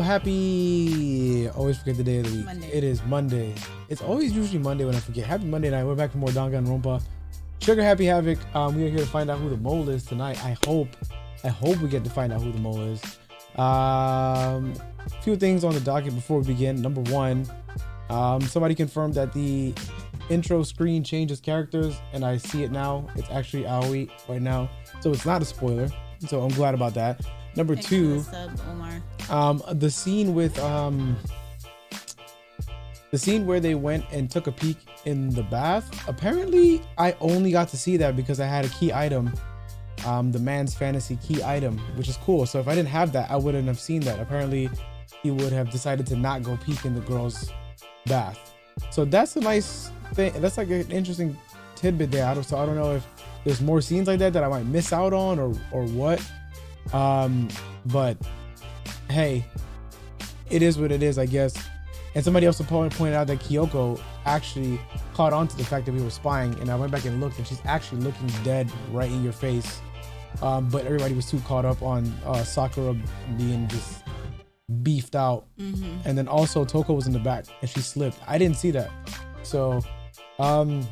Happy. Always forget the day of the week. Monday. It is Monday. It's always usually Monday when I forget. Happy Monday night. We're back for more Danganronpa. Trigger Happy Havoc. Um, we are here to find out who the mole is tonight. I hope, I hope we get to find out who the mole is. Um, a few things on the docket before we begin. Number one, um, somebody confirmed that the intro screen changes characters, and I see it now. It's actually Aoi right now, so it's not a spoiler. So I'm glad about that. Number Thanks two. the sub, Omar. Um, the scene with um, the scene where they went and took a peek in the bath. Apparently, I only got to see that because I had a key item, um, the man's fantasy key item, which is cool. So if I didn't have that, I wouldn't have seen that. Apparently, he would have decided to not go peek in the girl's bath. So that's a nice thing. That's like an interesting tidbit there. I don't, so I don't know if there's more scenes like that that I might miss out on or or what. Um, but hey, it is what it is, I guess. And somebody else po- pointed out that Kyoko actually caught on to the fact that we were spying, and I went back and looked, and she's actually looking dead right in your face. Um, but everybody was too caught up on uh, Sakura being just beefed out, Mm-hmm. and then also Toko was in the back and she slipped. I didn't see that. So, um,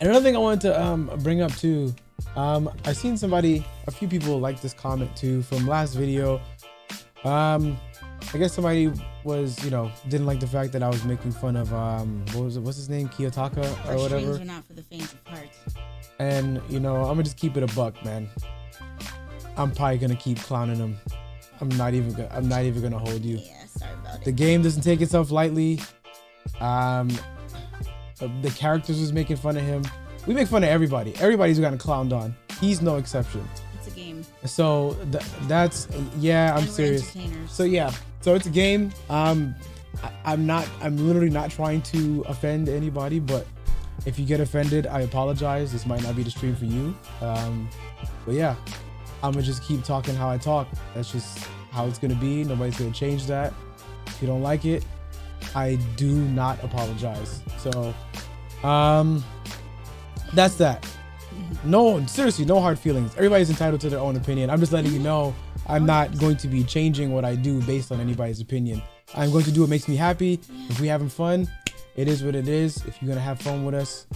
another thing I wanted to um, bring up too, um, I seen somebody, a few people like this comment too from last video. Um, I guess somebody was, you know, didn't like the fact that I was making fun of um, what was it? What's his name? Kiyotaka or Our whatever. are not for the faint of heart. And you know, I'm gonna just keep it a buck, man. I'm probably gonna keep clowning him. I'm not even gonna. I'm not even gonna hold you. Yeah, sorry about The it. game doesn't take itself lightly. Um, uh, the characters was making fun of him. We make fun of everybody. Everybody's gotten clowned on. He's no exception. Game. So th- that's yeah. I'm serious. So yeah. So it's a game. Um, I, I'm not. I'm literally not trying to offend anybody, but if you get offended, I apologize. This might not be the stream for you. Um, but yeah, I'm gonna just keep talking how I talk. That's just how it's gonna be. Nobody's gonna change that. If you don't like it, I do not apologize. So, um, that's that. No, seriously, no hard feelings. Everybody's entitled to their own opinion. I'm just letting you know I'm not going to be changing what I do based on anybody's opinion. I'm going to do what makes me happy. If we're having fun, it is what it is. If you're gonna have fun with us,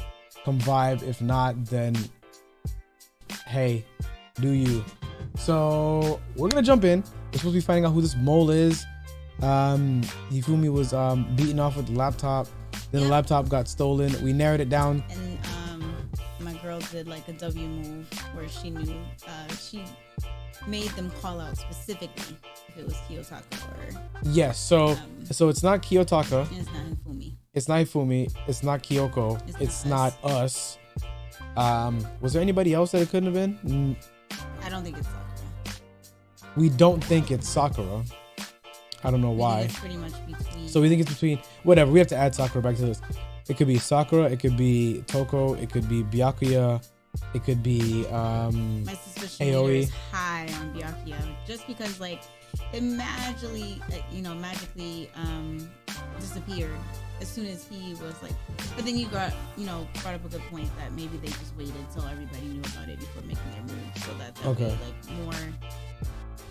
come vibe. If not, then hey, do you? So we're gonna jump in. We're supposed to be finding out who this mole is. Um, Hifumi was um beaten off with the laptop. Then the laptop got stolen. We narrowed it down. and um, girl did like a W move where she knew uh, she made them call out specifically if it was Kiyotaka or Yes. So um, so it's not Kiyotaka. it's not Hifumi. It's not Hifumi. It's not Kyoko. It's It's, not not, us. Um, was there anybody else that it couldn't have been? I don't think it's Sakura. We don't think it's Sakura. I don't know think why. Pretty much between. So we think it's between whatever. We have to add Sakura back to this. It could be Sakura. It could be Toko. It could be Byakuya. It could be um. my suspicion Aoi. is high on Byakuya just because like it magically you know magically um disappeared as soon as he was like but then you got you know brought up a good point that maybe they just waited till everybody knew about it before making their move so that that Okay. way like more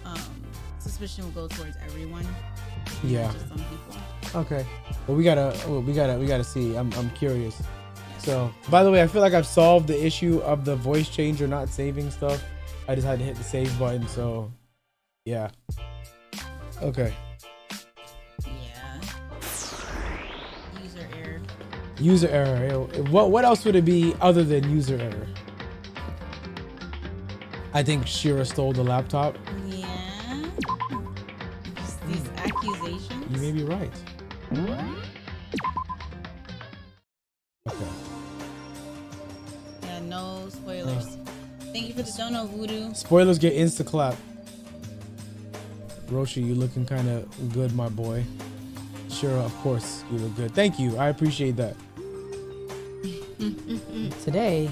um suspicion will go towards everyone Yeah. just some people Okay. Well, we gotta. Well, we gotta. We gotta see. I'm. I'm curious. So, by the way, I feel like I've solved the issue of the voice changer not saving stuff. I just had to hit the save button. So, yeah. Okay. yeah user error User error. What what else would it be other than user error? I think Sheera stole the laptop. May be right. Okay. Yeah, no spoilers. Thank you for the dono, Voodoo. Spoilers get insta clap. Roshi, you looking kind of good, my boy. Sure, of course, you look good. Thank you. I appreciate that. Today,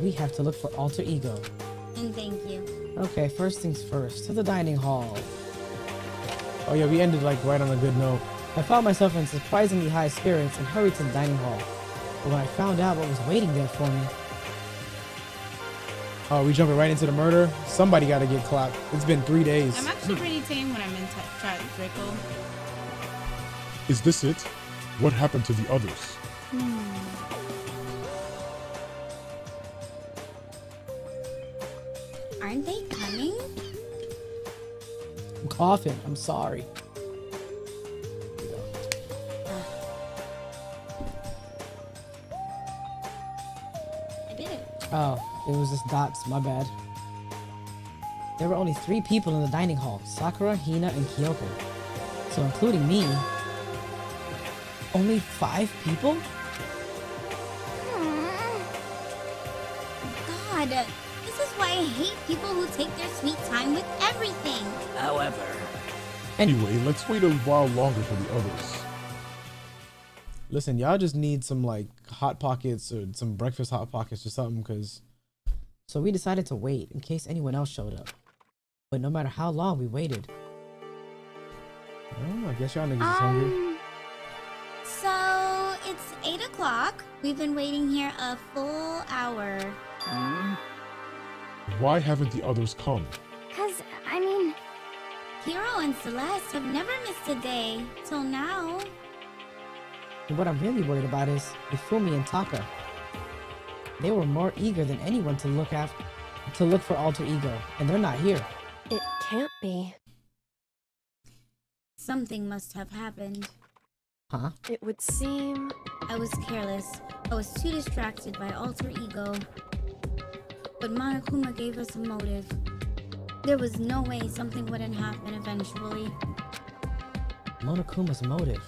we have to look for alter ego. And thank you. Okay, first things first, to the dining hall. Oh yeah, we ended like right on a good note. I found myself in surprisingly high spirits and hurried to the dining hall. But when I found out what was waiting there for me, Oh, we jumping right into the murder. Somebody got to get clapped. It's been three days. I'm actually pretty tame when I'm in t- chat Draco. Is this it? What happened to the others? Hmm. Aren't they coming? I'm coughing. I'm sorry. I did it. Oh, it was just dots. My bad. There were only three people in the dining hall Sakura, Hina, and Kyoko. So, including me, only five people? God, this is why I hate people who take their sweet time with everything. However, Anyway, let's wait a while longer for the others. Listen, y'all just need some like hot pockets or some breakfast hot pockets or something, cause So, we decided to wait in case anyone else showed up. But no matter how long we waited, well, I guess y'all niggas is hungry. Um, so it's eight o'clock. We've been waiting here a full hour. hmm? Why haven't the others come? Cause I mean, Hiro and Celeste have never missed a day till now. and what I'm really worried about is Hifumi and Taka. They were more eager than anyone to look after, to look for alter ego, and they're not here. It can't be. Something must have happened. Huh? It would seem. I was careless. I was too distracted by alter ego. But Monokuma gave us a motive. There was no way something wouldn't happen eventually. Monokuma's motive.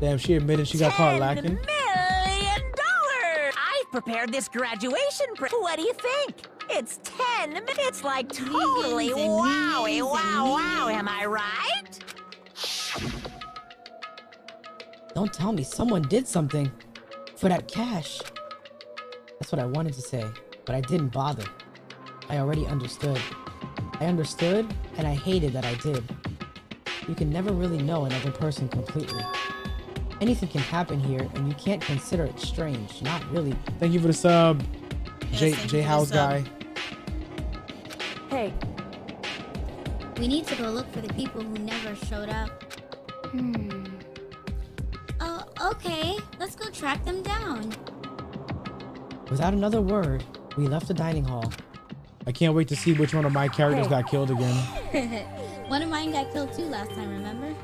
Damn, she admitted she got caught lacking. million dollars! I've prepared this graduation pre- What do you think? It's ten minutes, like totally Millions and wowie, wow, wow. Am I right? Don't tell me someone did something for that cash. That's what I wanted to say, but I didn't bother. I already understood. I understood, and I hated that I did. You can never really know another person completely. Anything can happen here, and you can't consider it strange. Not really. Thank you for the sub, Yes, J thank J for House guy. Hey, We need to go look for the people who never showed up. Hmm. Oh, okay. Let's go track them down. Without another word, we left the dining hall. I can't wait to see which one of my characters got killed again. One of mine got killed too last time, remember?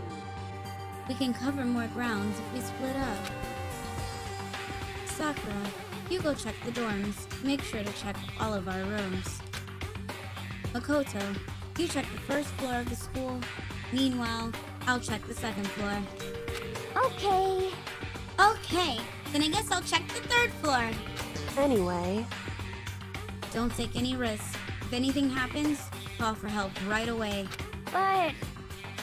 We can cover more grounds if we split up. Sakura, you go check the dorms. Make sure to check all of our rooms. Makoto, you check the first floor of the school. Meanwhile, I'll check the second floor. Okay. Okay, then I guess I'll check the third floor. anyway, Don't take any risks. If anything happens, call for help right away. But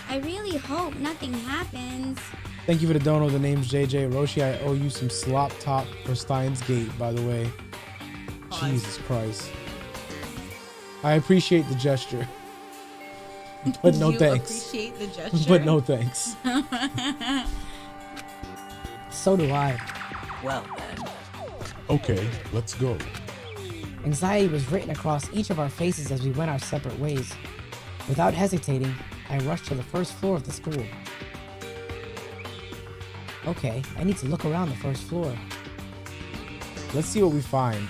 I really hope nothing happens. Thank you for the dono. The name's JJ Roshi. I owe you some slop top for Steins Gate, by the way. Pause. Jesus Christ. I appreciate the gesture, but no you thanks. appreciate the gesture. But no thanks. So do I. Well then. Okay, let's go. Anxiety was written across each of our faces as we went our separate ways. Without hesitating, I rushed to the first floor of the school. Okay, I need to look around the first floor. Let's see what we find.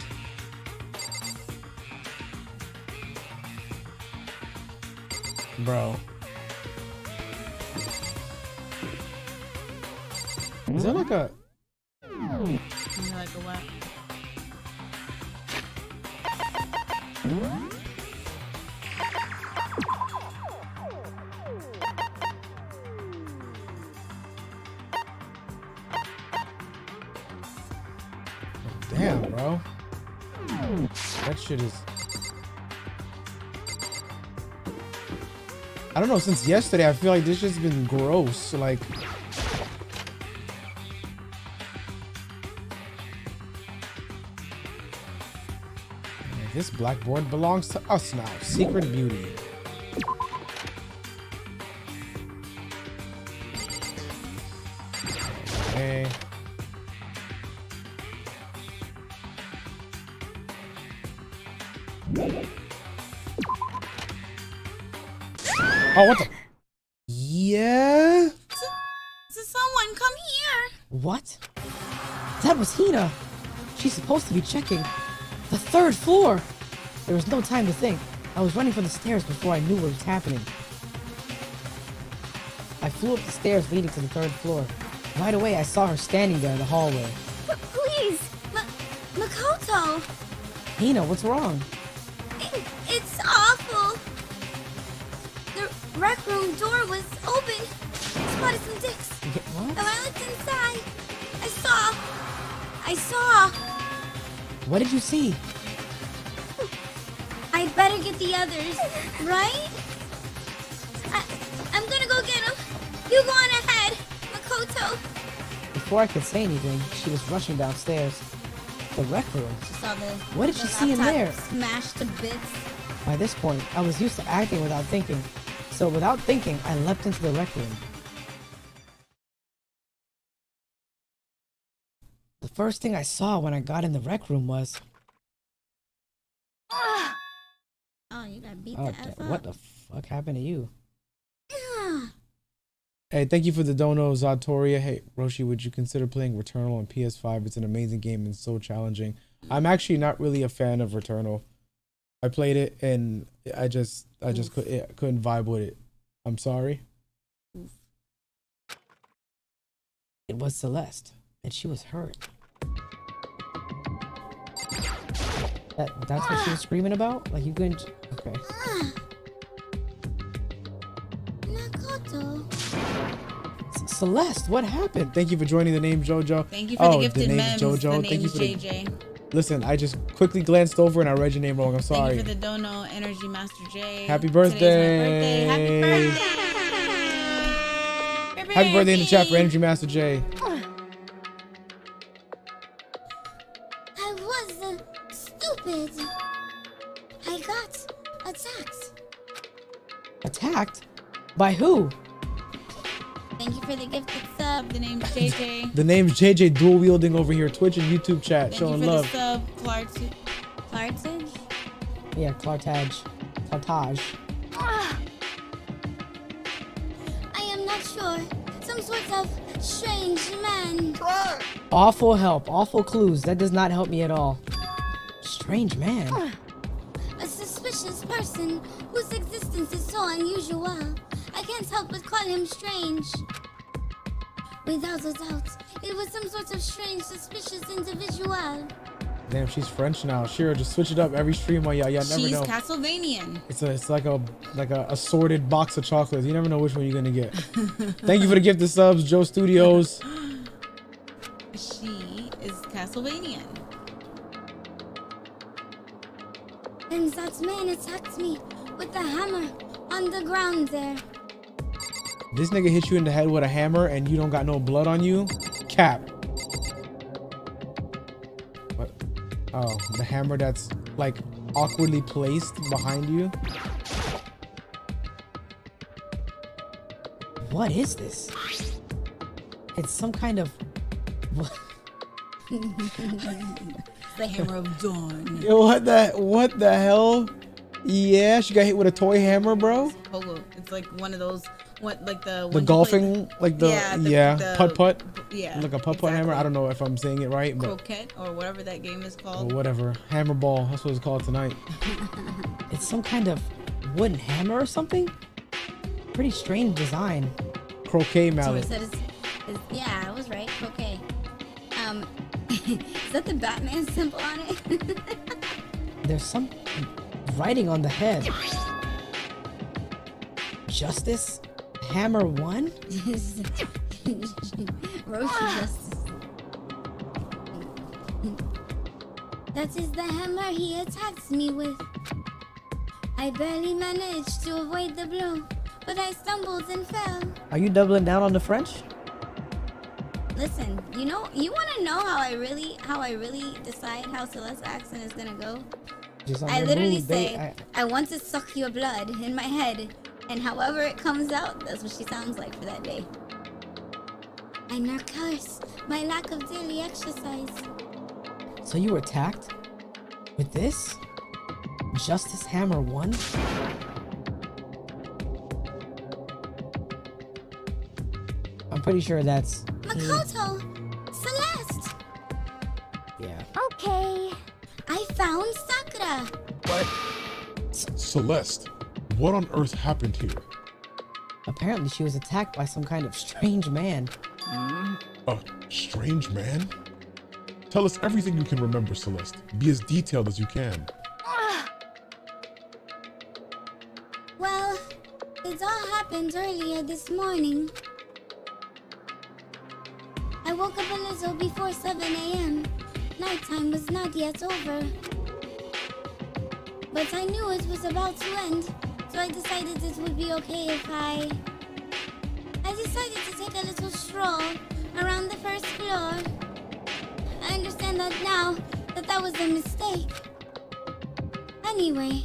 Bro. Is there like a like a what? Damn, bro? That shit is. I don't know. Since yesterday, I feel like this shit's been gross. Like, this blackboard belongs to us now. Secret beauty. Okay. Oh, what the? Yeah. So someone come here. What? That was Hina. She's supposed to be checking the third floor. There was no time to think. I was running for the stairs before I knew what was happening. I flew up the stairs leading to the third floor. Right away, I saw her standing there in the hallway. P- please, Ma- Makoto. Hina, what's wrong? It- it's awful. The rec room door was open. I spotted some dicks. Get- And when I looked inside, I saw. I saw. What did you see? I'd better get the others, right? I, I'm gonna go get them. You go on ahead, Makoto. Before I could say anything, she was rushing downstairs. The rec room. She saw the. What did the she see in there? Smashed to bits. By this point, I was used to acting without thinking. So without thinking, I leapt into the rec room. First thing I saw when I got in the rec room was, Oh, you got beat oh, the what the fuck happened to you? Hey, thank you for the dono, Zatoria. Hey, Roshi, would you consider playing Returnal on PS5? It's an amazing game and so challenging. I'm actually not really a fan of Returnal. I played it and I just, I just could, yeah, couldn't vibe with it. I'm sorry. It was Celeste, and she was hurt. That, that's what she was screaming about? Like you couldn't. Okay. Celeste, what happened? Thank you for joining the name JoJo. Thank you for oh, the gifted the name memes. Jojo. The Thank you for the, JJ. Listen, I just quickly glanced over and I read your name wrong. I'm sorry. Thank you for the dono, Energy Master J. Happy birthday. birthday. Happy birthday. Happy birthday in the chat for Energy Master J. By who? Thank you for the gifted sub. Sub, the name's JJ. The name's JJ dual wielding over here, Twitch and YouTube chat, Thank showing you for love. the sub, Clark. Clarkson? Yeah, Clartage. Clartage. Ah! I am not sure. Some sort of strange man. Awful help, awful clues. That does not help me at all. Strange man. Ah! A suspicious person whose existence is so unusual. I can't help but call him strange. Without a doubt, it was some sort of strange, suspicious individual. Damn, she's French now. Sheera, just switch it up every stream while y'all, y'all never She's know. Castlevanian. It's a, it's like a like a assorted box of chocolates. You never know which one you're gonna get. Thank you for the gift of subs, Joe Studios. She is Castlevanian. And that man attacked me with a hammer on the ground there. This nigga hit you in the head with a hammer and you don't got no blood on you? Cap. What? Oh, the hammer that's like awkwardly placed behind you. What is this? It's some kind of. What? The Hammer of Dawn. Yo, what the what the hell? Yeah, she got hit with a toy hammer, bro. Pogo. It's like one of those. What like the The when you play golfing, like the Yeah, yeah, the- the- putt putt, yeah, like a putt putt hammer. I don't know if I'm saying it right, but croquette or whatever that game is or called. whatever. Hammer ball. That's what it's called tonight. It's some kind of wooden hammer or something? Pretty strange design. Croquet mallet. said it's, it's, yeah, I was right. Croquet. Um, is that the Batman symbol on it? There's some writing on the head. Justice? Hammer 1? Roshi Justice. That is the hammer he attacks me with. I barely managed to avoid the blow, but I stumbled and fell. Are you doubling down on the French? Listen, you know, you want to know how I really, how I really decide how Celeste's accent is gonna go? Just I literally say, I- I want to suck your blood in my head, and however it comes out, that's what she sounds like for that day. I now curse my lack of daily exercise. So you were attacked? With this? Justice Hammer 1? I'm pretty sure that's. Makoto! Celeste! Yeah. Okay. I found Sakura! But Celeste, what on earth happened here? Apparently, she was attacked by some kind of strange man. A strange man? Tell us everything you can remember, Celeste. Be as detailed as you can. Well, it all happened earlier this morning. I woke up a little before 7 a.m. Nighttime was not yet over. But I knew it was about to end, so I decided it would be okay if I. I decided to take a little stroll around the first floor. I understand that now that that was a mistake. Anyway,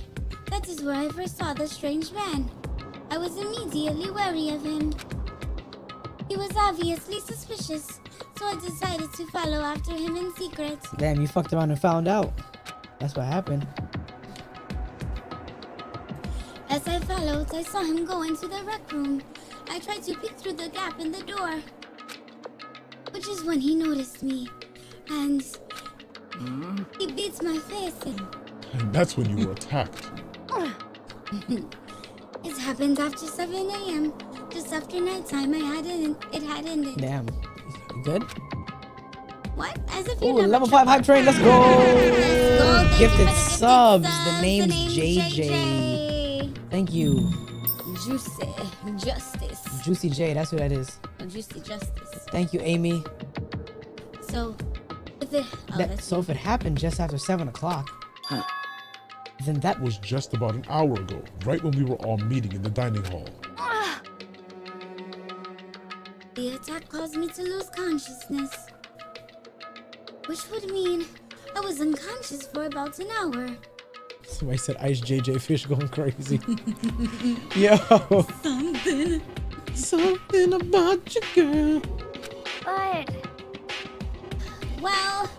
that is where I first saw the strange man. I was immediately wary of him. He was obviously suspicious, so I decided to follow after him in secret. Damn, you fucked around and found out. That's what happened. As I followed, I saw him go into the rec room. I tried to peek through the gap in the door, which is when he noticed me. And hmm? he beats my face in. And that's when you were attacked. It happened after 7 a.m. Just after nighttime, I had it, it had ended. Damn. You good? What? As if you Ooh, never level 5 hype train, let's go! Let's go. Thank you Gifted subs, subs. the name's name's JJ. Thank you. Juicy Justice. Juicy J, that's who that is. Juicy Justice. Thank you, Amy. So, if it. Oh, That, so if it happened just after 7 o'clock, then that was. Was just about an hour ago, right when we were all meeting in the dining hall. Ah! The attack caused me to lose consciousness. Which would mean I was unconscious for about an hour. Somebody said Ice JJ Fish going crazy. Yo. Something. Something about you, girl. But. Well,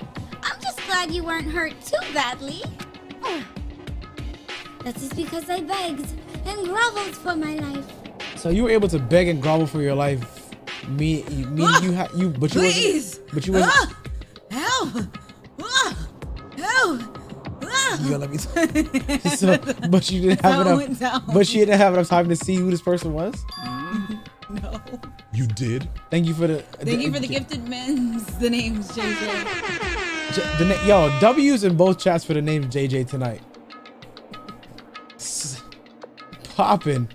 I'm just glad you weren't hurt too badly. That is because I begged and groveled for my life. So you were able to beg and grovel for your life. Me, you, me, you had you, but you Please. wasn't. But you wasn't. Ah! Help! Ah! Help! You gonna let me talk? so, but you didn't have it enough. down. But she didn't have enough time to see who this person was. Mm-hmm. No. You did? Thank you for the. Thank you for the gifted men's. The name's JJ. J- the na- yo, W's in both chats for the name JJ tonight. S- Poppin'.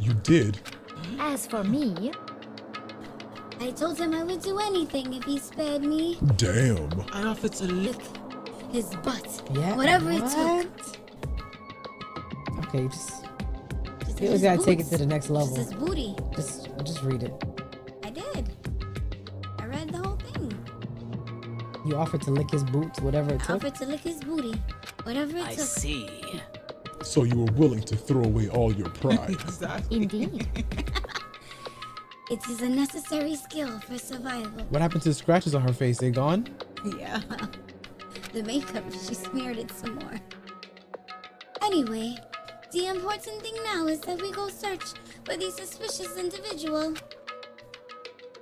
You did? As for me, I told him I would do anything if he spared me. Damn. I offered to lick Lick his butt. Yeah. Whatever it what? took. Okay, just. Just You always gotta take it to the next Just level. his booty. Just, just read it. I did. I read the whole thing. You offered to lick his boots, whatever it I took. offered to lick his booty. Whatever it I took. see. So you were willing to throw away all your pride. Exactly. indeed. It is a necessary skill for survival. What happened to the scratches on her face? They gone? Yeah. The makeup, she smeared it some more. Anyway, the important thing now is that we go search for the suspicious individual.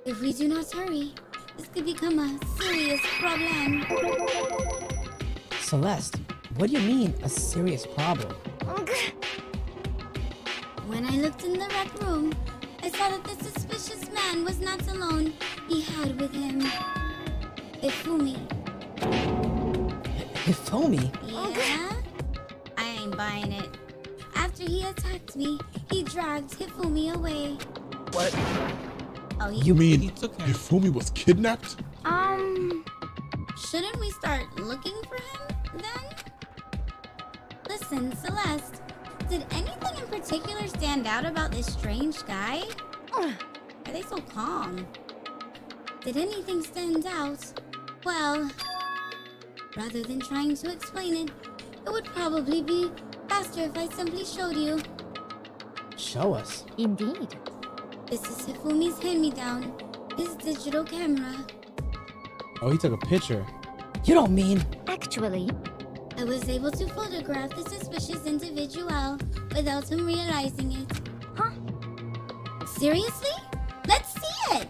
If we do not hurry, this could become a serious problem. Celeste, what do you mean a serious problem? When I looked in the rec room, I saw that the suspicious man was not alone. He had with him Hifumi. Hifumi? Yeah? I ain't buying it. After he attacked me, he dragged Hifumi away. What? Oh, he, You He mean took him. Hifumi was kidnapped? Um, shouldn't we start looking for him then? Listen, Celeste, did anything in particular stand out about this strange guy? Are they so calm? Did anything stand out? Well, rather than trying to explain it, it would probably be faster if I simply showed you. show us? indeed. This is Hifumi's hand-me-down, his digital camera. Oh, he took a picture. You don't mean Actually, I was able to photograph the suspicious individual without him realizing it. Huh? Seriously? Let's see it!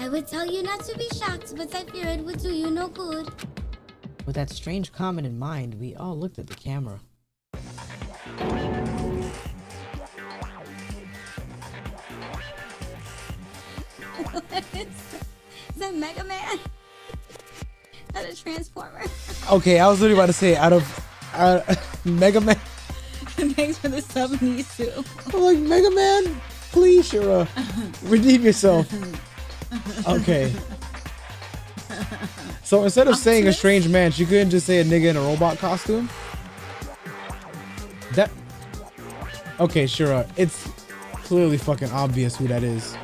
I would tell you not to be shocked, but I fear it would do you no good. With that strange comment in mind, we all looked at the camera. Is that Mega Man? Not a transformer. Okay, I was literally about to say out of uh, Mega Man. Thanks for the sub, Nisu. I'm like Mega Man, please, Sheera, redeem yourself. Okay. So instead of saying a strange man, she couldn't just say a nigga in a robot costume. That. Okay, Sheera, it's clearly fucking obvious who that is.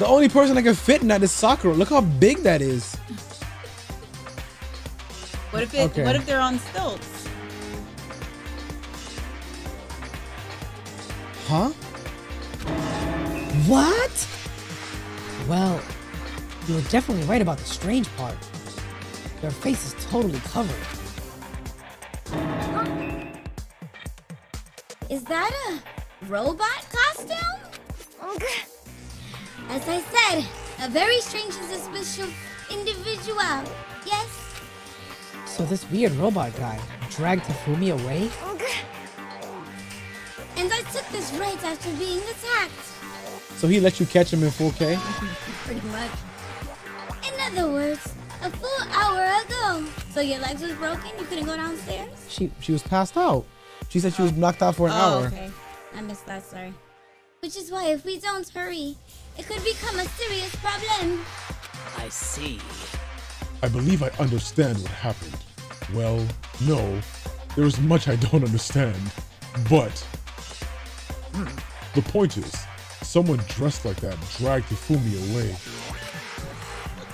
The only person that can fit in that is Sakura. Look how big that is. What if it? Okay. What if they're on stilts? Huh? What? Well, you were definitely right about the strange part. Their face is totally covered. Is that a robot costume? As I said, a very strange and suspicious individual. Yes? So this weird robot guy dragged Tafumi away? And I took this right after being attacked. So he let you catch him in 4K? Pretty much. In other words, a full hour ago. So your legs was broken? You couldn't go downstairs? She she was passed out. She said she was knocked out for an oh, hour. okay. I missed that, sorry. Which is why if we don't hurry, it could become a serious problem. I see. I believe I understand what happened. Well, no, there is much I don't understand. But hmm, the point is, someone dressed like that dragged Hifumi away.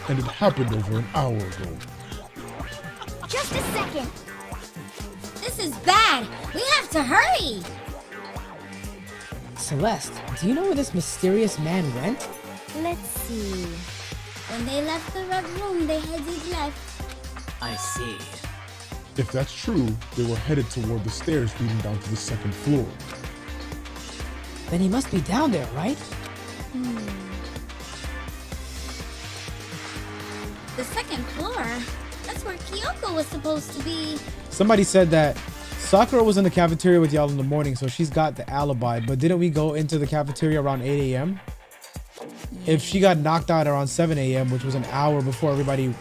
And it happened over an hour ago. Just a second. This is bad. We have to hurry. Celeste, do you know where this mysterious man went? Let's see. When they left the red room, they headed left. I see. If that's true, they were headed toward the stairs leading down to the second floor. Then he must be down there, right? Hmm. The second floor? That's where Kyoko was supposed to be. Somebody said that Sakura was in the cafeteria with y'all in the morning, so she's got the alibi. But didn't we go into the cafeteria around 8 a.m.? If she got knocked out around 7 a.m., which was an hour before everybody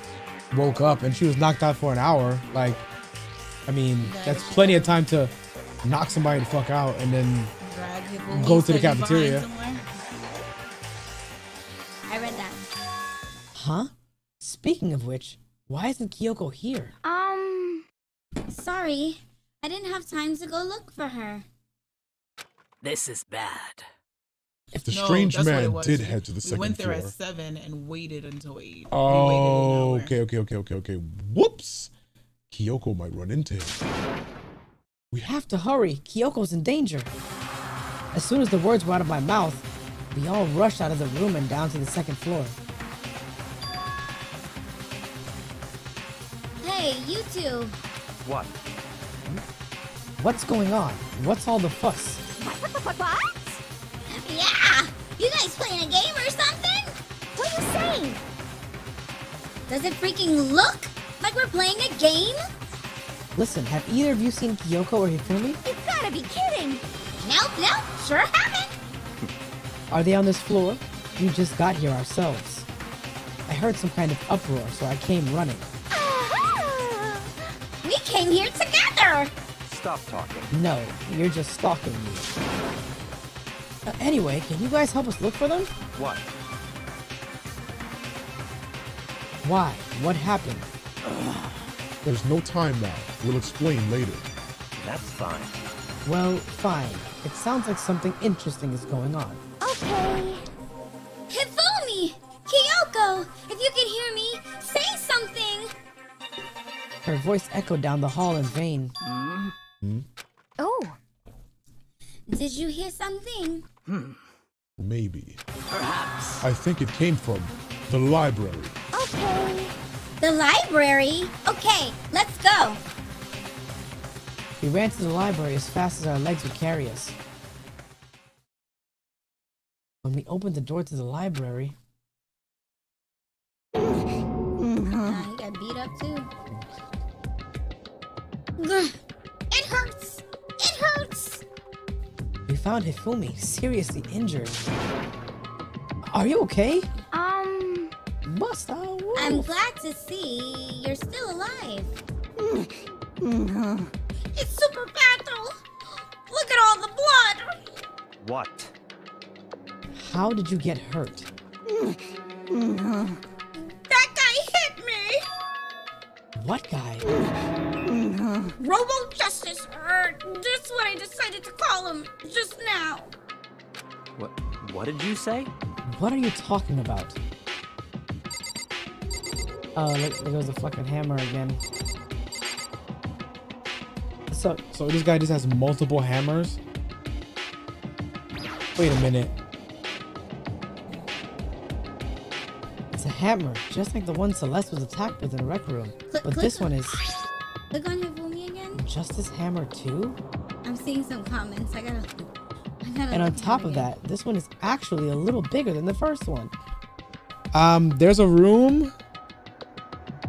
woke up, and she was knocked out for an hour, like, I mean, that's plenty of time to knock somebody the fuck out and then go to the cafeteria. I read that. Huh? Speaking of which, why isn't Kyoko here? Um. Sorry. I didn't have time to go look for her. This is bad. If the No, strange that's what it man did head to the we second went there floor. at seven and waited until eight. Oh, okay, okay, okay, okay, okay. Whoops. Kyoko might run into him. We have to hurry. Kyoko's in danger. As soon as the words were out of my mouth, we all rushed out of the room and down to the second floor. Hey, you two. What? What's going on? What's all the fuss? What? Yeah! You guys playing a game or something? What are you saying? Does it freaking look like we're playing a game? Listen, have either of you seen Kyoko or Hifumi? You gotta be kidding! Nope, nope, sure haven't. Are they on this floor? We just got here ourselves. I heard some kind of uproar, so I came running. Ah! We came here together! Stop talking. No, you're just stalking me. Uh, anyway, can you guys help us look for them? What? Why? What happened? There's no time now. We'll explain later. That's fine. Well, fine. It sounds like something interesting is going on. Okay. Hifumi! Kyoko! If you can hear me, say something! Her voice echoed down the hall in vain. Oh. Did you hear something? Hmm. Maybe. Perhaps. I think it came from the library. Okay. The library? Okay, let's go. We ran to the library as fast as our legs would carry us. When we opened the door to the library, Uh, he got beat up too. Ugh, It hurts. It hurts. we found Hifumi seriously injured. Are you okay? Um, Must I? I'm glad to see you're still alive. It's super bad though. Look at all the blood. What? How did you get hurt? That guy hit me. What guy? Robo Justice, or that's what I decided to call him just now. What? What did you say? What are you talking about? Oh, look, there goes the fucking hammer again. So, So this guy just has multiple hammers. Wait a minute. Hammer, just like the one Celeste was attacked with in the rec room. Click- But click this one is Click on Hifumi again. Justice Hammer too? I'm seeing some comments. I gotta. I gotta And on top of again. that, this one is actually a little bigger than the first one. Um, there's a room.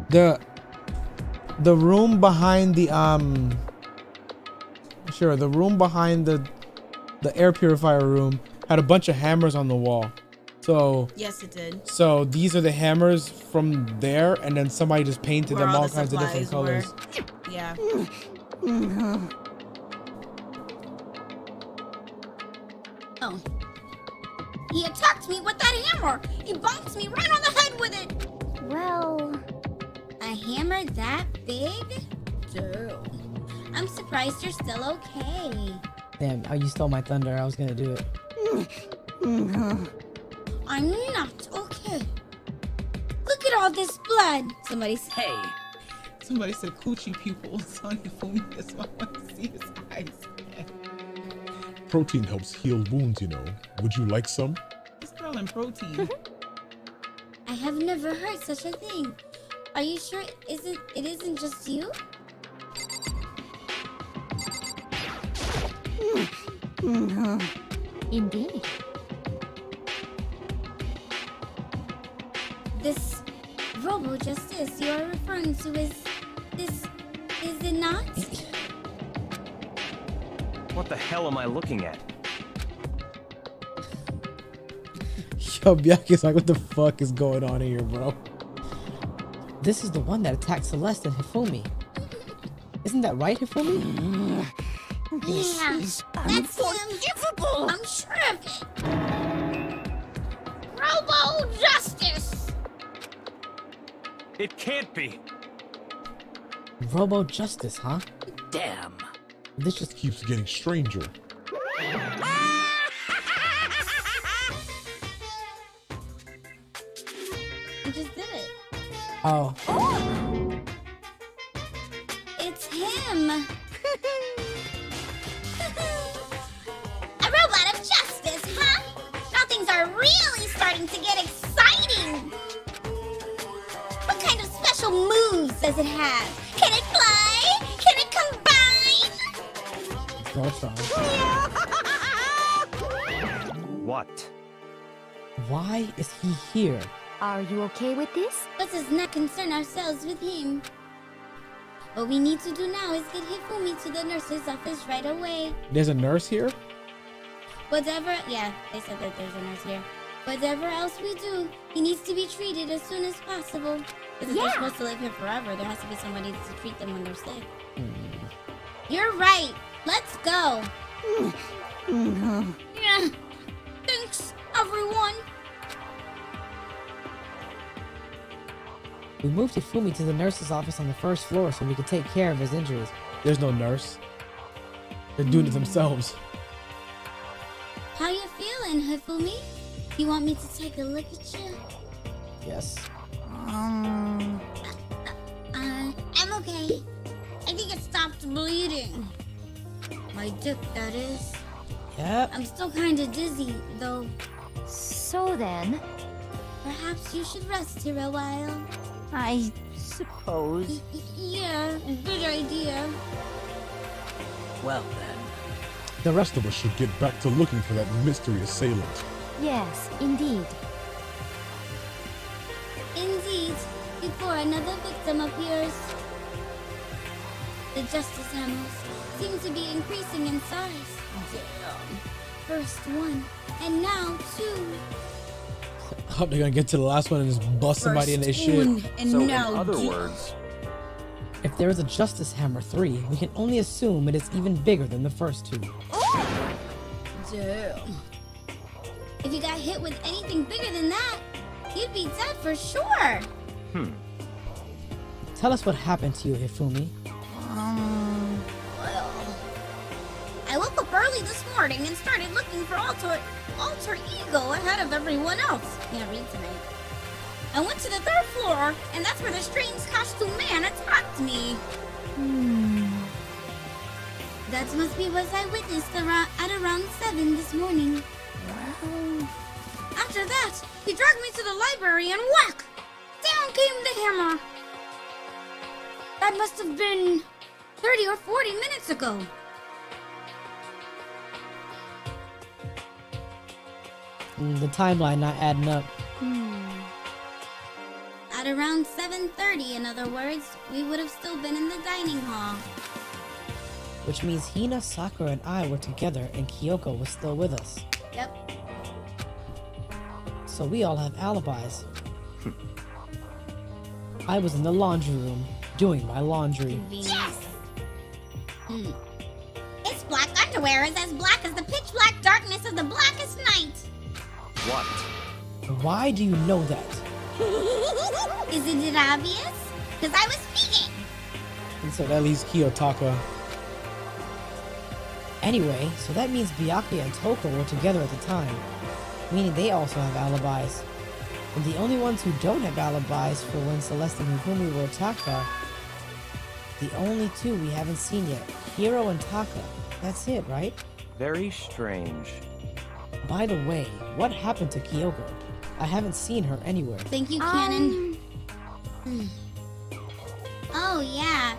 The the room behind the um sure, the room behind the the air purifier room had a bunch of hammers on the wall. So Yes, it did. so these are the hammers from there and then somebody just painted Where them all all the kinds of different supplies colors. were. Yeah. Oh. He attacked me with that hammer. He bonked me right on the head with it. well, A hammer that big? Dude. I'm surprised you're still okay. Damn, oh, you stole my thunder. I was gonna do it. I'm not okay. Look at all this blood. Somebody said. Hey, Somebody said coochie pupils on your phone. That's why I want to see his eyes. Protein helps heal wounds, you know. Would you like some? It's girl in protein. I have never heard such a thing. Are you sure it isn't it isn't just you? indeed. This Robo Justice you are referring to is this is it not? What the hell am I looking at? Yo, Byaku's like, what the fuck is going on here, bro? This is the one that attacked Celeste and Hifumi. Isn't that right, Hifumi? Yeah, that's unforgivable. I'm sure of it. Robo Justice. It can't be. Robo Justice, huh? damn. This just Keeps getting stranger. You just did it. oh, It's does it have? Can it fly? Can it combine? Voltron. What? Why is he here? Are you okay with this? Let us not concern ourselves with him. What we need to do now is get Hifumi to the nurse's office right away. There's a nurse here? Whatever, yeah, they said that there's a nurse here. Whatever else we do, he needs to be treated as soon as possible. Because if they're Yeah. supposed to live here forever, there has to be somebody to treat them when they're sick. You're right. Let's go. yeah. Thanks, everyone. We moved Hifumi to the nurse's office on the first floor so we could take care of his injuries. There's no nurse. They're doing it hmm. themselves. How you feeling, Hifumi? You want me to take a look at you? Yes. Um, uh, I'm okay. I think it stopped bleeding. My dick, that is. Yep. I'm still kind of dizzy, though. So then, Perhaps you should rest here a while. I suppose. Y- yeah, good idea. Well then. The rest of us should get back to looking for that mystery assailant. yes, indeed. Indeed, before another victim appears. The Justice Hammers seem to be increasing in size. Damn. First one, and now two. I Hope they're gonna get to the last one and just bust somebody in their First shit. and so now in other two. words, If there is a Justice Hammer 3, we can only assume it is even bigger than the first two. Damn. If you got hit with anything bigger than that, you'd be dead for sure. Hmm. Tell us what happened to you, Hifumi. Um, well, I woke up early this morning and started looking for alter alter ego ahead of everyone else. Can't read tonight. I went to the third floor, and that's where the strange costume man attacked me. Hmm. That must be what I witnessed around, at around seven this morning. After that, he dragged me to the library and whack! Down came the hammer. That must have been 30 or 40 minutes ago. Mm, The timeline not adding up. Hmm. At around 7:30, in other words, we would have still been in the dining hall. Which means Hina, Sakura, and I were together and Kyoko was still with us. Yep. So we all have alibis. I was in the laundry room doing my laundry. Yes. Hmm. Its black underwear is as black as the pitch black darkness of the blackest night. what? Why do you know that? Isn't it obvious? Because I was speaking. And so that leaves Kiyotaka. Anyway, so that means Byakuya and Toko were together at the time, meaning they also have alibis. And the only ones who don't have alibis for when Celeste and Hifumi were attacked are the only two we haven't seen yet, Hiro and Taka. That's it, right? Very strange. By the way, what happened to Kyoko? I haven't seen her anywhere. Thank you, Cannon. Hmm. Oh, yeah.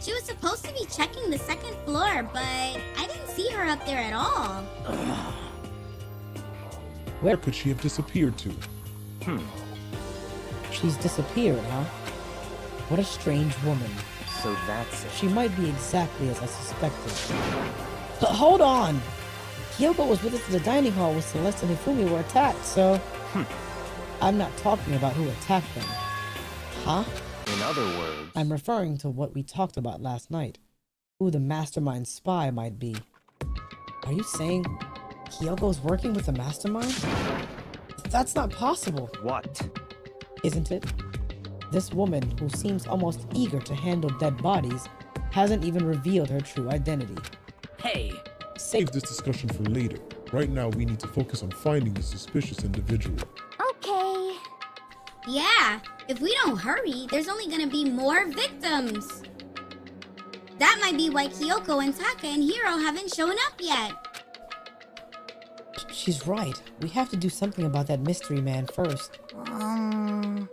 She was supposed to be checking the second floor, but I didn't see her up there at all. Where could she have disappeared to? Hmm. She's disappeared, huh? What a strange woman. So that's it. She might be exactly as I suspected. But hold on! Kyoko was with us in the dining hall when Celeste and Hifumi were attacked, so... hmm. I'm not talking about who attacked them. Huh? In other words, I'm referring to what we talked about last night. Who the mastermind spy might be. Are you saying Kyoko's working with a mastermind? That's not possible, what? isn't it? This woman, who seems almost eager to handle dead bodies, hasn't even revealed her true identity. Hey, Save this discussion for later. Right now, we need to focus on finding the suspicious individual. Okay. Yeah, if we don't hurry, there's only gonna be more victims. That might be why Kyoko and Taka and Hiro haven't shown up yet. She's right. We have to do something about that mystery man first. Um.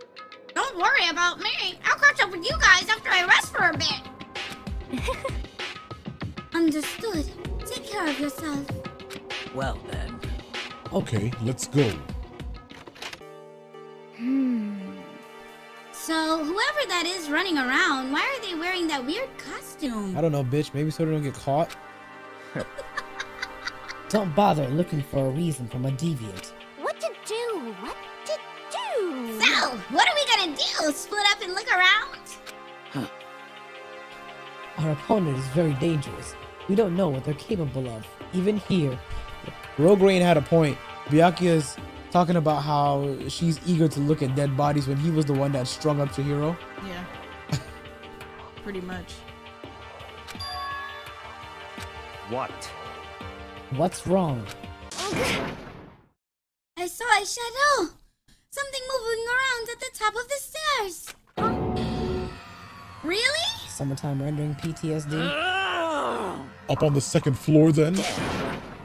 Don't worry about me. I'll catch up with you guys after I rest for a bit. Understood. Take care of yourself. well then. Okay, let's go. Hmm. So, whoever that is running around, why are they wearing that weird costume? I don't know, bitch. Maybe so they don't get caught. Don't bother looking for a reason from a deviant. What to do? What to do? So, what are we gonna do? Split up and look around? Huh. Our opponent is very dangerous. We don't know what they're capable of, even here. Rograine had a point. Byakuya's talking about how she's eager to look at dead bodies when he was the one that strung up Chihiro. Yeah. Pretty much. What? What's wrong? I saw a shadow. Something moving around at the top of the stairs. Really? Summertime rendering PTSD? Up on the second floor, then?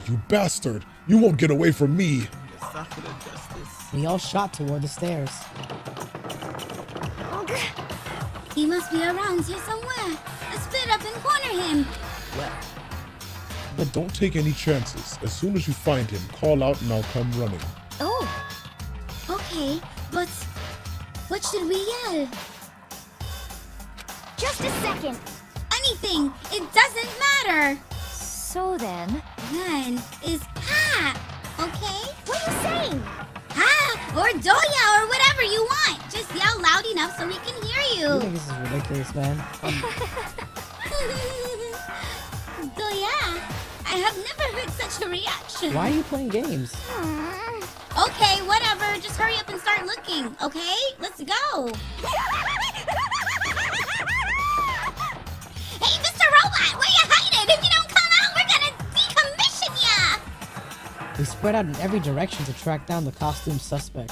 You bastard! You won't get away from me! We all shot toward the stairs. He must be around here somewhere. Let's split up and corner him. But don't take any chances. As soon as you find him, call out and I'll come running. Oh. Okay, but what should we yell? Just a second. Anything. It doesn't matter. So then, Then is ha. Okay? what are you saying? Ha or doya or whatever you want. Just yell loud enough so we can hear I you. think this is ridiculous, man. Um, doya. I have never heard such a reaction. why are you playing games? Okay, whatever. Just hurry up and start looking. Okay? Let's go. Hey, Mr. Robot, where you hiding? If you don't come out, we're gonna decommission ya. We spread out in every direction to track down the costume suspect.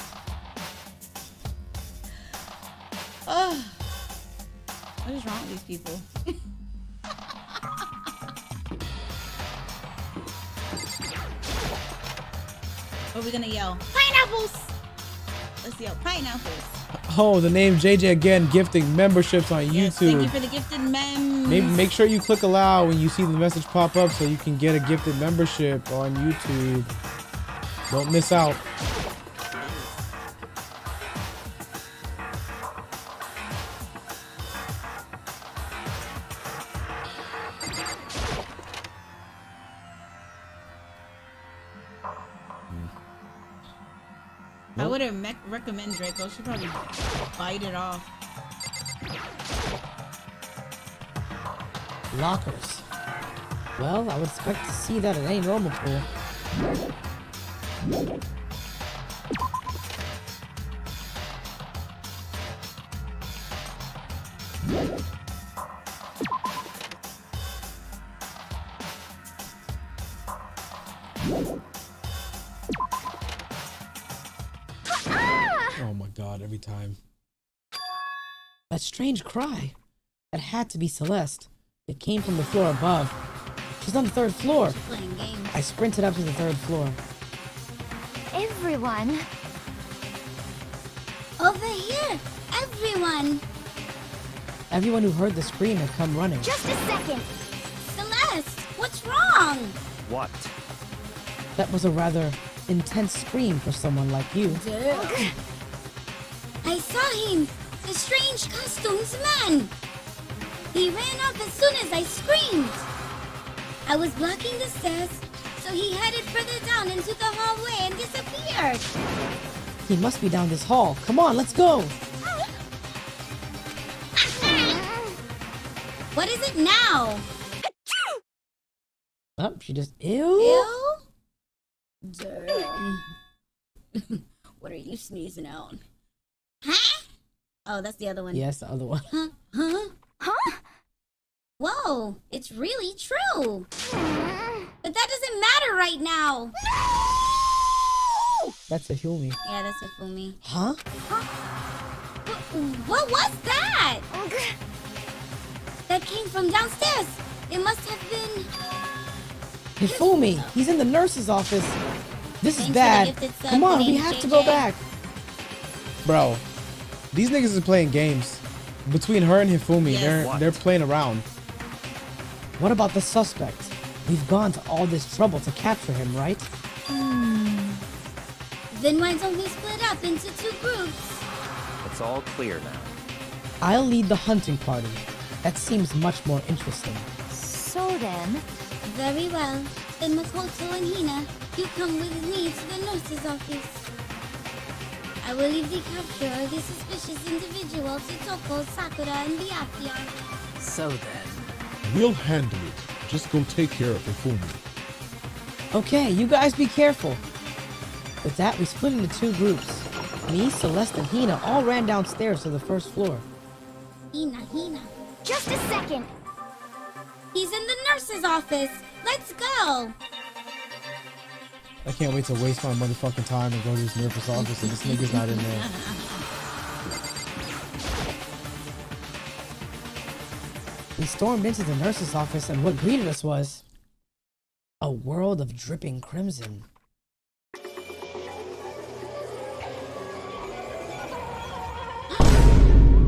Ugh. What is wrong with these people? what are we gonna yell? Pineapples! Let's yell pineapples. Oh, the name JJ again gifting memberships on Yes, thank you YouTube. for the gifted memes. Maybe make sure you click allow when you see the message pop up so you can get a gifted membership on YouTube. Don't miss out. I would have mec- recommend Draco. Should probably bite it off. Lockers. Well, I would expect to see that at any normal pool. Strange cry. That had to be Celeste. It came from the floor above. She's on the third floor. I sprinted up to the third floor. Everyone. Over here, everyone. Everyone who heard the scream had come running. Just a second. Celeste, what's wrong? What? That was a rather intense scream for someone like you. I saw him, the strange costumes man. He ran off as soon as I screamed. I was blocking the stairs, so he headed further down into the hallway and disappeared. He must be down this hall. Come on, let's go. What is it now? Oh, she just ew. Ew? What are you sneezing on? Huh? Oh, that's the other one. Yes, the other one. Huh? Huh? Huh? Whoa, it's really true. But that doesn't matter right now. That's a Humi. Yeah, that's a Fumi. Huh? What, what was that? That came from downstairs. It must have been. Hifumi! He's in the nurse's office. This is Thanks for the bad. Come on, we Name have to go back. Bro, these niggas is playing games. Between her and Hifumi, Yes. they're What? they're playing around. What about the suspect? We've gone to all this trouble to capture him, right? Hmm. Then why don't we split up into two groups? It's all clear now. I'll lead the hunting party. That seems much more interesting. So then, Very well. Then Makoto and Hina, you come with me to the nurse's office. I will leave the capture of the suspicious individual to Toko, Sakura, and the Byakuya. So then. We'll handle it. Just go take care of Hifumi. Okay, you guys be careful. With that, we split into two groups. Me, Celeste, and Hina all ran downstairs to the first floor. Hina, Hina. just a second. He's in the nurse's office. Let's go. I can't wait to waste my motherfucking time and go to this nervous office and this nigga's not in there. We stormed into the nurse's office and what greeted us was a world of dripping crimson.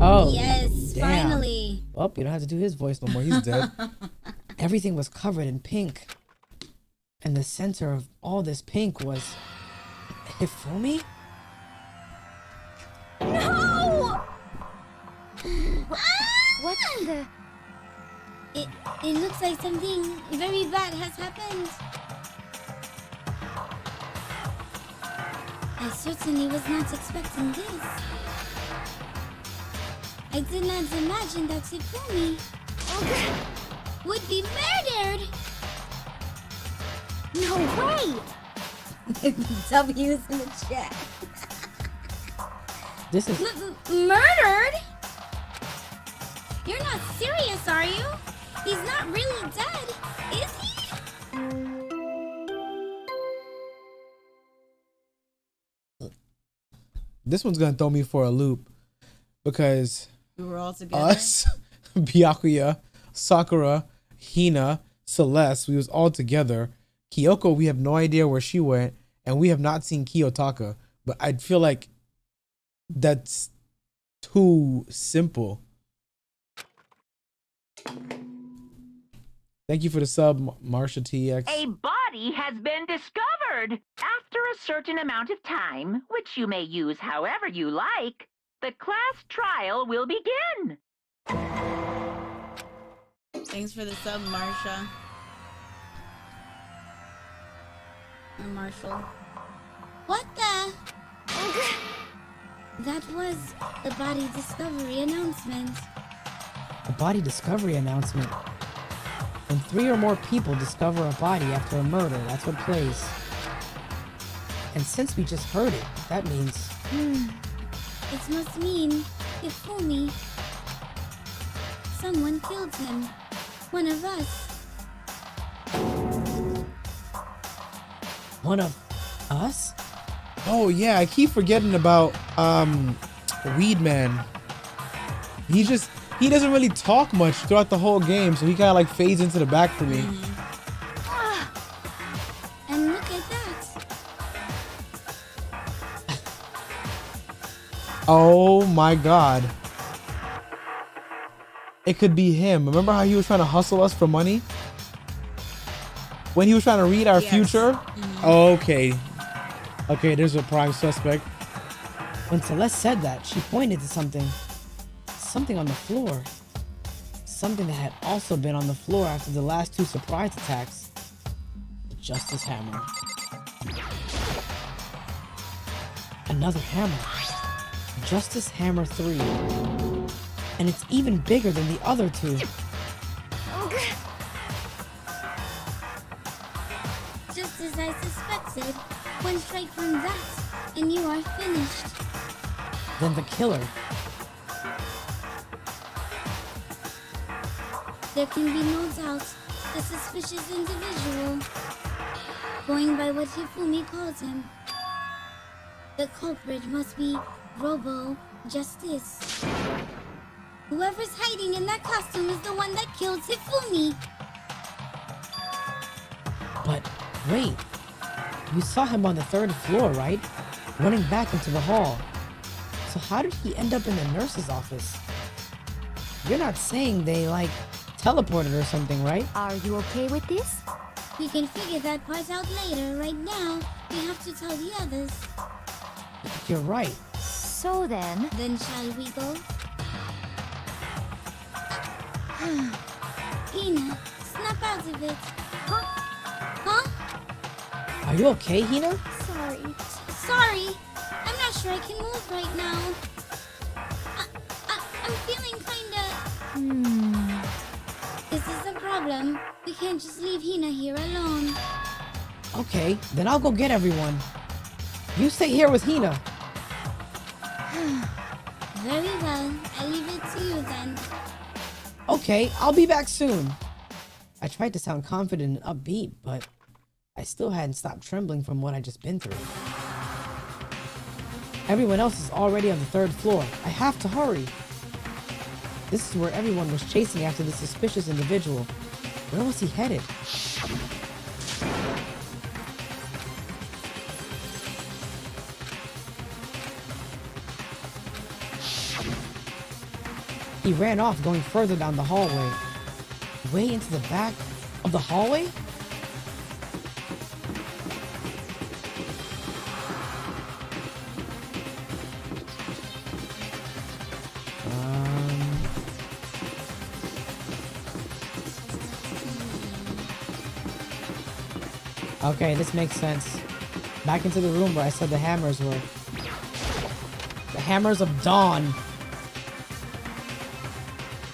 Oh. Yes, damn. finally. Well, you don't have to do his voice no more. He's dead. Everything was covered in pink. And the center of all this pink was Hifumi? No! What in the... It, it looks like something very bad has happened. I certainly was not expecting this. I did not imagine that Hifumi would be murdered. No way! W's in the chat. This is M- m- murdered? You're not serious, are you? He's not really dead, is he? This one's gonna throw me for a loop because We were all together. us, Byakuya, Sakura, Hina, Celeste, we was all together. Kyoko, we have no idea where she went, and we have not seen Kiyotaka. But I feel like that's too simple. Thank you for the sub, Marsha TX. A body has been discovered. After a certain amount of time, which you may use however you like, the class trial will begin. Thanks for the sub, Marsha. Or Marshall. What the? That was the body discovery announcement. a body discovery announcement. When three or more people discover a body after a murder, that's what plays. And since we just heard it, that means Hmm. It must mean Hifumi. Someone killed him. One of us. One of us? Oh yeah, I keep forgetting about um Weed Man. He just he doesn't really talk much throughout the whole game, so he kind of like fades into the back for me. And look at that. Oh my god. It could be him. Remember how he was trying to hustle us for money? When he was trying to read our Yes. future? Mm-hmm. Okay. Okay, there's a prime suspect. When Celeste said that, she pointed to something. Something on the floor. Something that had also been on the floor after the last two surprise attacks. The Justice Hammer. Another hammer. Justice Hammer 3. And it's even bigger than the other two. Oh, I suspected. One strike from that, and you are finished. Then the killer. There can be no doubt The suspicious individual. Going by what Hifumi calls him. The culprit must be Robo Justice. Whoever's hiding in that costume is the one that killed Hifumi. But wait, you saw him on the third floor, right? Running back into the hall. So how did he end up in the nurse's office? You're not saying they, like, teleported or something, right? Are you okay with this? We can figure that part out later. Right now, we have to tell the others. You're right. So then... Then shall we go? Hina, snap out of it. Huh? Huh? Are you okay, Hina? Sorry. Sorry. I'm not sure I can move right now. I, I, I'm feeling kinda... Hmm... This is a problem. We can't just leave Hina here alone. Okay, then I'll go get everyone. You stay here with Hina. Very well. I leave it to you then. Okay, I'll be back soon. I tried to sound confident and upbeat, but I still hadn't stopped trembling from what I'd just been through. Everyone else is already on the third floor. I have to hurry. This is where everyone was chasing after the suspicious individual. Where was he headed? He ran off going further down the hallway. Way into the back of the hallway? Okay, this makes sense. Back into the room where I said the hammers were. The hammers of dawn.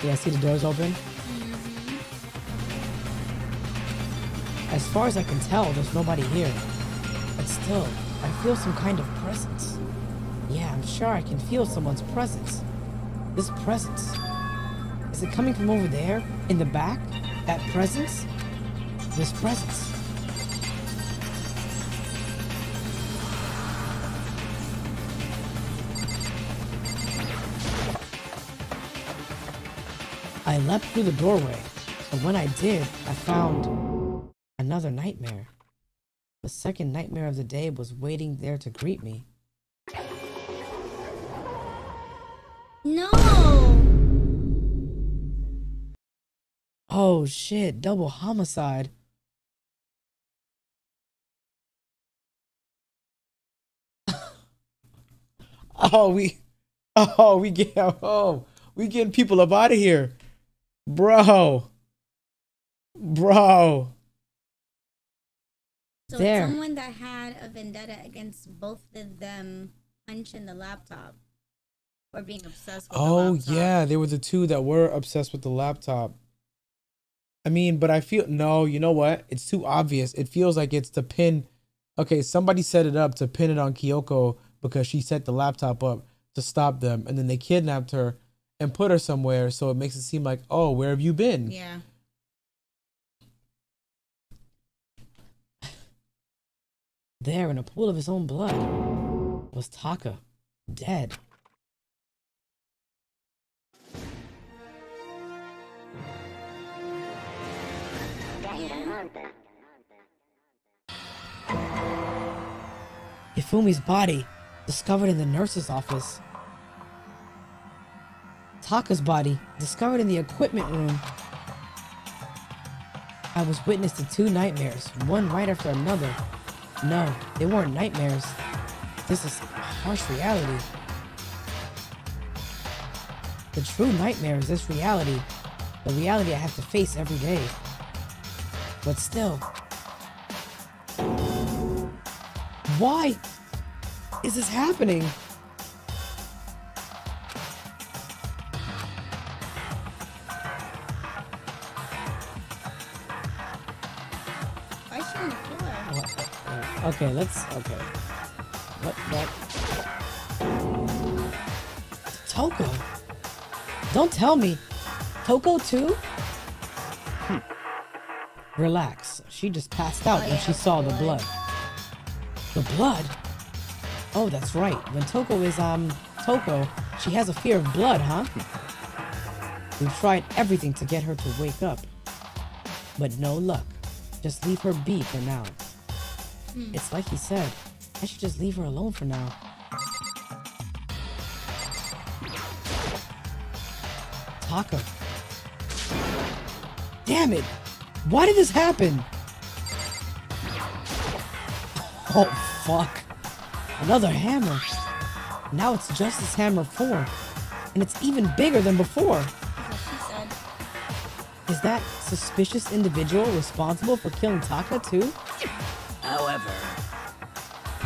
Yeah, see the doors open? Mm-hmm. As far as I can tell, there's nobody here. But still, I feel some kind of presence. Yeah, I'm sure I can feel someone's presence. This presence. Is it coming from over there? In the back? That presence? This presence. I leapt through the doorway, but when I did, I found another nightmare. The second nightmare of the day was waiting there to greet me. No! Oh shit, double homicide. Oh, we, oh, we get, oh, we getting people up out of here, bro, bro. So There. someone that had a vendetta against both of them punching the laptop or being obsessed with the Oh laptop. yeah, they were the two that were obsessed with the laptop. I mean, but I feel no. You know what? It's too obvious. It feels like it's to pin. Okay, somebody set it up to pin it on Kyoko because she set the laptop up to stop them, and then they kidnapped her and put her somewhere. So it makes it seem like, oh, where have you been? Yeah. There, in a pool of his own blood, was Taka, dead. Hifumi's body, discovered in the nurse's office. Taka's body, discovered in the equipment room. I was witness to two nightmares, one right after another. No, they weren't nightmares. This is harsh reality. The true nightmare is this reality, the reality I have to face every day. But still, why is this happening? Okay, let's. Okay. What? What? Toko? Don't tell me. Toko too? Relax. She just passed out Oh, when yeah, she saw the blood. blood. The blood? Oh, that's right. When Toko is, um, Toko, she has a fear of blood, huh? We've tried everything to get her to wake up. But no luck. Just leave her be for now. Mm. It's like he said. I should just leave her alone for now. Taka. Damn it! Why did this happen? Oh, fuck. Another hammer. Now it's Justice Hammer 4. And it's even bigger than before. Is that suspicious individual responsible for killing Taka too?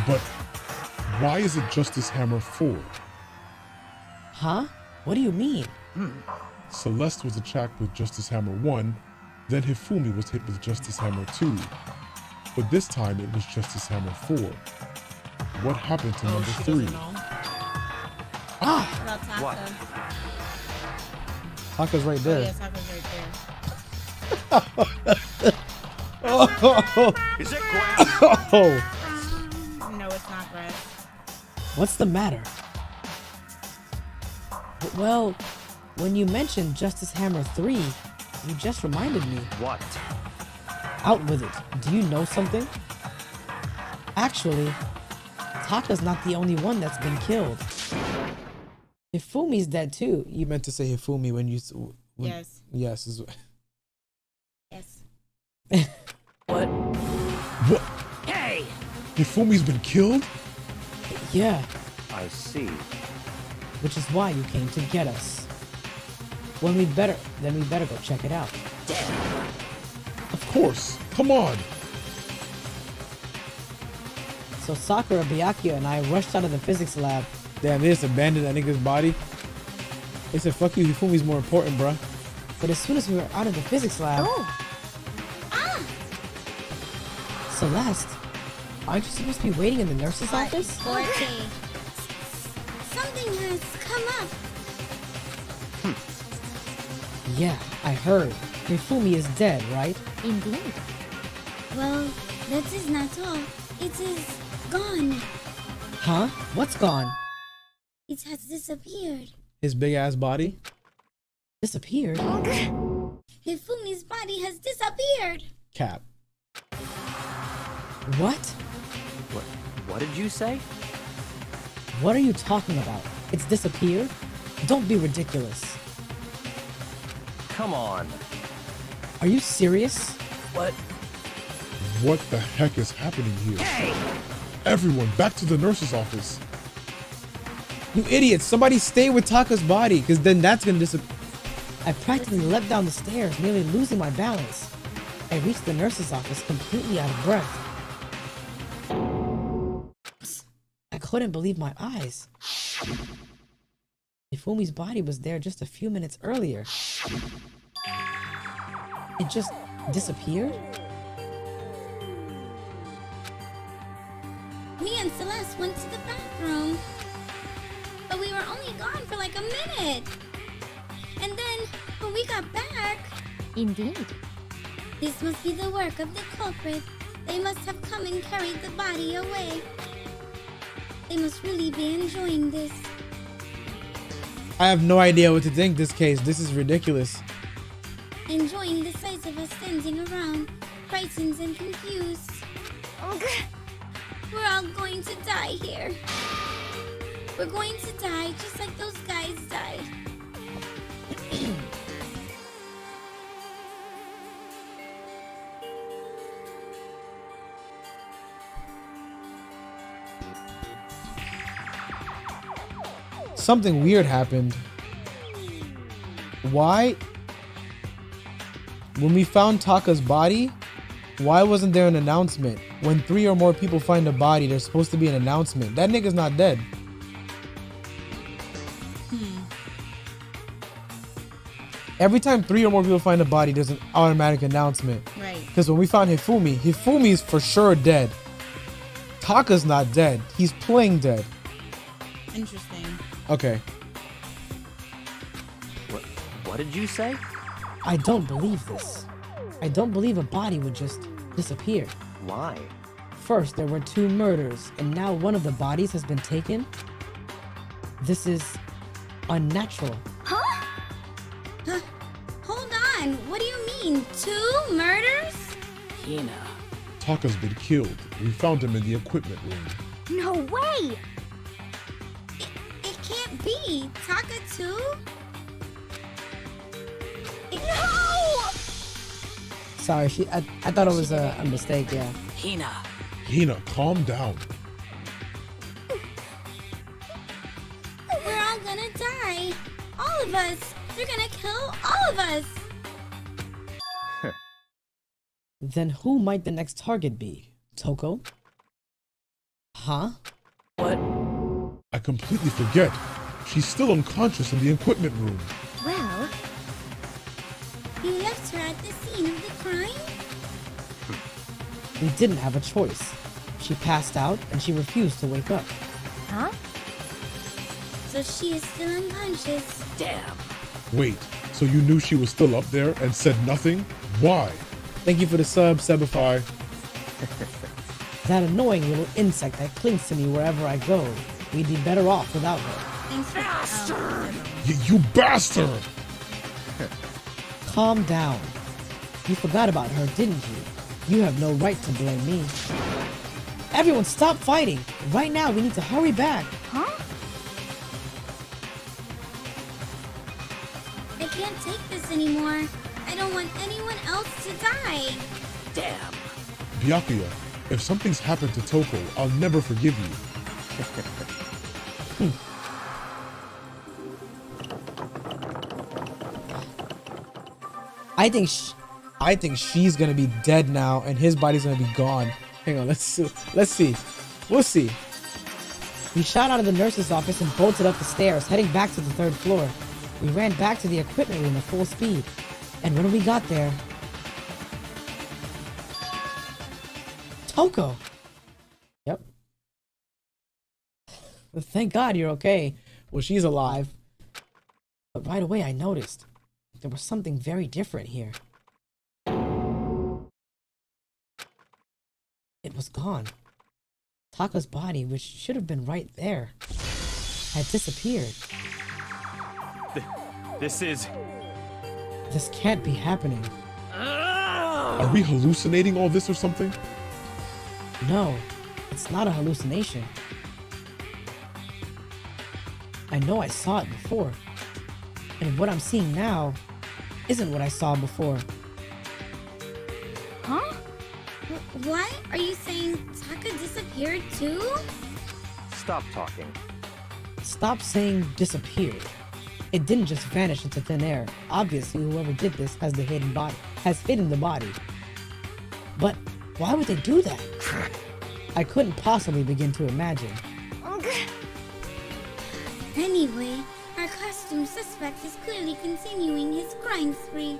However, But why is it Justice Hammer 4? Huh? What do you mean? Celeste was attacked with Justice Hammer 1, then Hifumi was hit with Justice Hammer 2. But this time it was Justice Hammer 4. What happened to Oh, number she 3? doesn't know. Ah! Taka. What? Taka's right Oh, there. yeah, Taka's right there. Oh, is it Gwen? oh, What's the matter? Well, when you mentioned Justice Hammer 3, you just reminded me. What? Out with it. Do you know something? Actually, Taka's not the only one that's been killed. Hifumi's dead too. You meant to say Hifumi when you. When, Yes. Yes. Is, Yes. What? What? Hey! Hifumi's been killed? Yeah, I see. which is why you came to get us. When we better, then we better go check it out. Of course. Come on. So Sakura, Byakuya, and I rushed out of the physics lab. damn, they just abandoned that nigga's body. They said, "Fuck you, Hifumi's more important, bruh." But as soon as we were out of the physics lab, Oh! Ah! Celeste, aren't you supposed to be waiting in the nurse's office? Forte. Something has come up. Hmm. Yeah, I heard. Hifumi is dead, right? Indeed. Well, that is not all. It is gone. Huh? What's gone? It has disappeared. His big ass body. Disappeared? Hifumi's body has disappeared. Cap. What? What? What did you say? What are you talking about? It's disappeared? Don't be ridiculous. Come on. Are you serious? What? What the heck is happening here? Hey! Everyone, back to the nurse's office. You idiots! Somebody stay with Taka's body, because then that's gonna disappear. I practically leapt down the stairs, nearly losing my balance. I reached the nurse's office completely out of breath. Couldn't believe my eyes. Hifumi's body was there just a few minutes earlier. It just disappeared? Me and Celeste went to the bathroom. But we were only gone for like a minute. And then, when we got back, Indeed. this must be the work of the culprit. They must have come and carried the body away. They must really be enjoying this. I have no idea what to think. This case. This is ridiculous. Enjoying the sight of us standing around, frightened and confused. Oh, We're all going to die here. We're going to die just like those guys died. Something weird happened. Why? When we found Taka's body, why wasn't there an announcement? When three or more people find a body, there's supposed to be an announcement. That nigga's not dead. Hmm. Every time three or more people find a body, there's an automatic announcement. Right. Because when we found Hifumi, Hifumi's for sure dead. Taka's not dead. He's playing dead. Interesting. Okay. What? What did you say? I don't believe this. I don't believe a body would just disappear. Why? First, there were two murders, and now one of the bodies has been taken? This is unnatural. Huh? Huh? Hold on. What do you mean? Two murders? Hina. Taka's been killed. We found him in the equipment room. No way! It be. Taka too? No! Sorry, she. I, I thought it was a, a mistake. Yeah. Hina. Hina, calm down. We're all gonna die. All of us. They're gonna kill all of us. Then who might the next target be? Toko? Huh? What? I completely forget. She's still unconscious in the equipment room. Well, You left her at the scene of the crime? We didn't have a choice. She passed out and she refused to wake up. huh? So she is still unconscious. Damn. Wait, so you knew she was still up there and said nothing? Why? Thank you for the sub, Sebify. That annoying little insect that clings to me wherever I go. We'd be better off without her. Bastard! You, you bastard! Calm down. You forgot about her, didn't you? You have no right to blame me. Everyone, stop fighting! Right now, we need to hurry back! Huh? I can't take this anymore. I don't want anyone else to die. Damn. Byakuya, if something's happened to Toko, I'll never forgive you. I think I think she's gonna be dead now, and his body's gonna be gone. Hang on, let's see. Let's see. We'll see. We shot out of the nurse's office and bolted up the stairs, heading back to the third floor. We ran back to the equipment room at full speed. And when we got there... Toko! Yep. Well, thank God you're okay. Well, she's alive. But right away I noticed there was something very different here. It was gone. Taka's body, which should have been right there, had disappeared. This is. This can't be happening. Are we hallucinating all this or something? No, it's not a hallucination. I know I saw it before. And what I'm seeing now isn't what I saw before. Huh? Wh- What? Are you saying Taka disappeared too? Stop talking. Stop saying disappeared. It didn't just vanish into thin air. Obviously, whoever did this has the hidden body has hidden the body. But why would they do that? I couldn't possibly begin to imagine. Anyway, our costume suspect is clearly continuing his crime spree.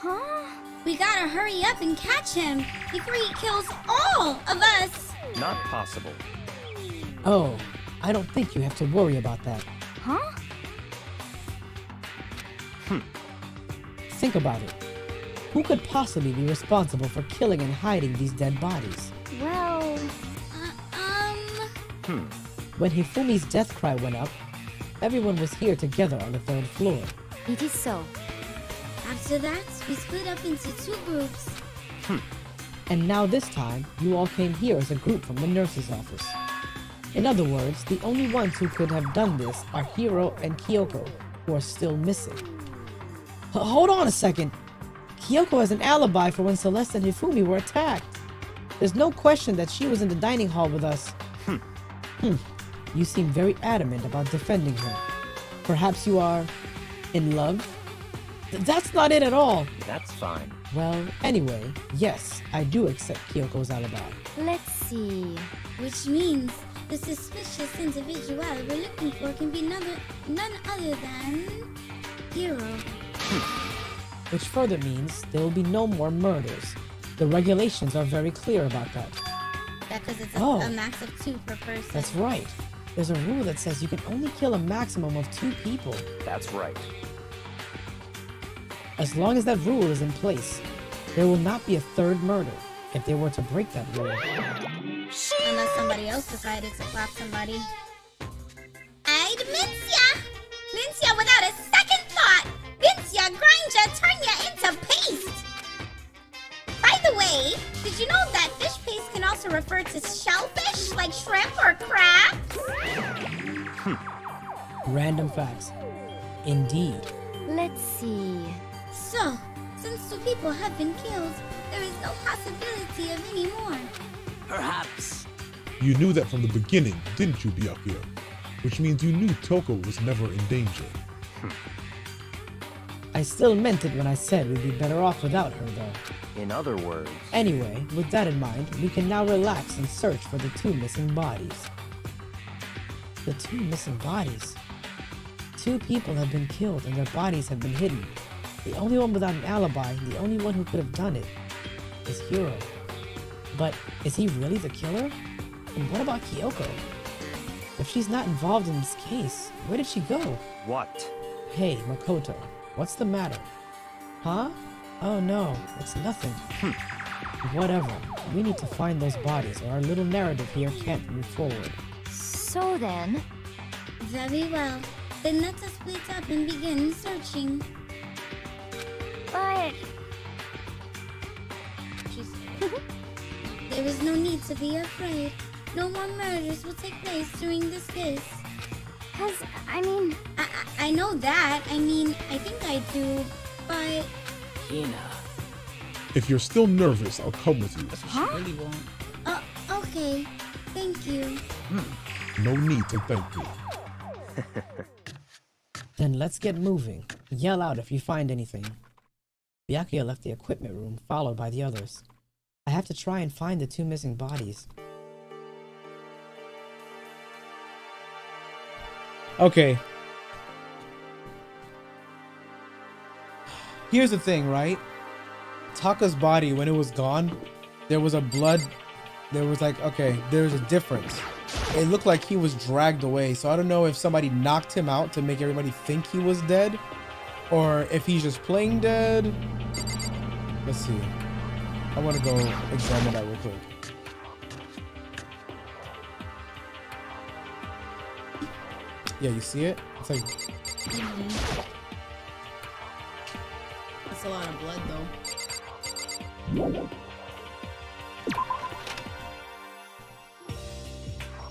Huh? We gotta hurry up and catch him before he kills all of us! Not possible. Oh, I don't think you have to worry about that. Huh? Hmm. Think about it. Who could possibly be responsible for killing and hiding these dead bodies? Well, uh, um. When Hifumi's death cry went up, everyone was here together on the third floor. It is so. After that, we split up into two groups. And now this time, you all came here as a group from the nurse's office. In other words, the only ones who could have done this are Hiro and Kyoko, who are still missing. H- hold on a second. Kyoko has an alibi for when Celeste and Hifumi were attacked. There's no question that she was in the dining hall with us. Hmm. Hmm. You seem very adamant about defending her. Perhaps you are in love? Th- that's not it at all. That's fine. Well, anyway, yes, I do accept Kyoko's alibi. Let's see. Which means the suspicious individual we're looking for can be none, none other than. Hiro. Hmm. Which further means there will be no more murders. The regulations are very clear about that. Because it's a, Oh. a max of two per person. That's right. There's a rule that says you can only kill a maximum of two people. That's right. As long as that rule is in place, there will not be a third murder if they were to break that rule. Unless somebody else decided to clap somebody. I'd Mincia! Mincia without a second thought! Mincia grind ya, turn ya into paste! By the way, did you know that fish paste can also refer to shellfish, like shrimp or crab? Hmm. Random facts. Indeed. Let's see. So, since two people have been killed, there is no possibility of any more. Perhaps. You knew that from the beginning, didn't you, Byakuya? Which means you knew Toko was never in danger. Hmm. I still meant it when I said we'd be better off without her, though. In other words, Anyway, with that in mind, we can now relax and search for the two missing bodies. The two missing bodies. Two people have been killed and their bodies have been hidden. The only one without an alibi, the only one who could have done it, is Hiro. But is he really the killer? And what about Kyoko? If she's not involved in this case, where did she go? what? Hey, Makoto, what's the matter? Huh? Oh no, it's nothing. Hmm. Whatever. We need to find those bodies or our little narrative here can't move forward. So then. Very well. Then let us split up and begin searching. But. there is no need to be afraid. No more murders will take place during this case. Cause, I mean, I, I I know that. I mean, I think I do, but. Hina. If you're still nervous, I'll come with you. Huh? Really won't. Uh, okay. Thank you. No need to thank me. Then let's get moving. Yell out if you find anything. Byakuya left the equipment room, followed by the others. I have to try and find the two missing bodies. Okay. Here's the thing, right? Taka's body, when it was gone, there was a blood. There was like, okay, there's a difference. It looked like he was dragged away. So I don't know if somebody knocked him out to make everybody think he was dead, or if he's just playing dead. Let's see. I want to go examine that real quick. Yeah, you see it? It's like Mhm. That's a lot of blood, though.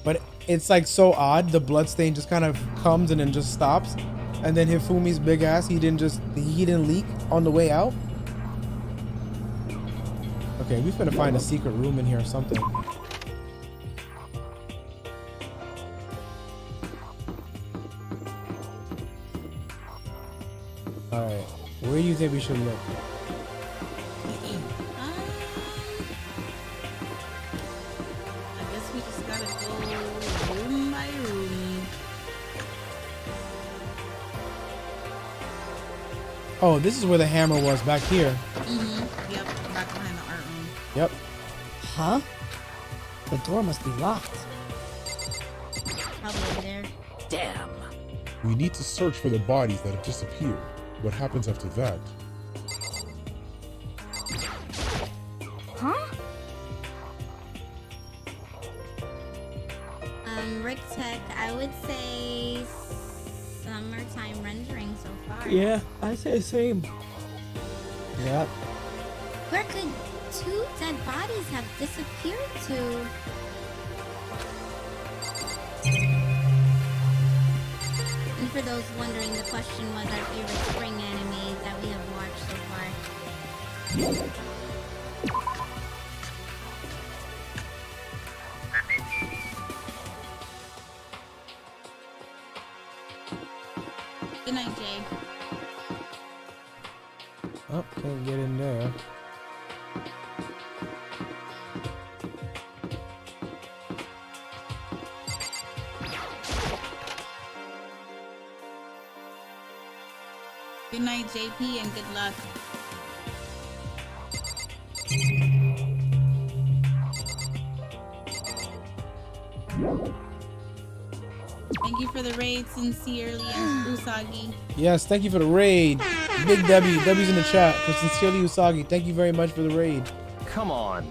But it's like so odd. The blood stain just kind of comes and then just stops. And then Hifumi's big ass, he didn't just he didn't leak on the way out. Okay, we're gonna find a secret room in here or something. Alright. Where do you think we should look? I guess we just gotta go room by room. Oh, this is where the hammer was back here. Mm-hmm. Yep, back behind the art room. Yep. Huh? The door must be locked. Probably over there. Damn. We need to search for the bodies that have disappeared. What happens after that? Huh? Um, Rick Tech, I would say summertime rendering so far. Yeah, I say the same. Yep. Where could two dead bodies have disappeared to? For those wondering, the question was our favorite spring anime that we have watched so far. JP, and good luck. Thank you for the raid, sincerely, and Usagi. Yes, thank you for the raid. Big W, W's in the chat for sincerely Usagi. Thank you very much for the raid. Come on.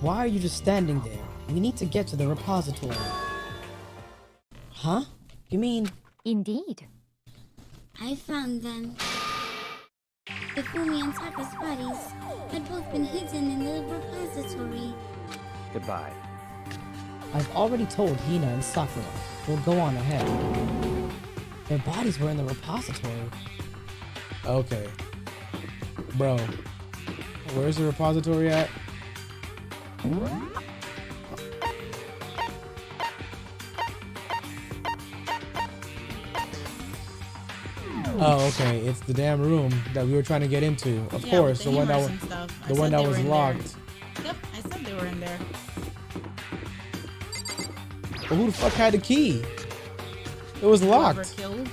Why are you just standing there? We need to get to the repository. Huh? You mean Indeed. I found them. Hifumi and Taka's bodies had both been hidden in the repository. Goodbye. I've already told Hina and Sakura. We'll go on ahead. Their bodies were in the repository. Okay. Bro, where's the repository at? Oh, okay. It's the damn room that we were trying to get into. Of Yeah, course, with the one that was and. I the one that was were in there. locked. Yep, I said they were in there. But who the fuck had the key? It was locked. the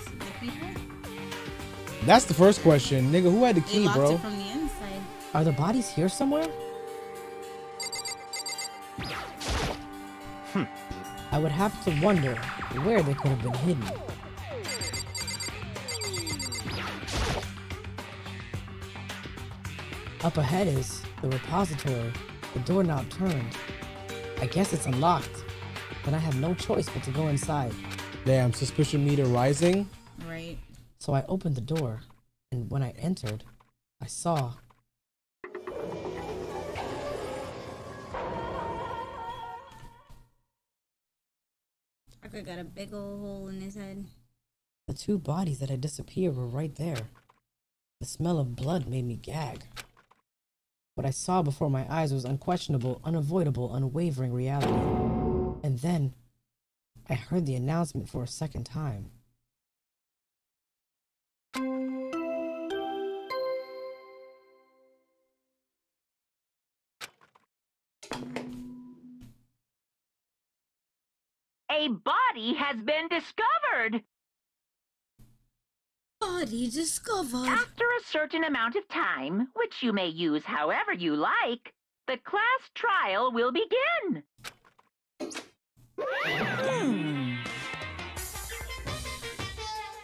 That's the first question, nigga. Who had the they key, locked bro? it from the inside. Are the bodies here somewhere? Hmm. I would have to wonder where they could have been hidden. Up ahead is the repository. The doorknob turned. I guess it's unlocked. Then I have no choice but to go inside. Damn, suspicion meter rising. Right. So I opened the door, and when I entered, I saw A Sakura got a big old hole in his head. The two bodies that had disappeared were right there. The smell of blood made me gag. What I saw before my eyes was unquestionable, unavoidable, unwavering reality. And then, I heard the announcement for a second time. A body has been discovered. Body discovered. After a certain amount of time, which you may use however you like, the class trial will begin.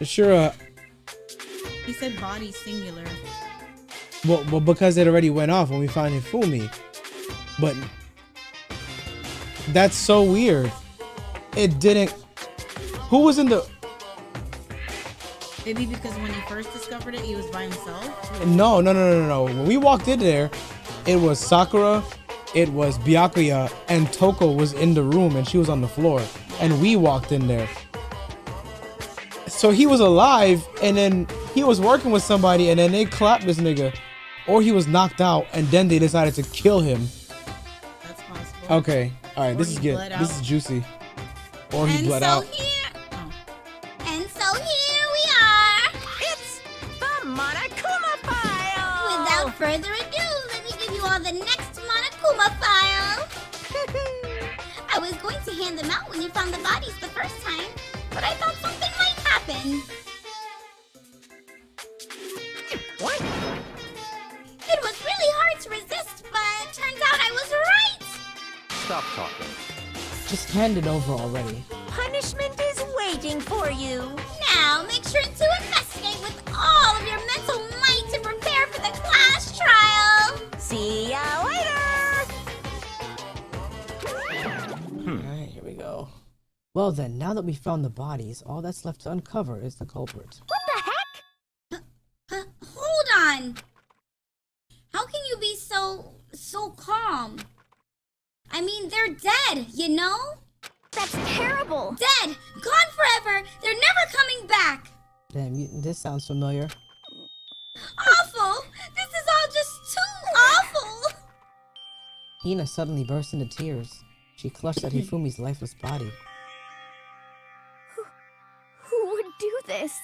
Sure. Uh, He said body singular. well, well, because it already went off when we found Hifumi. But that's so weird. It didn't. Who was in the? Maybe because when he first discovered it, he was by himself. No, no, no, no, no. When we walked in there, it was Sakura, it was Byakuya, and Toko was in the room and she was on the floor. And we walked in there. So he was alive and then he was working with somebody and then they clapped this nigga. Or he was knocked out and then they decided to kill him. That's possible. Okay. Alright, this is good. This is juicy. Or he and bled so out. here, Monokuma file. I was going to hand them out when you found the bodies the first time, but I thought something might happen. What? It was really hard to resist, but turns out I was right. Stop talking. Just hand it over already. Punishment is waiting for you. Now, make sure to investigate with all of your mental might to prepare for the class trial. See ya later. Go. Well then, now that we've found the bodies, all that's left to uncover is the culprit. What the heck? Huh, hold on. How can you be so so calm? I mean, they're dead, you know? That's terrible. Dead, gone forever. They're never coming back. Damn, this sounds familiar. Awful. This is all just too awful. Hina suddenly burst into tears. She clutched at Hifumi's lifeless body. Who who would do this?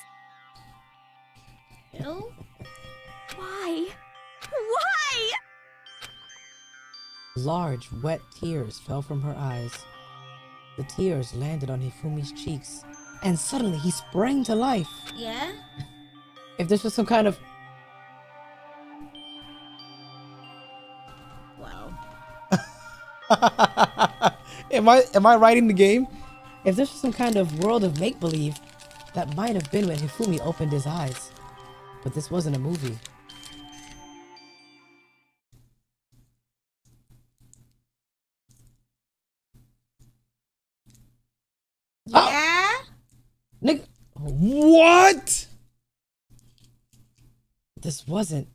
You? Why? Why? Large, wet tears fell from her eyes. The tears landed on Hifumi's cheeks, and suddenly he sprang to life. Yeah? If this was some kind of am I am I writing the game? if this was some kind of world of make believe, that might have been when Hifumi opened his eyes. But this wasn't a movie. Ah! Yeah? Nick, What? this wasn't.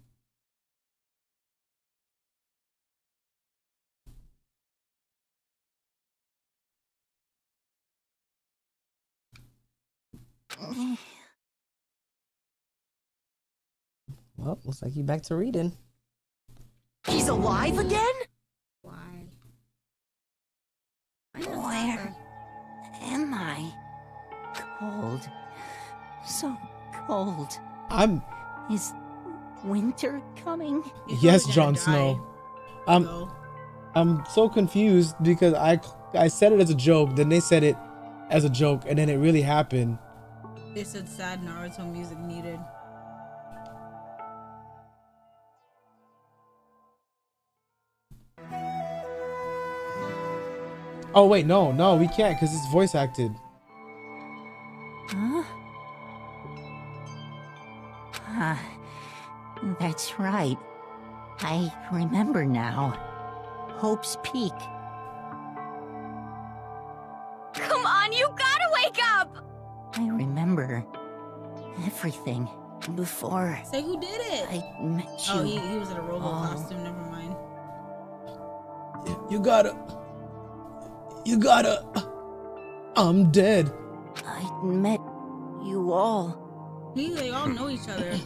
Well, looks like you back to reading. He's alive again? Why? Why not Where Sakura? am I? Cold. So cold. I'm Is winter coming? Yes, probably Jon. Snow. Um, I'm Go. I'm so confused because I I said it as a joke, then they said it as a joke, and then it really happened. They said sad Naruto music needed. Oh wait, no, no, we can't because it's voice acted. Huh? Ah, that's right. I remember now. Hope's Peak. Come on, you gotta wake up! I remember everything before Say who did it? I met you. oh, he, he was in a robo all. Oh. costume. Never mind. You gotta, you gotta. I'm dead. I met you all. See, they all know each other.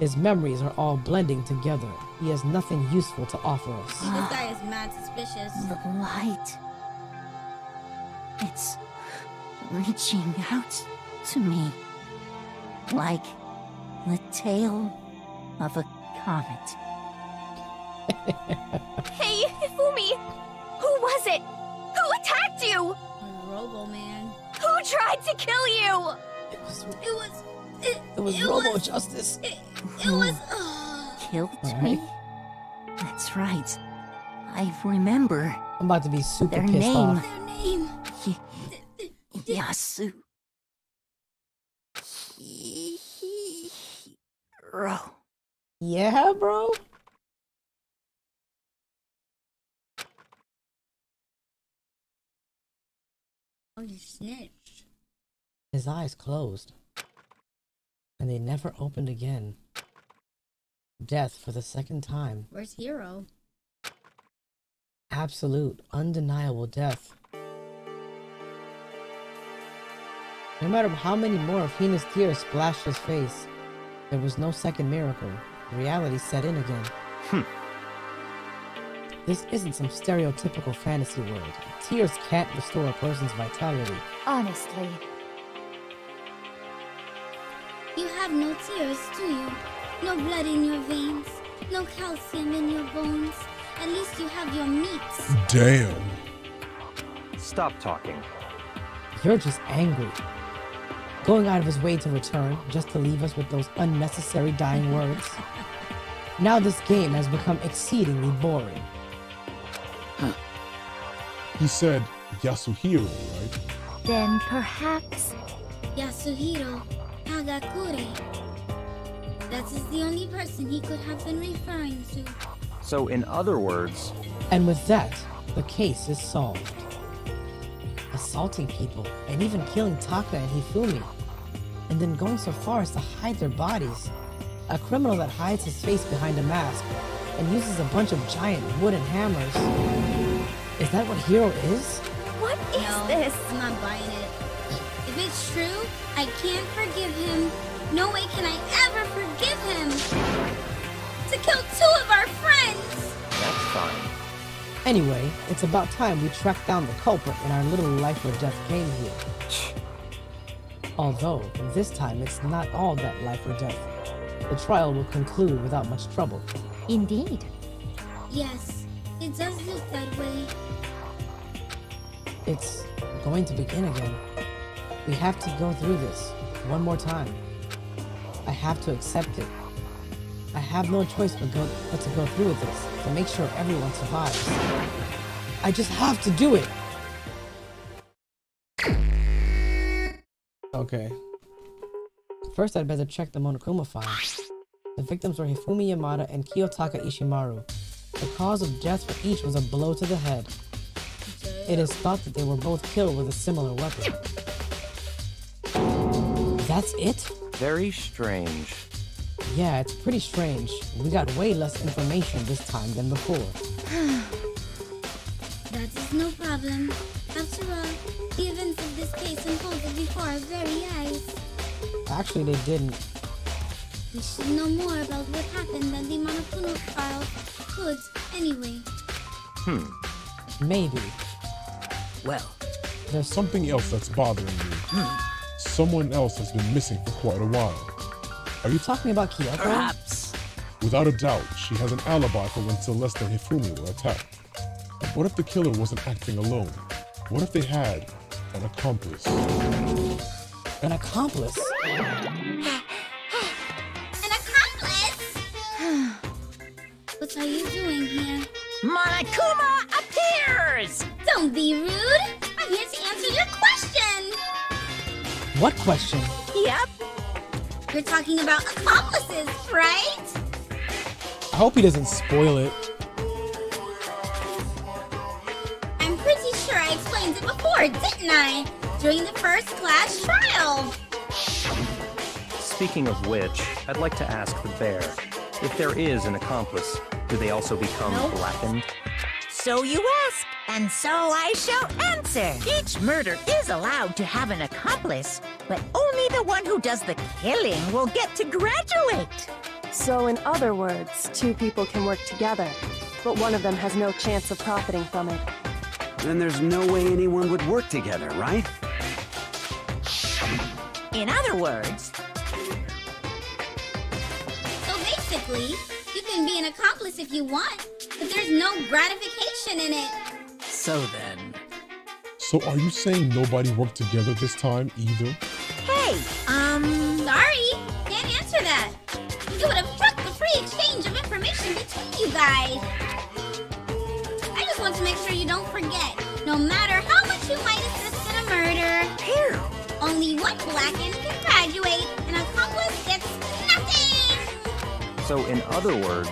His memories are all blending together. He has nothing useful to offer us. This guy is mad suspicious. The light. It's reaching out to me. Like the tail of a comet. Hey, Hifumi! Who was it? Who attacked you? Robo Man. Who tried to kill you? It was, It was. It, it was it Robo was. Justice. It, it was. Uh, Killed Alright. me? That's right. I remember I'm about to be super their pissed name. off. their name. Y- Yasu. Bro. Yeah, bro. Oh, you snitched. His eyes closed, and they never opened again. Death for the second time. Where's Hiro? Absolute, undeniable death. No matter how many more of Hina's tears splashed his face, there was no second miracle. Reality set in again. Hmm. This isn't some stereotypical fantasy world. Tears can't restore a person's vitality. Honestly, You have no tears, do you? No blood in your veins. No calcium in your bones. At least you have your meats. Damn. Stop talking. You're just angry. Going out of his way to return, just to leave us with those unnecessary dying words. Now this game has become exceedingly boring. Huh. He said Yasuhiro, right? then perhaps Yasuhiro Hagakure. That is the only person he could have been referring to. So, in other words, And with that, the case is solved. Assaulting people, and even killing Taka and Hifumi, and then going so far as to hide their bodies. A criminal that hides his face behind a mask and uses a bunch of giant wooden hammers. Is that what Hiro is? what is no, this? I'm not buying it. If it's true, I can't forgive him. No way can I ever forgive him. To kill two of our friends! that's fine. Anyway, it's about time we track down the culprit in our little life or death game here. Although, this time it's not all that life or death. The trial will conclude without much trouble. Indeed. Yes, it does look that way. It's going to begin again. We have to go through this one more time. I have to accept it. I have no choice but, go, but to go through with this to make sure everyone survives. I just have to do it. Okay. First, I'd better check the Monokuma file. The victims were Hifumi Yamada and Kiyotaka Ishimaru. The cause of death for each was a blow to the head. It is thought that they were both killed with a similar weapon. That's it? Very strange. Yeah, it's pretty strange. We got way less information this time than before. That is no problem. After all, the events of this case unfolded before our very eyes. Actually, they didn't. We should know more about what happened than the Monokuma file could, anyway. Hmm. Maybe. Well, There's something else that's bothering you. Someone else has been missing for quite a while. Are you Talking about Kyoko? perhaps. Without a doubt, she has an alibi for when Celeste and Hifumi were attacked. But What if the killer wasn't acting alone? What if they had an accomplice? An accomplice? An accomplice! what are you doing here? Monokuma appears! Don't be rude! I'm here to answer your question! What question? Yep. You're talking about accomplices, right? I hope he doesn't spoil it. I'm pretty sure I explained it before, didn't I? During the first class trial. Speaking of which, I'd like to ask the bear if there is an accomplice, do they also become Nope. blackened? So you ask, And so I shall answer. Each murder is allowed to have an accomplice, but only the one who does the killing will get to graduate. So, in other words, two people can work together, but one of them has no chance of profiting from it. Then there's no way anyone would work together, right? In other words, So basically, you can be an accomplice if you want, but there's no gratification in it. So then, So are you saying nobody worked together this time either? Hey, um, sorry, can't answer that. It would obstruct the free exchange of information between you guys. I just want to make sure you don't forget, no matter how much you might assist in a murder, here, only one blackened can graduate, an accomplice gets nothing. so in other words,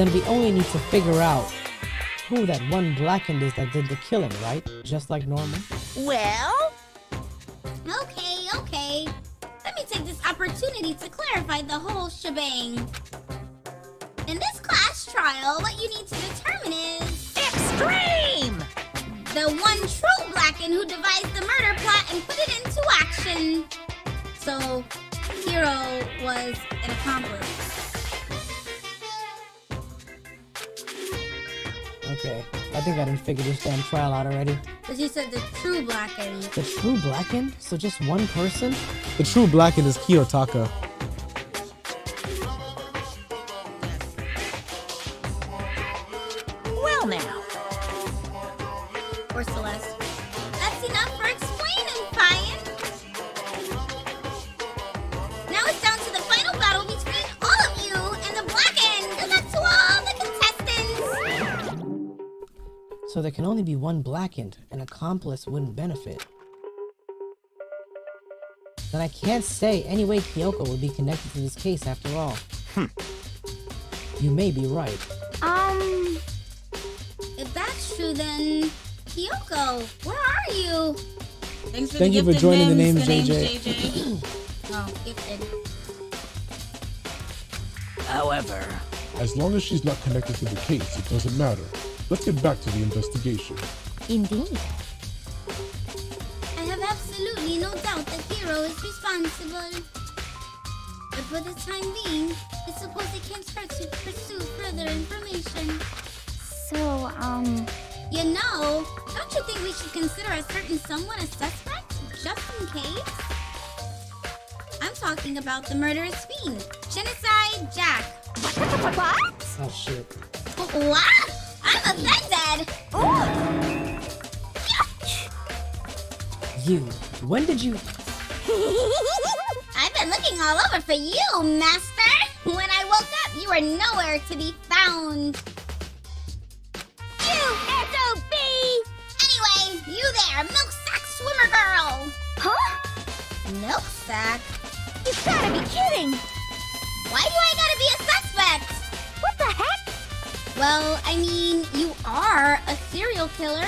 Then we only need to figure out who that one blackened is that did the killing, right? Just like Norman? well, Okay, okay. Let me take this opportunity to clarify the whole shebang. In this class trial, what you need to determine is extreme! the one true Blacken who devised the murder plot and put it into action. So, Hiro was an accomplice. Okay, I think I didn't figure this damn trial out already. But you said the true Blacken. The true blackened? So just one person? The true blackened is Kiyotaka. There can only be one blackened. An accomplice wouldn't benefit. Then I can't say any way Kyoko would be connected to this case after all. You may be right. Um, if that's true, then Kyoko, where are you? Thanks for Thank you for gifted joining the name, names, the JJ. JJ. Oh, gifted. however, As long as she's not connected to the case, it doesn't matter. Let's get back to the investigation. Indeed. I have absolutely no doubt that Hiro is responsible. But for the time being, I suppose it can't hurt to pursue further information. So, um, You know, don't you think we should consider a certain someone a suspect, just in case? I'm talking about the murderous fiend, Genocide Jack. What? Oh shit. What? I'm offended! You. When did you. I've been looking all over for you, Master. When I woke up, you were nowhere to be found. You SOB! Anyway, you there, milk sack swimmer girl. Huh? Milk sack? You gotta be kidding. Why do I gotta be a suspect? What the heck? Well, I mean, you are a serial killer.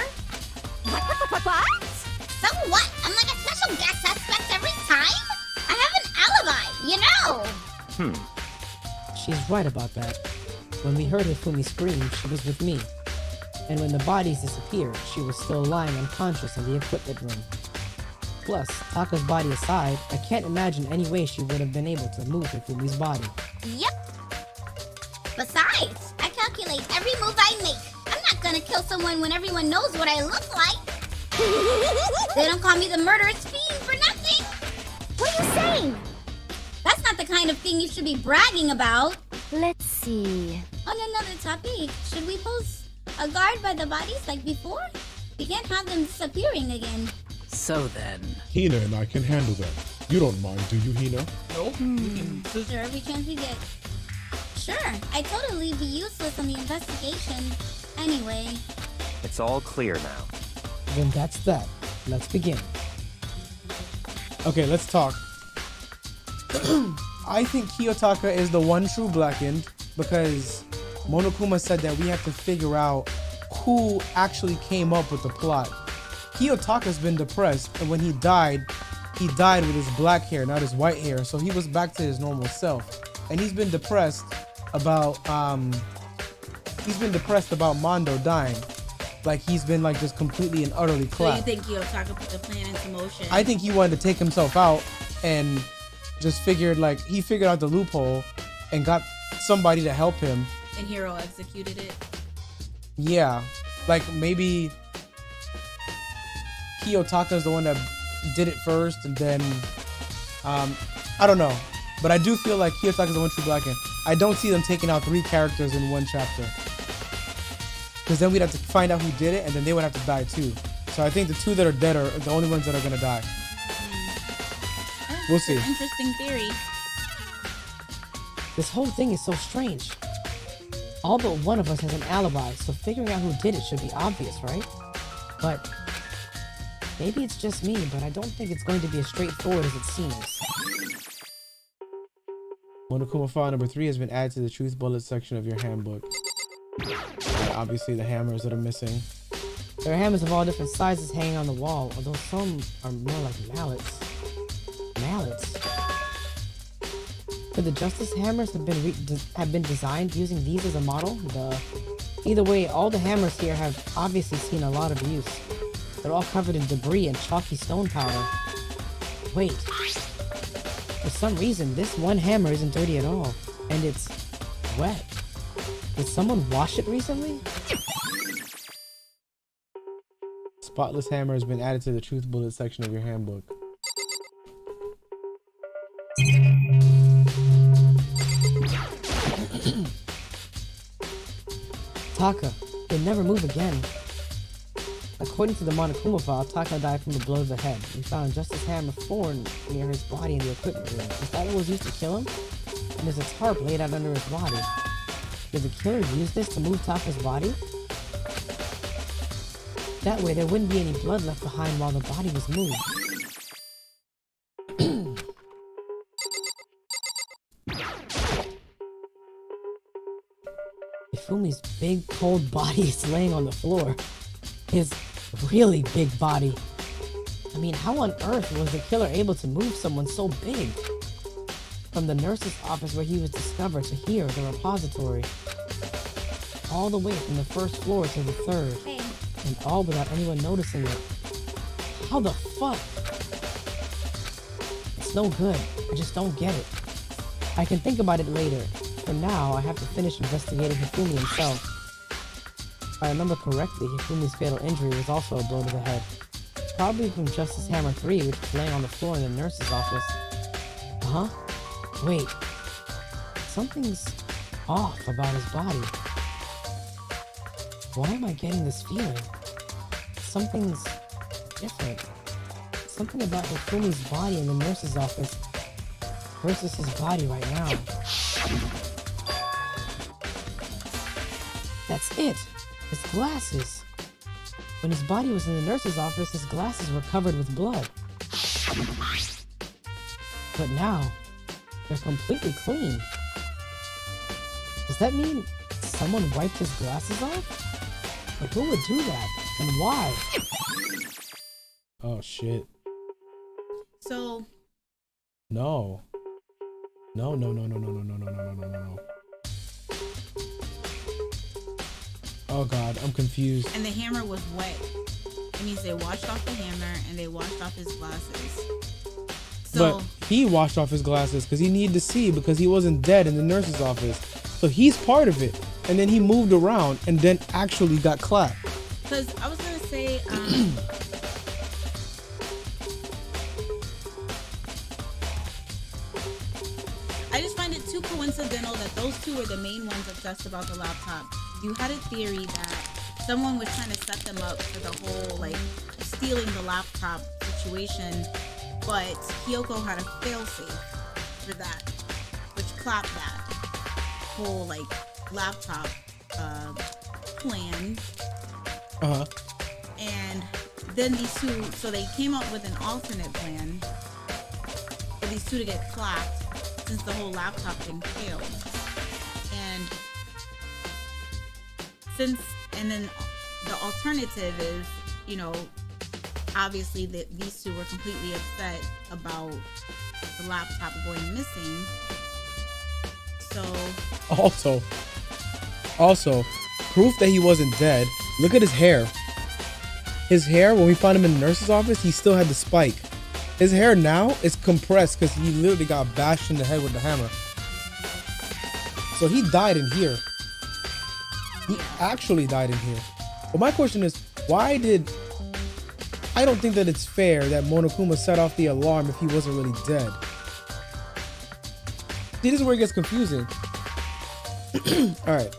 What? What? So what? I'm like a special guest suspect every time? I have an alibi, you know. hmm, She's right about that. When we heard Hifumi scream, she was with me. And when the bodies disappeared, she was still lying unconscious in the equipment room. Plus, Taka's body aside, I can't imagine any way she would have been able to move Hifumi's body. Yep. Besides, I calculate every move I make. I'm not gonna kill someone when everyone knows what I look like. they don't call me the murderous fiend for nothing. What are you saying? That's not the kind of thing you should be bragging about. let's see. On another topic, should we post a guard by the bodies like before? We can't have them disappearing again. so then, Hina and I can handle that. You don't mind, do you, Hina? Nope. Hmm. Sure, every chance we get. Sure, I'd totally be useless on the investigation. Anyway, it's all clear now. Then that's that. Let's begin. Okay, let's talk. I think Kiyotaka is the one true blackened because Monokuma said that we have to figure out who actually came up with the plot. Kiyotaka's been depressed, and when he died, he died with his black hair, not his white hair, so he was back to his normal self. And he's been depressed about um he's been depressed about Mondo dying. like he's been like just completely and utterly So you think Kiyotaka put the plan into motion? I think he wanted to take himself out and just figured like he figured out the loophole and got somebody to help him. and Hiro executed it. Yeah, like maybe Kiyotaka is the one that did it first, and then um, I don't know, but I do feel like Kiyotaka is the one true black, and I don't see them taking out three characters in one chapter, because then we'd have to find out who did it, and then they would have to die too. So I think the two that are dead are the only ones that are gonna die. We'll see. Interesting theory. This whole thing is so strange. All but one of us has an alibi, so figuring out who did it should be obvious, right? But maybe it's just me, but I don't think it's going to be as straightforward as it seems. Monokuma file number three has been added to the truth bullet section of your handbook. Uh, obviously, the hammers that are missing. There are hammers of all different sizes hanging on the wall, although some are more like mallets. Mallets? Could the justice hammers have been have been designed using these as a model? The either way, all the hammers here have obviously seen a lot of use. They're all covered in debris and chalky stone powder. Wait. For some reason, this one hammer isn't dirty at all, and it's wet. Did someone wash it recently? Spotless hammer has been added to the truth bullet section of your handbook. Taka, you'll never move again. According to the Monokuma file, Taka died from the blow to the head. We found Justice Hammer 4 near his body in the equipment room. Is that what was used to kill him? And there's a tarp laid out under his body. Did the killer use this to move Taka's body? That way there wouldn't be any blood left behind while the body was moved. Hifumi's big cold body is laying on the floor. His really big body. I mean, how on earth was the killer able to move someone so big? From the nurse's office where he was discovered to here, the repository. All the way from the first floor to the third. And all without anyone noticing it. How the fuck? It's no good. I just don't get it. I can think about it later. For now, I have to finish investigating Hifumi himself. If I remember correctly, Hifumi's fatal injury was also a blow to the head. Probably from Justice Hammer 3, which was laying on the floor in the nurse's office. Huh? Wait. Something's off about his body. Why am I getting this feeling? Something's different. Something about Hifumi's body in the nurse's office versus his body right now. That's it. His glasses. When his body was in the nurse's office, his glasses were covered with blood. But now, they're completely clean. Does that mean someone wiped his glasses off? But who would do that? And why? Oh shit. So No. No, no, no, no, no, no, no, no, no, no, no, no. Oh god, I'm confused. and the hammer was wet. It means they washed off the hammer and they washed off his glasses. So but he washed off his glasses because he needed to see because he wasn't dead in the nurse's office. So he's part of it. And then he moved around and then actually got clapped. Because I was gonna say, um, I just find it too coincidental that those two were the main ones obsessed about the laptop. You had a theory that someone was trying to set them up for the whole like stealing the laptop situation, but Kyoko had a failsafe for that, which clapped that whole like laptop uh, plan Uh huh. and then these two so they came up with an alternate plan for these two to get clapped since the whole laptop thing failed since and then the alternative is you know obviously that these two were completely upset about the laptop going missing so Also, also, proof that he wasn't dead Look at his hair. His hair, when we found him in the nurse's office, he still had the spike. His hair now is compressed because he literally got bashed in the head with the hammer. So he died in here. He actually died in here. But my question is, why did I don't think that it's fair that Monokuma set off the alarm if he wasn't really dead. See, this is where it gets confusing. Alright.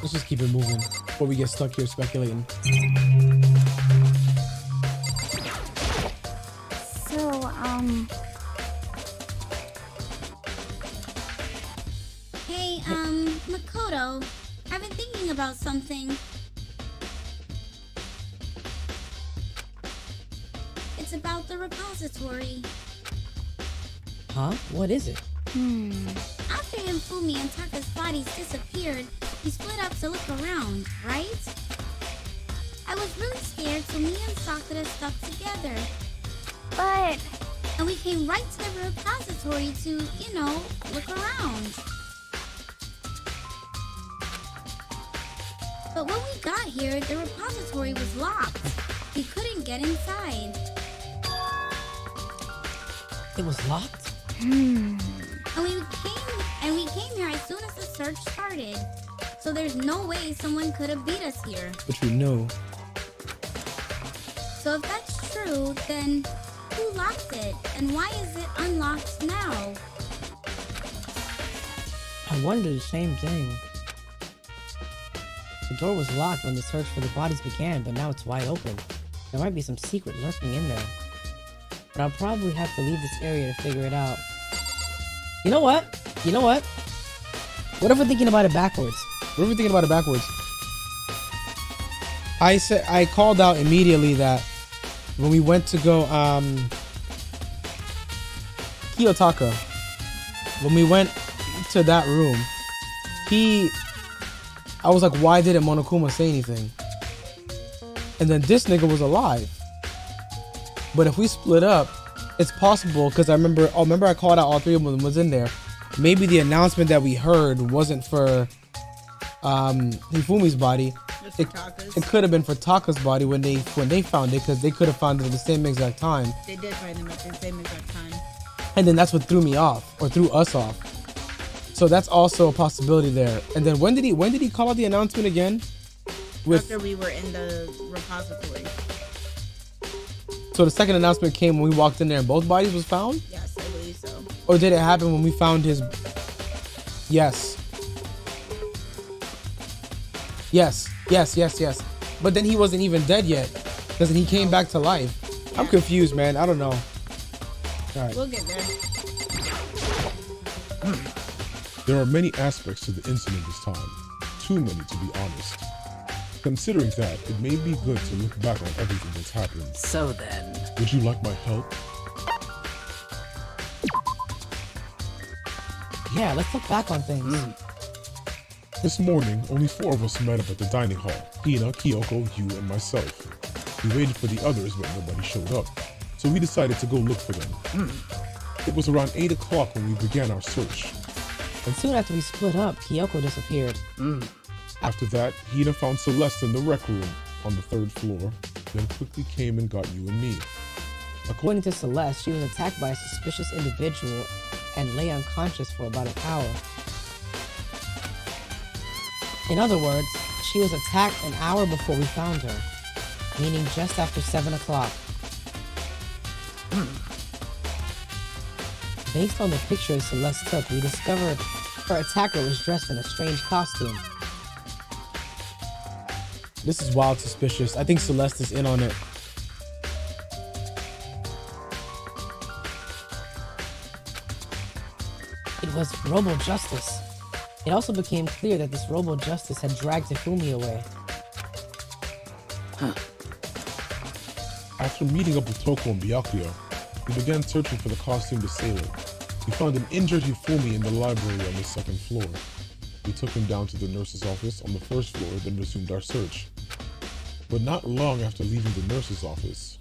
Let's just keep it moving before we get stuck here speculating. So, um. Makoto, I've been thinking about something. It's about the repository. Huh? What is it? Hmm. After Hifumi and Taka's bodies disappeared, we split up to look around, right? I was really scared, so me and Sakura stuck together. But... And we came right to the repository to, you know, look around. But when we got here, the repository was locked. We couldn't get inside. It was locked? Hmm. And we came and we came here as soon as the search started. So there's no way someone could have beat us here. But you know. So if that's true, then who locked it? And why is it unlocked now? I wonder the same thing. The door was locked when the search for the bodies began, but now it's wide open. There might be some secret lurking in there. But I'll probably have to leave this area to figure it out. You know what? You know what? What if we're thinking about it backwards? What if we're thinking about it backwards? I said I called out immediately that when we went to go um Kiyotaka, when we went to that room, he I was like, why didn't Monokuma say anything? And then this nigga was alive. But if we split up, it's possible because I remember oh remember I called out all three of them was in there. Maybe the announcement that we heard wasn't for um Hifumi's body. It, it could have been for Taka's body when they when they found it because they could have found it at the same exact time. They did find them at the same exact time. And then that's what threw me off or threw us off. So that's also a possibility there. And then when did he when did he call out the announcement again? With After we were in the repository. so the second announcement came when we walked in there and both bodies was found? Yes, I believe so. Or did it happen when we found his Yes. Yes, yes, yes, yes. But then he wasn't even dead yet. Because he came back to life. I'm confused, man. I don't know. Alright. We'll get there. There are many aspects to the incident this time. Too many, to be honest. Considering that, it may be good to look back on everything that's happened. So then, Would you like my help? Yeah, let's look back on things. Hmm. This morning, only four of us met up at the dining hall. Hina, Kyoko, you, and myself. We waited for the others, but nobody showed up. So we decided to go look for them. Hmm. It was around 8 o'clock when we began our search. And soon after we split up, Kyoko disappeared. Mm. After that, Hina found Celeste in the rec room on the third floor, then quickly came and got you and me. According to Celeste, she was attacked by a suspicious individual and lay unconscious for about an hour. In other words, she was attacked an hour before we found her, meaning just after 7 o'clock. Hmm. Based on the pictures Celeste took, we discovered her attacker was dressed in a strange costume. This is wild suspicious. I think Celeste is in on it. It was Robo Justice. It also became clear that this Robo Justice had dragged Hifumi away. After meeting up with Toko and Byakuya, we began searching for the costumed assailant. We found an injured Hifumi in the library on the second floor. We took him down to the nurse's office on the first floor, then resumed our search. But not long after leaving the nurse's office,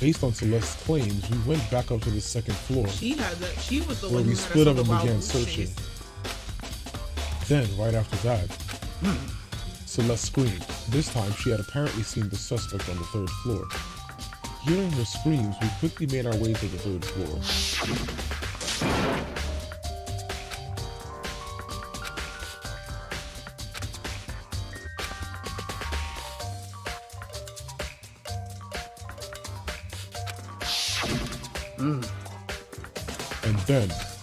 Based on Celeste's claims, we went back up to the second floor, She had the. She was the where one we split up and began searching. chase. Then, right after that, hmm. Celeste screamed. This time, she had apparently seen the suspect on the third floor. Hearing her screams, we quickly made our way to the third floor. Hmm. And then,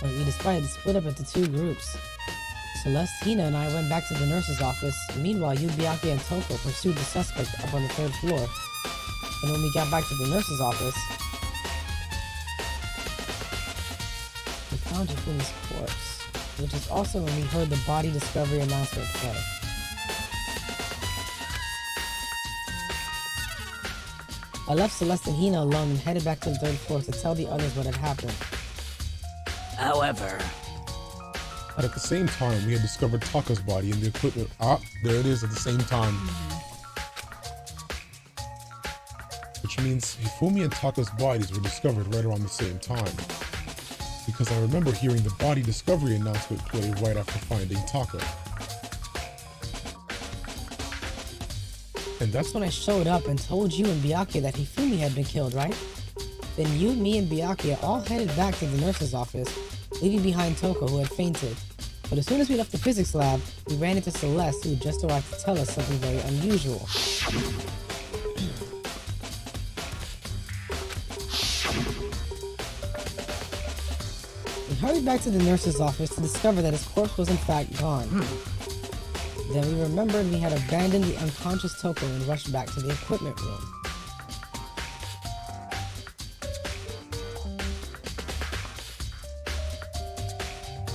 Point, we decided to split up into two groups. Celeste, Hina, and I went back to the nurse's office. Meanwhile, Byakuya and Toko pursued the suspect up on the third floor. And when we got back to the nurse's office, we found Hifumi's corpse, which is also when we heard the body discovery announcement play. I left Celeste and Hina alone and headed back to the third floor to tell the others what had happened. However, But at the same time, we had discovered Taka's body in the equipment. Ah, there it is at the same time. Which means Hifumi and Taka's bodies were discovered right around the same time. Because I remember hearing the body discovery announcement play right after finding Taka. And that's That's when I showed up and told you and Byakuya that Hifumi had been killed, right? Then you, me, and Byakuya all headed back to the nurse's office, leaving behind Toko, who had fainted. But as soon as we left the physics lab, we ran into Celeste, who had just arrived to tell us something very unusual. We hurried back to the nurse's office to discover that his corpse was in fact gone. Hmm. Then we remembered we had abandoned the unconscious Toko and rushed back to the equipment room.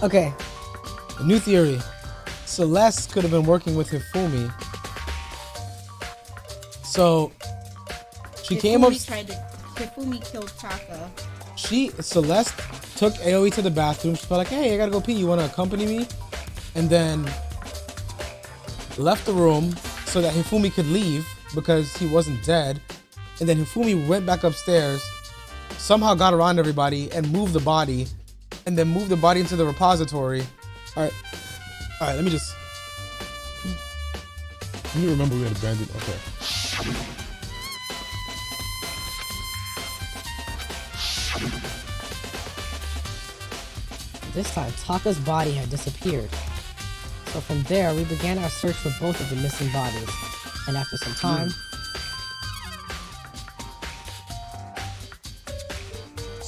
Okay, a new theory. Celeste could have been working with Hifumi. So she came up. Hifumi tried to. Hifumi killed Taka. She Celeste took Aoi to the bathroom. She felt like, "Hey, I gotta go pee. You wanna accompany me?" And then left the room so that Hifumi could leave because he wasn't dead. And then Hifumi went back upstairs, somehow got around everybody and moved the body, and then move the body into the repository. All right, all right. Let me just. You remember we had abandoned. Okay. This time, Taka's body had disappeared. So from there, we began our search for both of the missing bodies. And after some time,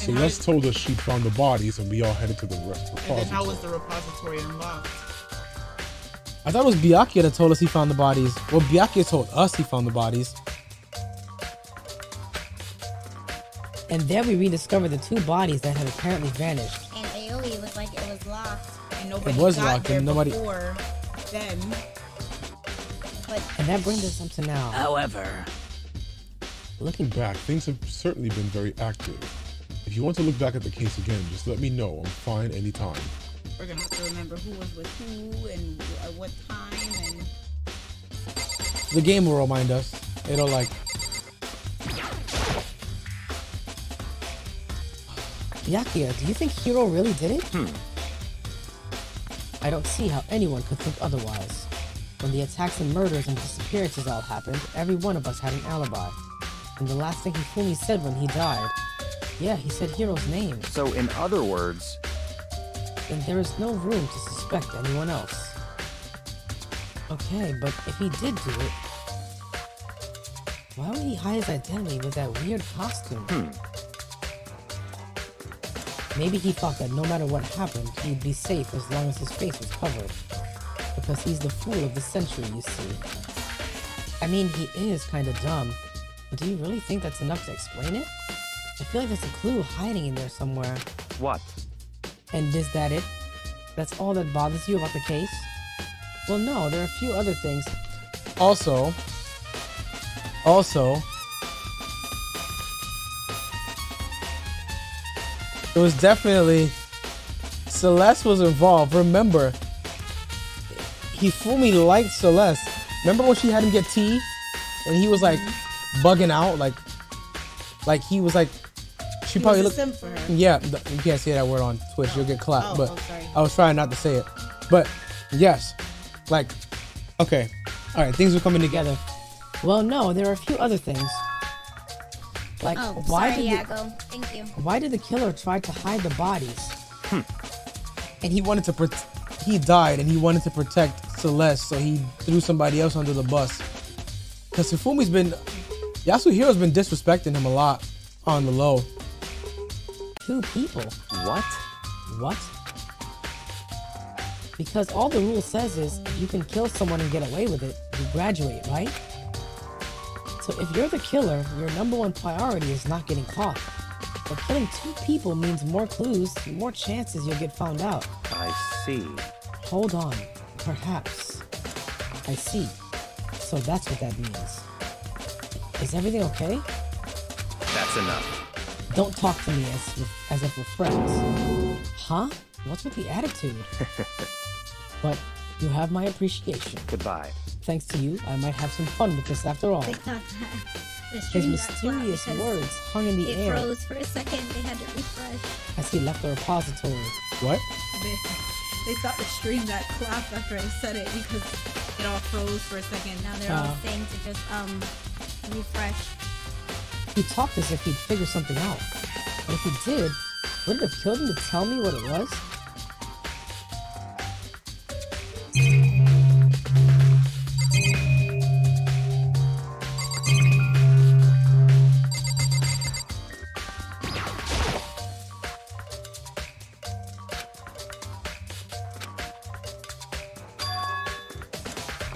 Celeste told us she'd found the bodies, and we all headed to the re- And then repository. how was the repository unlocked? I thought it was Byakuya that told us he found the bodies. Well, Byakuya told us he found the bodies. and there we rediscovered the two bodies that had apparently vanished. And Aoi was like it was locked. And nobody was got locked there and nobody- before then. But And that brings us up to now. however, Looking back, things have certainly been very active. If you want to look back at the case again, just let me know. I'm fine anytime. We're gonna have to remember who was with who and at what time and The game will remind us. It'll like. Byakuya, do you think Hiro really did it? Hmm. I don't see how anyone could think otherwise. When the attacks and murders and disappearances all happened, every one of us had an alibi. And the last thing Hifumi said when he died, yeah, he said Hiro's name. so in other words, Then there is no room to suspect anyone else. Okay, but if he did do it, why would he hide his identity with that weird costume? hmm, Maybe he thought that no matter what happened, he'd be safe as long as his face was covered. Because he's the fool of the century, you see. I mean, he is kinda dumb, but do you really think that's enough to explain it? I feel like there's a clue hiding in there somewhere. What? And is that it? That's all that bothers you about the case? Well, no, there are a few other things. Also, also, it was definitely Celeste was involved. Remember, he fully liked Celeste. Remember when she had him get tea, and he was like mm-hmm. bugging out, like, like he was like she probably was looked. simp for. Yeah, th- you can't say that word on Twitch. You'll get clapped. Oh, but oh, sorry. I was trying not to say it. But yes, like, okay, all right, things are coming together. Well, no, there are a few other things. Like, Oh, why sorry, did the, Thank you. why did the killer try to hide the bodies? Hmm. and he wanted to protect. He died, and he wanted to protect Celeste, so he threw somebody else under the bus. Because Hifumi's been, Yasuhiro's been disrespecting him a lot on the low. Two people. What? What? Because all the rule says is you can kill someone and get away with it, you graduate, right? So if you're the killer, your number one priority is not getting caught. But killing two people means more clues, more chances you'll get found out. I see. Hold on. Perhaps. I see. So that's what that means. Is everything okay? That's enough. Don't talk to me as, as if we're friends. Huh? What's with the attitude? But you have my appreciation. Goodbye. Thanks to you, I might have some fun with this after all. They thought the His stream got slapped mysterious because words hung in the it air froze for a second. They had to refresh. as he left the repository. What? They, they thought the stream got clapped after I said it because it all froze for a second. Now they're all Uh. saying to just um refresh. He talked as if he'd figure something out. But if he did, would it have killed him to tell me what it was?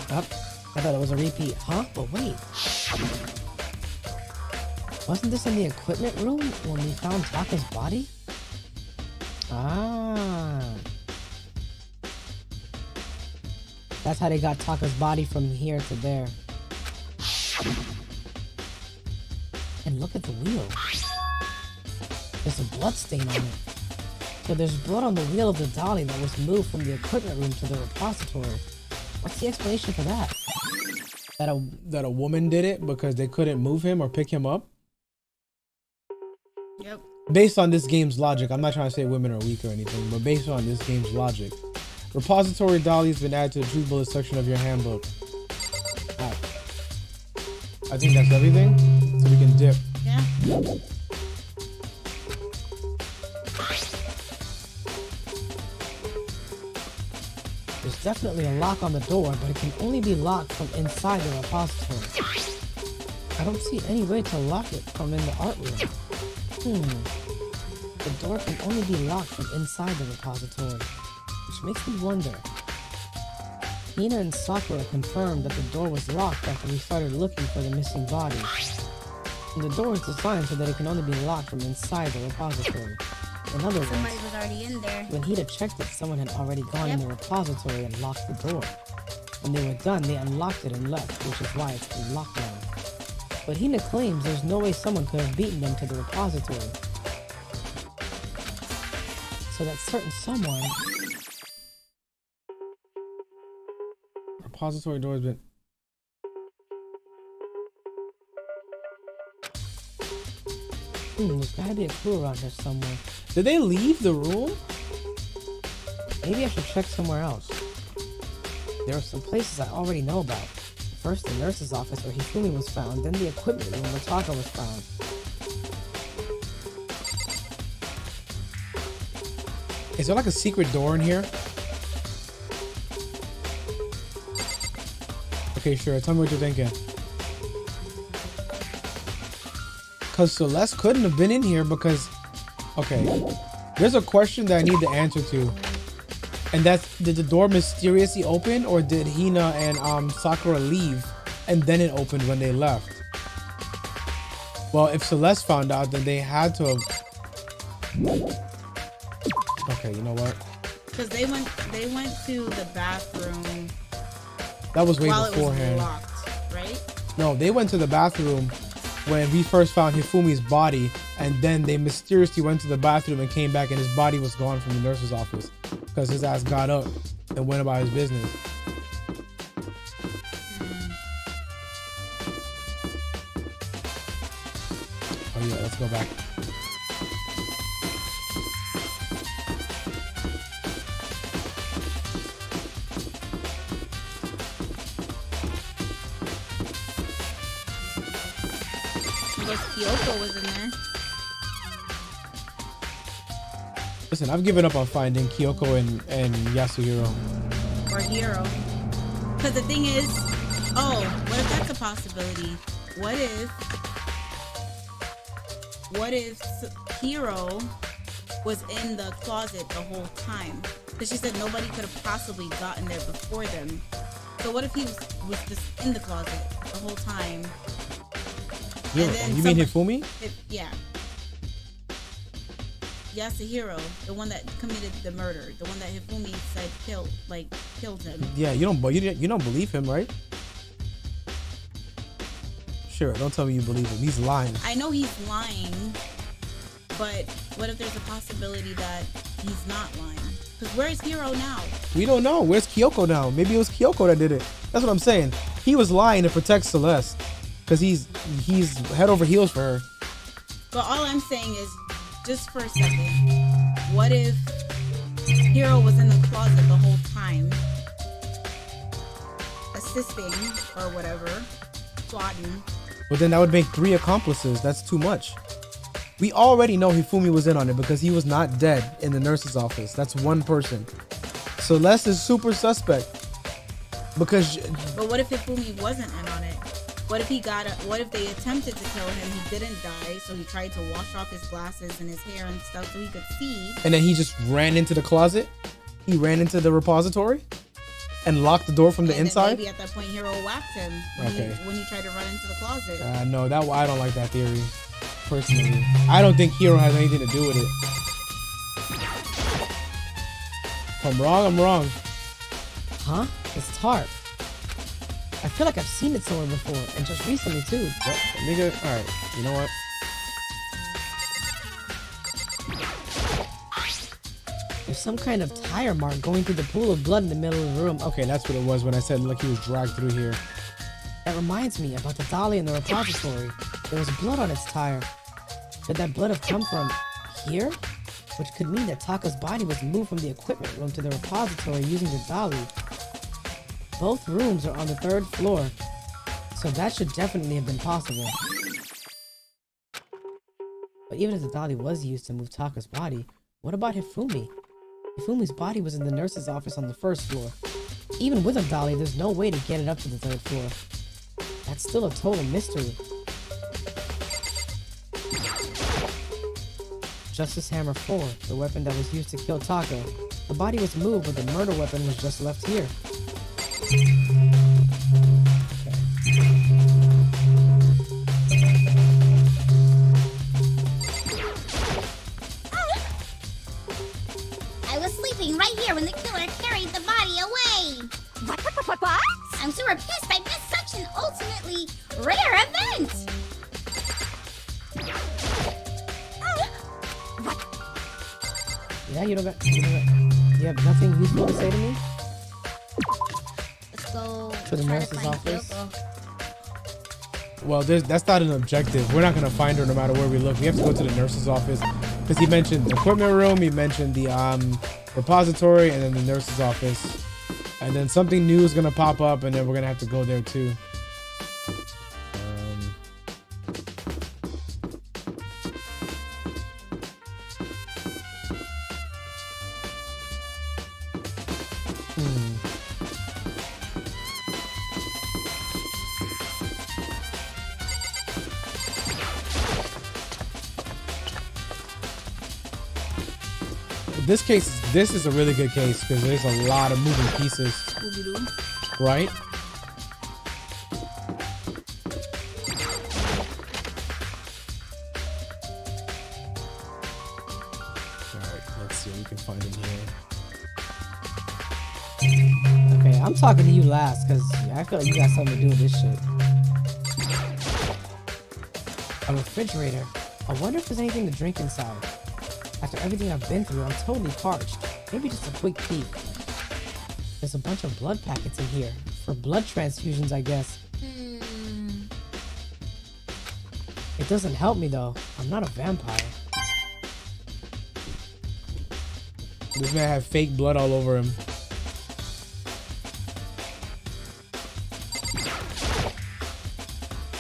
Up. I thought it was a repeat. Huh? But wait. Wasn't this in the equipment room when we found Taka's body? Ah. That's how they got Taka's body from here to there. And look at the wheel. There's a blood stain on it. So there's blood on the wheel of the dolly that was moved from the equipment room to the repository. What's the explanation for that? That a that a woman did it because they couldn't move him or pick him up. Based on this game's logic, I'm not trying to say women are weak or anything, but based on this game's logic, repository dolly has been added to the truth bullet section of your handbook. Alright. I think that's everything. So we can dip. Yeah. There's definitely a lock on the door, but it can only be locked from inside the repository. I don't see any way to lock it from in the art room. Hmm. The door can only be locked from inside the repository, which makes me wonder. Hina and Sakura confirmed that the door was locked after we started looking for the missing body. And the door is designed so that it can only be locked from inside the repository. In other words, Somebody was already in there. when Hina checked it, someone had already gone in the repository and locked the door. When they were done, they unlocked it and left, which is why it's locked lockdown. But Hina claims there's no way someone could have beaten them to the repository. So that certain someone Repository door has been. Hmm, there's gotta be a clue around here somewhere. Did they leave the room? Maybe I should check somewhere else. There are some places I already know about. First, the nurse's office where Hifumi was found, then the equipment room where Taka was found. Is there like a secret door in here? Okay, sure. Tell me what you're thinking. Because Celeste couldn't have been in here because. Okay. There's a question that I need the answer to. And that's did the door mysteriously open or did Hina and um, Sakura leave and then it opened when they left? Well, if Celeste found out, then they had to have. Okay, you know what? Because they went they went to the bathroom That was way it was beforehand. locked, right? No, they went to the bathroom when we first found Hifumi's body, and then they mysteriously went to the bathroom and came back, and his body was gone from the nurse's office because his ass got up and went about his business. Mm. Oh yeah, let's go back. Because Kyoko was in there. Listen, I've given up on finding Kyoko and, and Yasuhiro. or Hiro. Because the thing is, oh, what if that's a possibility? What if, what if Hiro was in the closet the whole time? Because she said nobody could have possibly gotten there before them. So what if he was, was just in the closet the whole time? You, then you mean somebody- Hifumi? If, yeah. Yasuhiro, the hero. The one that committed the murder, the one that Hifumi said killed, like killed him. Yeah, you don't, you, you don't believe him, right? Sure, don't tell me you believe him. He's lying. I know he's lying, but what if there's a possibility that he's not lying? Because where's Hiro now? We don't know. Where's Kyoko now? Maybe it was Kyoko that did it. That's what I'm saying. He was lying to protect Celeste because he's he's head over heels for her. But all I'm saying is, just for a second, what if Hiro was in the closet the whole time, assisting or whatever, plotting? But then that would make three accomplices. That's too much. We already know Hifumi was in on it because he was not dead in the nurse's office. That's one person. Celeste is super suspect because But what if Hifumi wasn't in on it? What if he got a, what if they attempted to kill him? He didn't die, so he tried to wash off his glasses and his hair and stuff so he could see. and then he just ran into the closet. He ran into the repository and locked the door from the and inside. maybe at that point, Hiro whacked him when, Okay. he, when he tried to run into the closet. Uh, no, that I don't like that theory. Personally, I don't think Hiro has anything to do with it. If I'm wrong, I'm wrong. Huh? It's tarp. I feel like I've seen it somewhere before, and just recently too. Yep, nigga. All right, you know what? There's some kind of tire mark going through the pool of blood in the middle of the room. Okay, that's what it was when I said like he was dragged through here. That reminds me about the dolly in the repository. There was blood on its tire. Could that blood have come from here? Which could mean that Taka's body was moved from the equipment room to the repository using the dolly. Both rooms are on the third floor, so that should definitely have been possible. But even if the dolly was used to move Taka's body, what about Hifumi? Hifumi's body was in the nurse's office on the first floor. Even with a dolly, there's no way to get it up to the third floor. That's still a total mystery. Justice Hammer 4, the weapon that was used to kill Taka. The body was moved, but the murder weapon was just left here. I was sleeping right here when the killer carried the body away. What? What? What? What? I'm super pissed. I missed such an ultimately rare event. Yeah, you don't got. You, don't got, you have nothing useful to say to me? Let's go To the try nurse's find office? Well, there's, that's not an objective. We're not gonna find her no matter where we look. We have to go to the nurse's office because he mentioned the equipment room, he mentioned the um repository, and then the nurse's office. And then something new is gonna pop up, and then we're gonna have to go there too. This case, this is a really good case because there's a lot of moving pieces, right? All right, let's see what we can find in here. Okay, I'm talking to you last, because I feel like you got something to do with this shit. A refrigerator. I wonder if there's anything to drink inside. After everything I've been through, I'm totally parched. Maybe just a quick peek. There's a bunch of blood packets in here. For blood transfusions, I guess. Hmm. It doesn't help me though. I'm not a vampire. This man had fake blood all over him.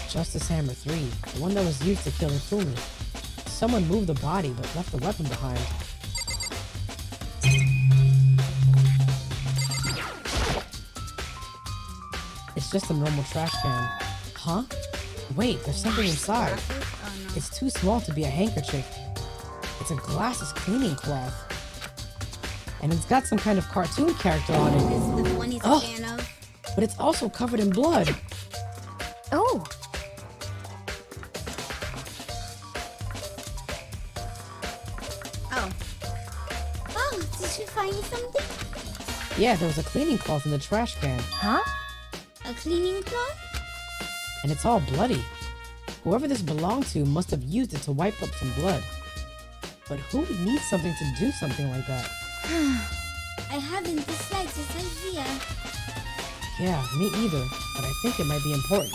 Justice Hammer 3, the one that was used to kill Hifumi. Someone moved the body but left the weapon behind. It's just a normal trash can. Huh? Wait, there's something inside. It's too small to be a handkerchief. It's a glasses cleaning cloth. And it's got some kind of cartoon character on it. This is the one he's a Oh. But it's also covered in blood. Yeah, there was a cleaning cloth in the trash can. Huh? A cleaning cloth? And it's all bloody. Whoever this belonged to must have used it to wipe up some blood. But who would need something to do something like that? I haven't the slightest idea. Yeah, me either. But I think it might be important.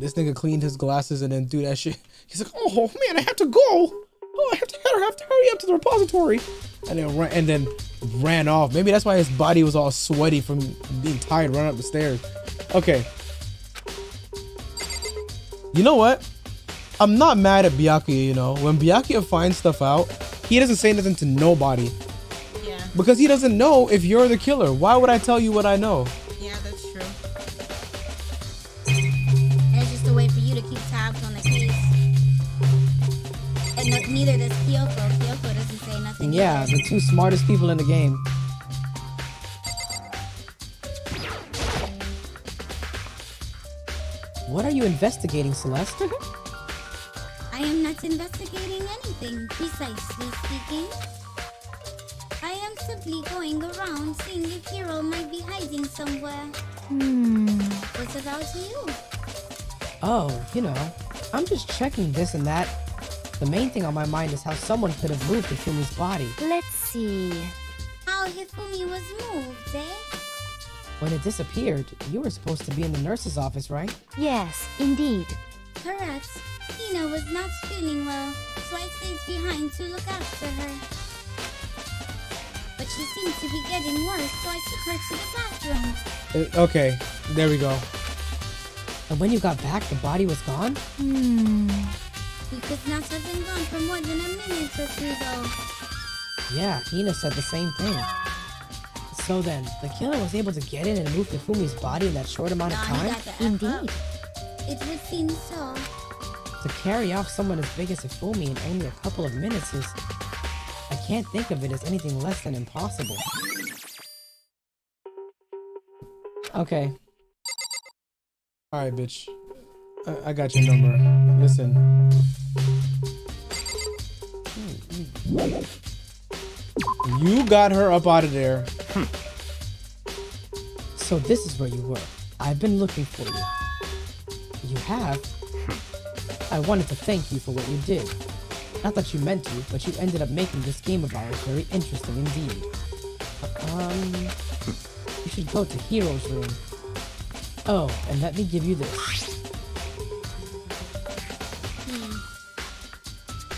This nigga cleaned his glasses and then do that shit. He's like, oh man, I have to go. Oh, I have to, I have to hurry up to the repository. And then ran, and then ran off. Maybe that's why his body was all sweaty from being tired running up the stairs. Okay. You know what? I'm not mad at Byakuya, you know. When Byakuya finds stuff out, he doesn't say nothing to nobody. Yeah. Because he doesn't know if you're the killer. Why would I tell you what I know? Yeah, the two smartest people in the game. What are you investigating, Celeste? I am not investigating anything, precisely speaking. I am simply going around seeing if Hiro might be hiding somewhere. Hmm. What about you? Oh, you know, I'm just checking this and that. The main thing on my mind is how someone could have moved Hifumi's body. Let's see. How Hifumi was moved, eh? When it disappeared, you were supposed to be in the nurse's office, right? Yes, indeed. Correct. Hina was not feeling well, so I stayed behind to look after her. But she seemed to be getting worse, so I took her to the bathroom. Uh, Okay, there we go. And when you got back, the body was gone? Hmm. We could not have been gone for more than a minute or two, though. Yeah, Hina said the same thing. So then, the killer was able to get in and move the Fumi's body in that short amount of time? Indeed. up. It would seem so. To carry off someone as big as Hifumi in only a couple of minutes is... I can't think of it as anything less than impossible. Okay, All right, bitch. I, I got your number. Listen. You got her up out of there. so this is where you were. I've been looking for you. You have? I wanted to thank you for what you did. Not that you meant to, but you ended up making this game of ours very interesting indeed. Um, you should go to Hiro's room. Oh, and let me give you this.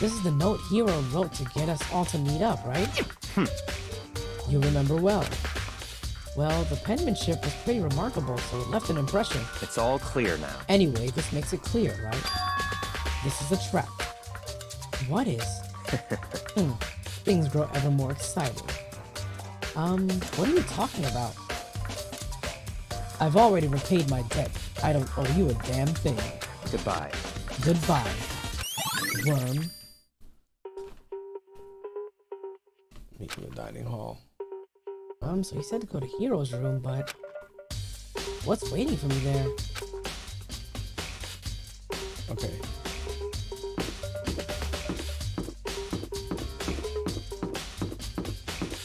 This is the note Hiro wrote to get us all to meet up, right? Hmm. You remember well. Well, the penmanship was pretty remarkable, so it left an impression. It's all clear now. Anyway, this makes it clear, right? This is a trap. What is? hmm, things grow ever more exciting. Um, what are you talking about? I've already repaid my debt. I don't owe you a damn thing. Goodbye. Goodbye, worm. Meet me in the dining hall. Um, so he said to go to Hiro's room, but what's waiting for me there? Okay.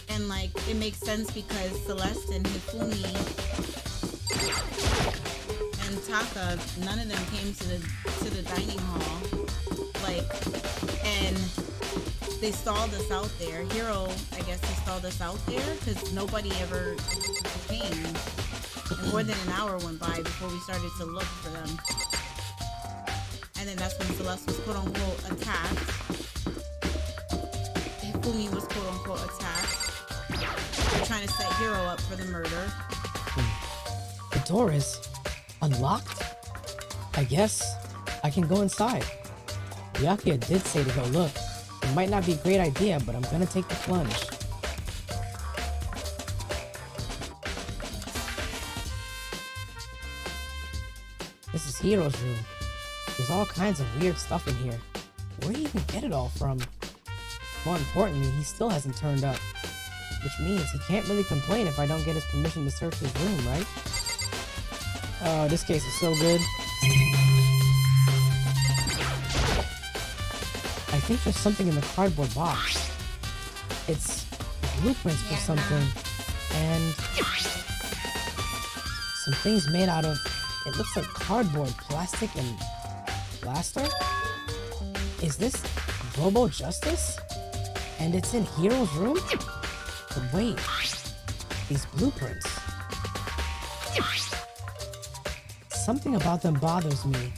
And like it makes sense because Celeste and Hifumi and Taka, none of them came to the to the dining hall. Like, and they stalled us out there. Hiro, I guess he stalled us out there because nobody ever came. And more than an hour went by before we started to look for them. And then that's when Celeste was quote unquote attacked. Hifumi was quote unquote attacked. They're trying to set Hiro up for the murder. The door is unlocked? I guess I can go inside. Byakuya did say to go look. It might not be a great idea, but I'm gonna take the plunge. This is Hiro's room. There's all kinds of weird stuff in here. Where do you even get it all from? More importantly, he still hasn't turned up. Which means he can't really complain if I don't get his permission to search his room, right? Oh, this case is so good. Think there's something in the cardboard box. It's blueprints for something. And some things made out of it looks like cardboard, plastic, and plaster? Is this Robo Justice? And it's in Hiro's room? But wait, these blueprints. Something about them bothers me.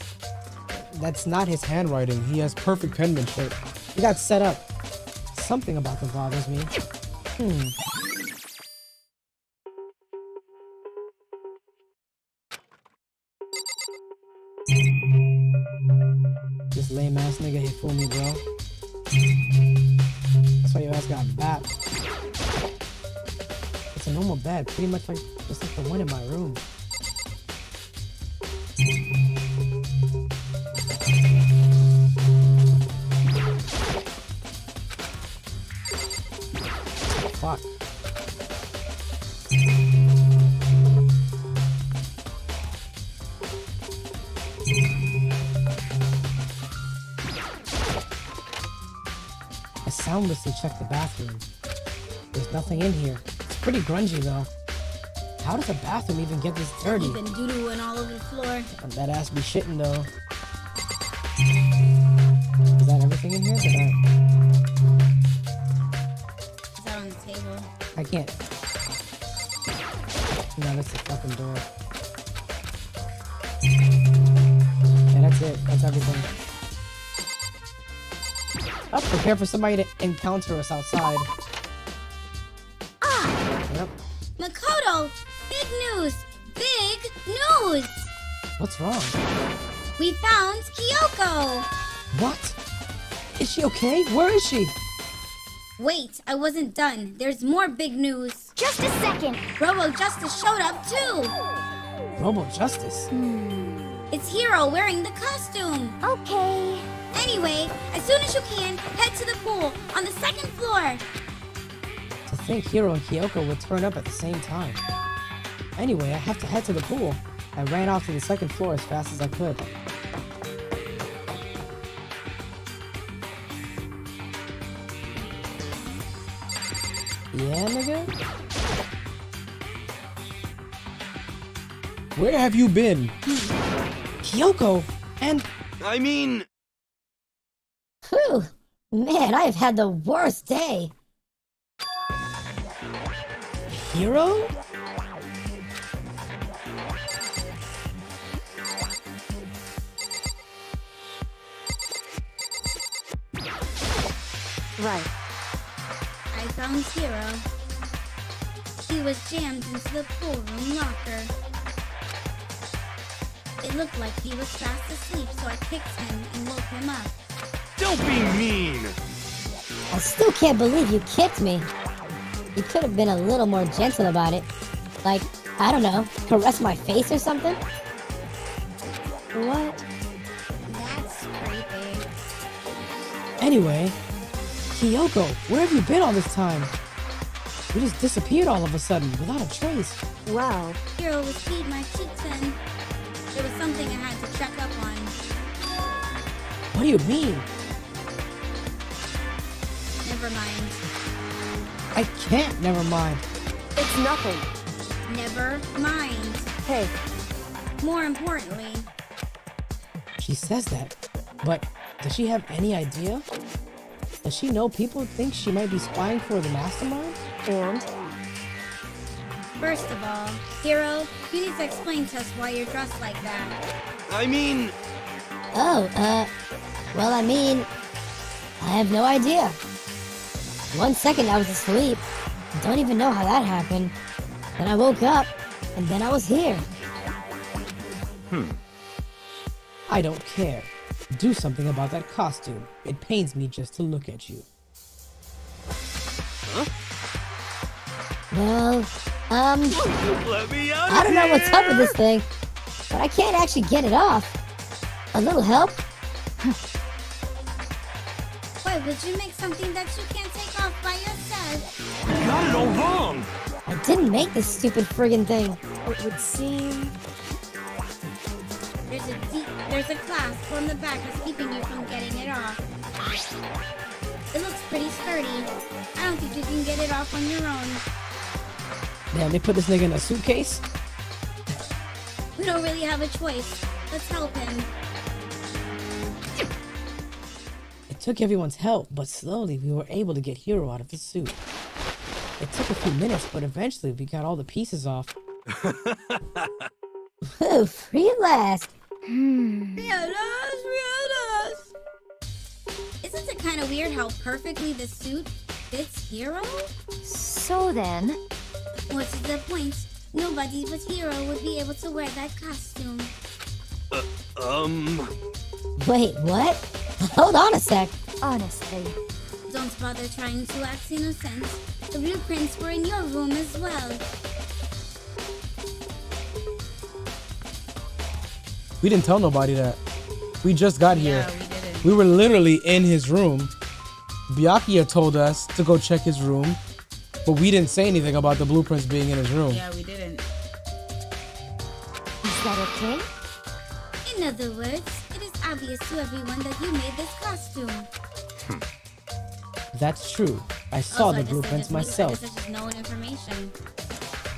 That's not his handwriting. He has perfect penmanship. He got set up. Something about them bothers me. Hmm. This lame ass nigga hit for me, bro. That's why your ass got bat. It's a normal bed, pretty much like just like the one in my room. Fuck. I soundlessly checked the bathroom. There's nothing in here. It's pretty grungy though. How does a bathroom even get this dirty? Even doo-doo went all over the floor. And that ass be shitting though. Is that everything in here? I can't. No, that's the fucking door. Yeah, that's it. That's everything. Up, prepare for somebody to encounter us outside. Ah! Yep. Makoto! Big news! Big news! What's wrong? We found Kyoko! What? Is she okay? Where is she? Wait, I wasn't done. There's more big news. Just a second. Robo Justice showed up too. Robo Justice. Hmm. It's Hiro wearing the costume. Okay. Anyway, as soon as you can, head to the pool on the second floor. To think Hiro and Kyoko would turn up at the same time. Anyway, I have to head to the pool. I ran off to the second floor as fast as I could. Yeah, nigga? Where have you been? Kyoko! And I mean, Whew. Man, I've had the worst day. Hiro? Right. I found Hiro. He was jammed into the pool room locker. It looked like he was fast asleep, so I kicked him and woke him up. don't be mean. I still can't believe you kicked me. You could have been a little more gentle about it. Like, I don't know, caress my face or something? What? That's creepy. Anyway, Kyoko, where have you been all this time? You just disappeared all of a sudden without a trace. Wow. Hiro was feed my cheeks in. There was something I had to check up on. What do you mean? Never mind. I can't, never mind. It's nothing. Never mind. Hey, More importantly, She says that, but does she have any idea? Does she know people think she might be spying for the mastermind? And? first of all, Hiro, you need to explain to us why you're dressed like that. I mean, Oh, uh, well, I mean, I have no idea. One second I was asleep. Don't even know how that happened. Then I woke up, and then I was here. Hmm. I don't care. Do something about that costume. It pains me just to look at you. Well, um, let me out I don't know what's up with this thing, but I can't actually get it off. A little help? Why would you make something that you can't take off by yourself? You got it all wrong. I didn't make this stupid friggin' thing. It would seem. There's a deep, there's a clasp on the back that's keeping you from getting it off. It looks pretty sturdy. I don't think you can get it off on your own. Damn, they put this nigga in a suitcase? We don't really have a choice. Let's help him. It took everyone's help, but slowly we were able to get Hiro out of the suit. It took a few minutes, but eventually we got all the pieces off. Whew, free last. Hmm. Rihanna's, Rihanna's. Isn't it kind of weird how perfectly the suit fits Hiro? So then, What's the point? Nobody but Hiro would be able to wear that costume. Uh, um, Wait, what? Hold on a sec. honestly, Don't bother trying to act innocent. The blueprints were in your room as well. We didn't tell nobody that. We just got here. Yeah, we. We were literally in his room. Byakuya told us to go check his room, but we didn't say anything about the blueprints being in his room. Yeah, we didn't. Is that okay? In other words, it is obvious to everyone that you made this costume. Hmm. That's true. I saw Also, the I just blueprints this- I myself. guess This is known information.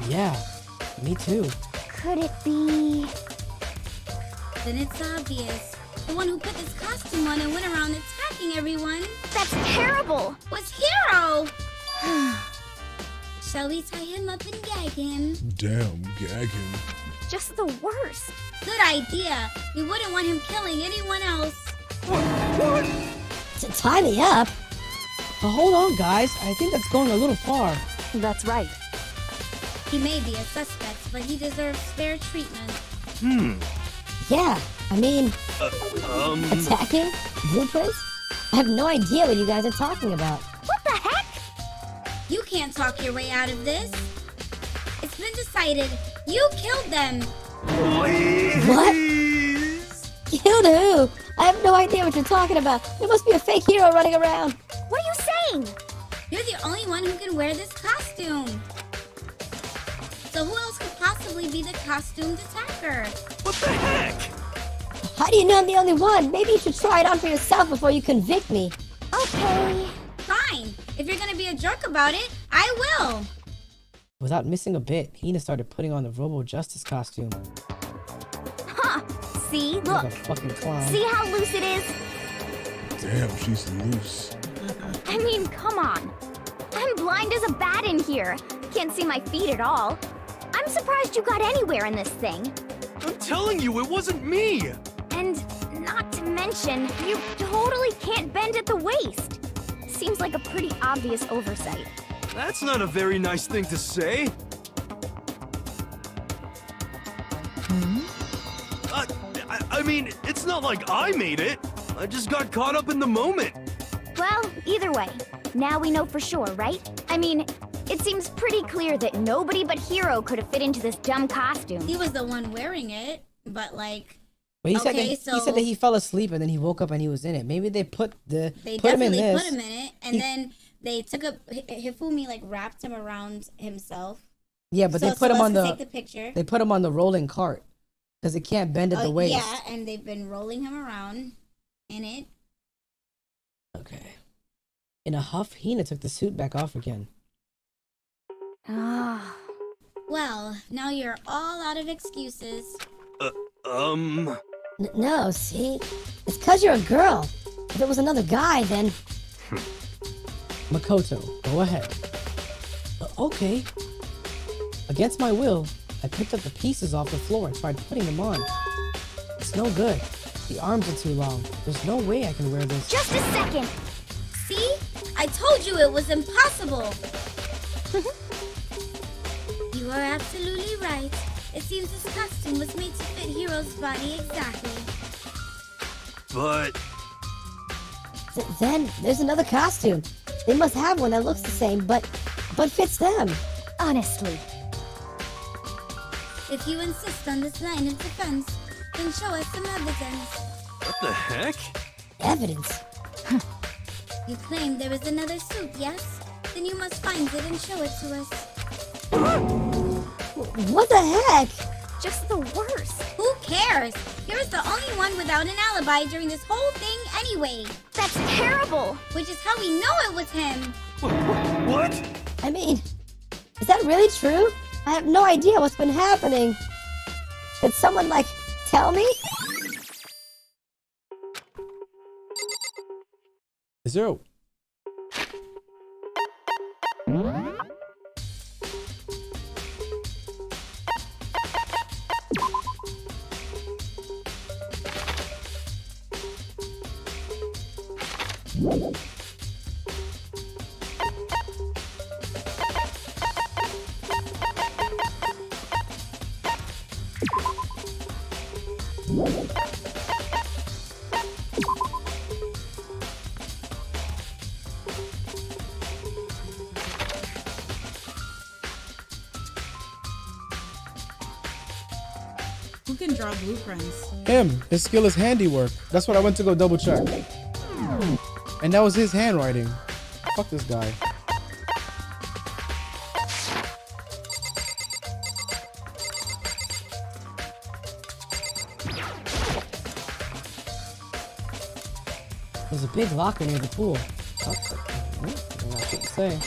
Yeah, me too. could it be? Then it's obvious. The one who put this costume on and went around attacking everyone That's terrible! was Hiro! Shall we tie him up and gag him? Damn, gag him. Just the worst. Good idea. We wouldn't want him killing anyone else. To tie me up? But hold on, guys. I think that's going a little far. That's right. He may be a suspect, but he deserves fair treatment. hmm, Yeah, I mean, uh, um, attacking? Blueprints? I have no idea what you guys are talking about. What the heck? You can't talk your way out of this. It's been decided. You killed them. What? Killed who? I have no idea what you're talking about. There must be a fake Hiro running around. What are you saying? You're the only one who can wear this costume. So who else could possibly be the costumed attacker? what the heck? How do you know I'm the only one? Maybe you should try it on for yourself before you convict me. Okay. Fine. If you're gonna be a jerk about it, I will. Without missing a bit, Hina started putting on the Robo Justice costume. Huh. See? Like Look. a fucking clown. See how loose it is? Damn, she's loose. I mean, come on. I'm blind as a bat in here. Can't see my feet at all. I'm surprised you got anywhere in this thing. I'm telling you, it wasn't me. And not to mention, you totally can't bend at the waist. Seems like a pretty obvious oversight. That's not a very nice thing to say. Uh, I, I mean, it's not like I made it. I just got caught up in the moment. Well, either way, now we know for sure, right? I mean, it seems pretty clear that nobody but Hiro could have fit into this dumb costume. He was the one wearing it, but like But he said that he, so- he said that he fell asleep and then he woke up and he was in it. Maybe they put the they put him in definitely this. put him in it, and He- then they took a Hifumi like wrapped him around himself. Yeah, but So- they put so him on let's the take the picture. they put him on the rolling cart because it can't bend at the Oh, waist. Yeah, and they've been rolling him around in it. Okay. In a huff, Hina took the suit back off again. Ah. Well, now you're all out of excuses. Uh, Um. N- no, see? It's cause you're a girl. If it was another guy, then. Makoto, go ahead. Uh, okay. Against my will, I picked up the pieces off the floor and tried putting them on. It's no good. The arms are too long. There's no way I can wear this. Just a second. See? I told you it was impossible. you are absolutely right. It seems this costume was made to fit Hiro's body exactly. But Th- then there's another costume. They must have one that looks the same, but but fits them. Honestly. If you insist on this line of defense, then show us some evidence. what the heck? Evidence. You claim there is another suit, yes? Then you must find it and show it to us. What the heck? Just the worst. Who cares? Hiro's the only one without an alibi during this whole thing anyway. That's terrible. Which is how we know it was him. What? I mean, is that really true? I have no idea what's been happening. Could someone, like, tell me? Zero. Who His skill is handiwork. That's what I went to go double check. And that was his handwriting. Fuck this guy. There's a big locker near the pool. Oh, I don't to say.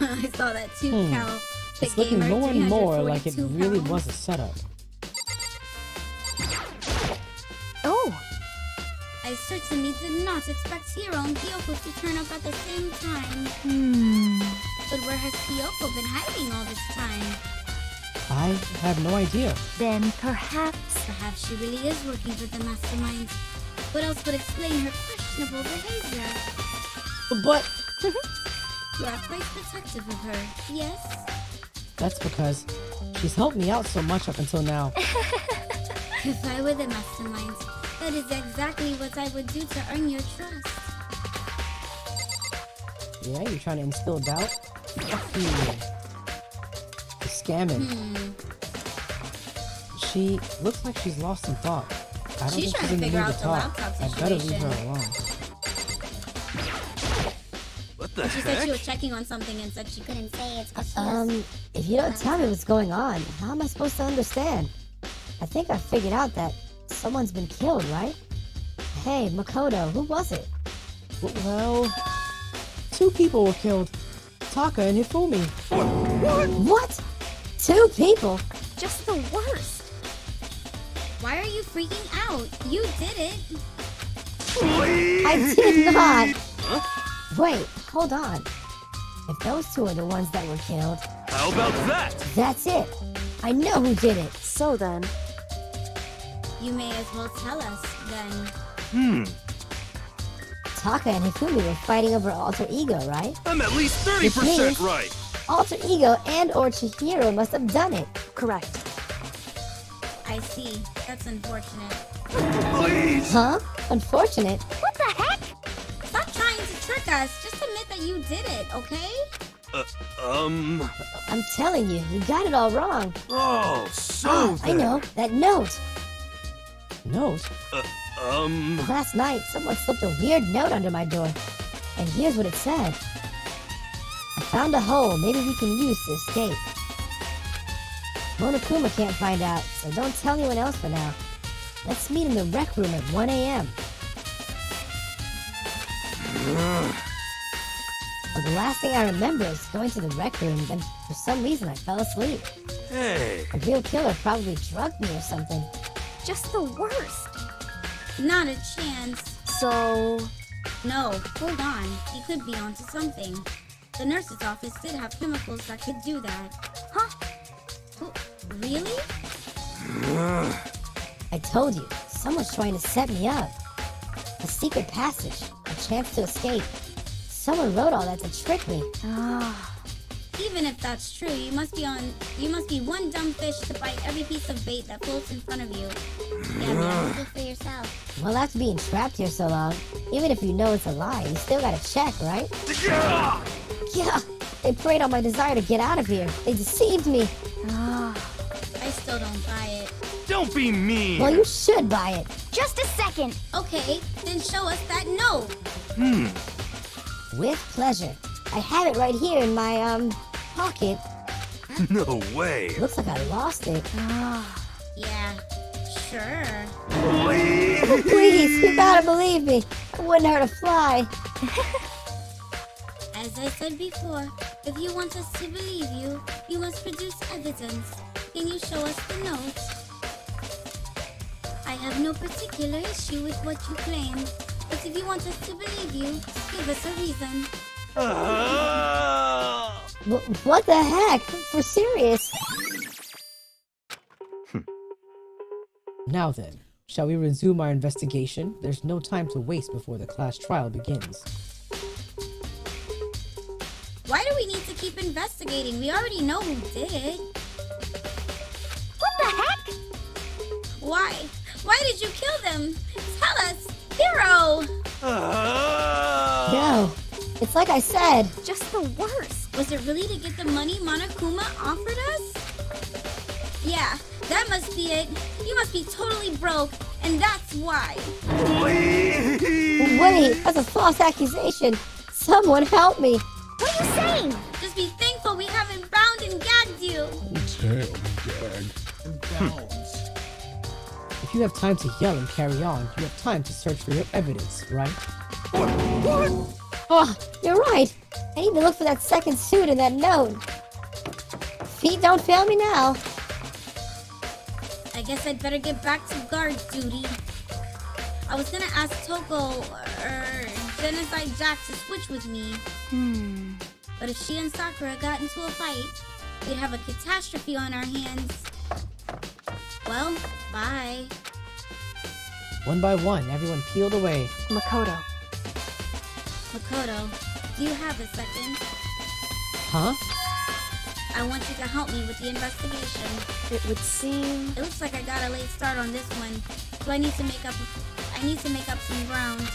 I saw that too, Hmm. Cal. It's looking more and more like it really was a setup. Oh, I certainly did not expect Hiro and Kyoko to turn up at the same time. hmm. But where has Kyoko been hiding all this time? I have no idea. Then perhaps. Perhaps she really is working for the mastermind. What else would explain her questionable behavior? But You are quite protective of her, yes? That's because she's helped me out so much up until now. If I were the mastermind, that is exactly what I would do to earn your trust. Yeah, you're trying to instill doubt? Fuck you. You're scamming. Hmm. She looks like she's lost in thought. I don't She's think trying she's to figure out to the talk. laptop I better leave her alone. What the But she said she was checking on something and said she couldn't say it. 'cause she Um, if you don't tell me what's going on, how am I supposed to understand? I think I figured out that someone's been killed, right? Hey, Makoto, who was it? Well, two people were killed. Taka and Hifumi. What? Two people? Just the worst. Why are you freaking out? You did it. I did not! Wait, hold on. If those two are the ones that were killed, How about that? that's it. I know who did it. So then, You may as well tell us then. Hmm. Taka and Hifumi were fighting over alter ego, right? I'm at least 30% right. Alter ego and or Chihiro must have done it. correct. I see. That's unfortunate. Please. Huh? Unfortunate. What the heck? Stop trying to trick us. Just admit that you did it, okay? Uh, um. I'm telling you, you got it all wrong. Oh, so Ah, I know. That note. Note? Uh, um. Last night, someone slipped a weird note under my door. And here's what it said. I found a hole maybe we can use to escape. Monokuma can't find out, so don't tell anyone else for now. Let's meet in the rec room at 1 a.m. But the last thing I remember is going to the rec room, and for some reason I fell asleep. Hey. The real killer probably drugged me or something. Just the worst. Not a chance. So. No, hold on. He could be onto something. The nurse's office did have chemicals that could do that. Huh? Oh, really? I told you, someone's trying to set me up. A secret passage, a chance to escape. Someone wrote all that to trick me. Ah. Even if that's true, you must be on. You must be one dumb fish to bite every piece of bait that floats in front of you. Yeah, man, look for yourself. Well, after being trapped here so long, even if you know it's a lie, you still gotta check, right? Yeah. Yeah! They preyed on my desire to get out of here. They deceived me. Ah, I still don't buy it. Don't be mean. Well, you should buy it. Just a second. Okay, then show us that note. Hmm. With pleasure. I have it right here in my, um, pocket. No way. Looks like I lost it. Ah, yeah, sure. Oh, please, you gotta believe me. It wouldn't hurt a fly. As I said before, if you want us to believe you, you must produce evidence. Can you show us the note? I have no particular issue with what you claim, but if you want us to believe you, give us a reason. Wh- what the heck? For serious? Hmm. Now then, shall we resume our investigation? There's no time to waste before the class trial begins. Why do we need to keep investigating? We already know who did it. What the heck? Why? Why did you kill them? Tell us, Hiro! No. It's like I said. Just the worst. Was it really to get the money Monokuma offered us? Yeah, that must be it. You must be totally broke, and that's why. Wait, that's a false accusation. Someone help me. What are you saying? Just be thankful we haven't bound and gagged you. Damn, gag. If you have time to yell and carry on, you have time to search for your evidence, right? What? Oh, you're right. I need to look for that second suit and that note. Feet don't fail me now. I guess I'd better get back to guard duty. I was gonna ask Toko or er, Genocide Jack to switch with me. Hmm. But if she and Sakura got into a fight, we'd have a catastrophe on our hands. Well, bye. One by one, everyone peeled away. Makoto. Makoto, do you have a second? Huh? I want you to help me with the investigation. It would seem. It looks like I got a late start on this one, so I need to make up. I need to make up some ground.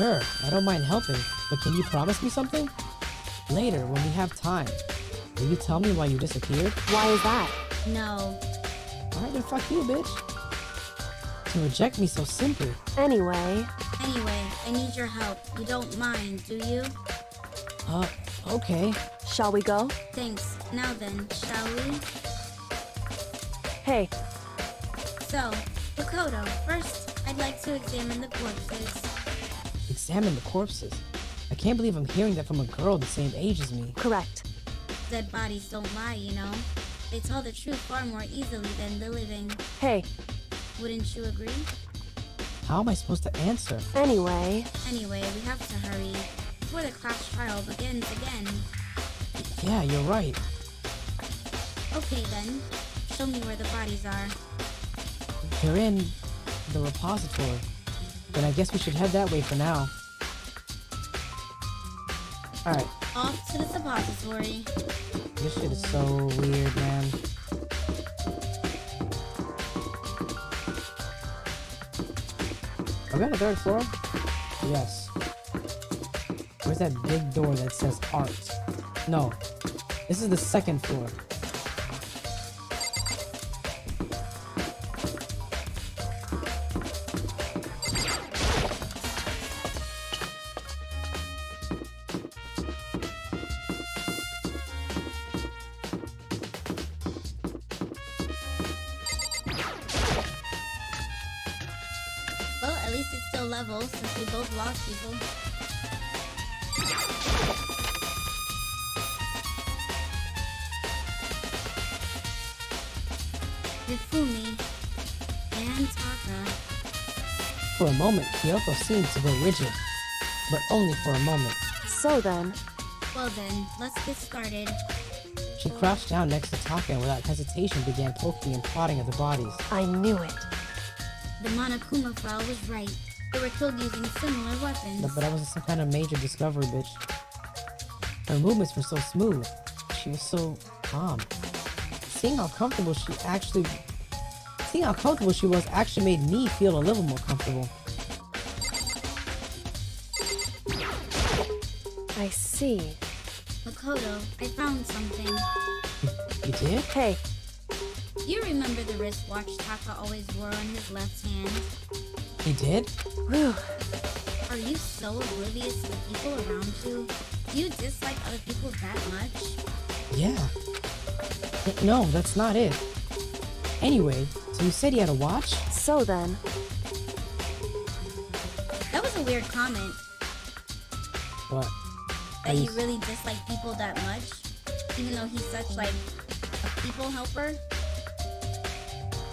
Sure, I don't mind helping, but can you promise me something? Later, when we have time, will you tell me why you disappeared? Why is that? No. Alright, then fuck you, bitch. To reject me so simply. Anyway. Anyway, I need your help. You don't mind, do you? Uh, okay. Shall we go? Thanks. Now then, shall we? Hey, So, Makoto, first, I'd like to examine the corpses. Examine the corpses. I can't believe I'm hearing that from a girl the same age as me. correct. Dead bodies don't lie, you know. They tell the truth far more easily than the living. Hey, Wouldn't you agree? How am I supposed to answer? anyway. Anyway, we have to hurry before the class trial begins again. Yeah, you're right. Okay then, show me where the bodies are. They're in the repository. Then I guess we should head that way for now. Alright, Off to the suppository. this shit is so weird, man. Are we on the third floor? Yes. Where's that big door that says art? No. This is the second floor. Kyoko seemed to go rigid, but only for a moment. So then, Well then, let's get started. She crouched down next to Taka and without hesitation began poking and prodding at the bodies. I knew it. The Monokuma file was right. They were killed using similar weapons. But, but that was some kind of major discovery, bitch. Her movements were so smooth. She was so calm. Seeing how comfortable she actually... Seeing how comfortable she was actually made me feel a little more comfortable. I see. Makoto, I found something. You did? Hey, You remember the wristwatch Taka always wore on his left hand? He did? whew. Are you so oblivious to people around you? Do you dislike other people that much? Yeah. N- No, that's not it. Anyway, so you said he had a watch? So then, That was a weird comment. What? That you you- really dislike people that much? Even though he's such like a people helper?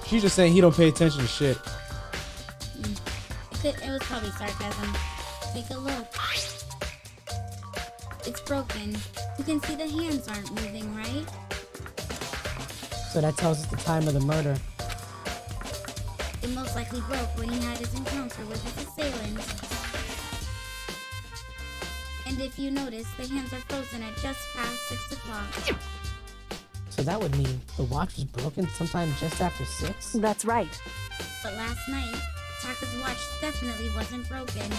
She's just saying he don't pay attention to shit. Mm. It, could, it was probably sarcasm. Take a look. It's broken. You can see the hands aren't moving, right? So that tells us the time of the murder. It most likely broke when he had his encounter with his assailant. And if you notice, the hands are frozen at just past 6 o'clock. So that would mean the watch was broken sometime just after 6? that's right. But last night, Taka's watch definitely wasn't broken.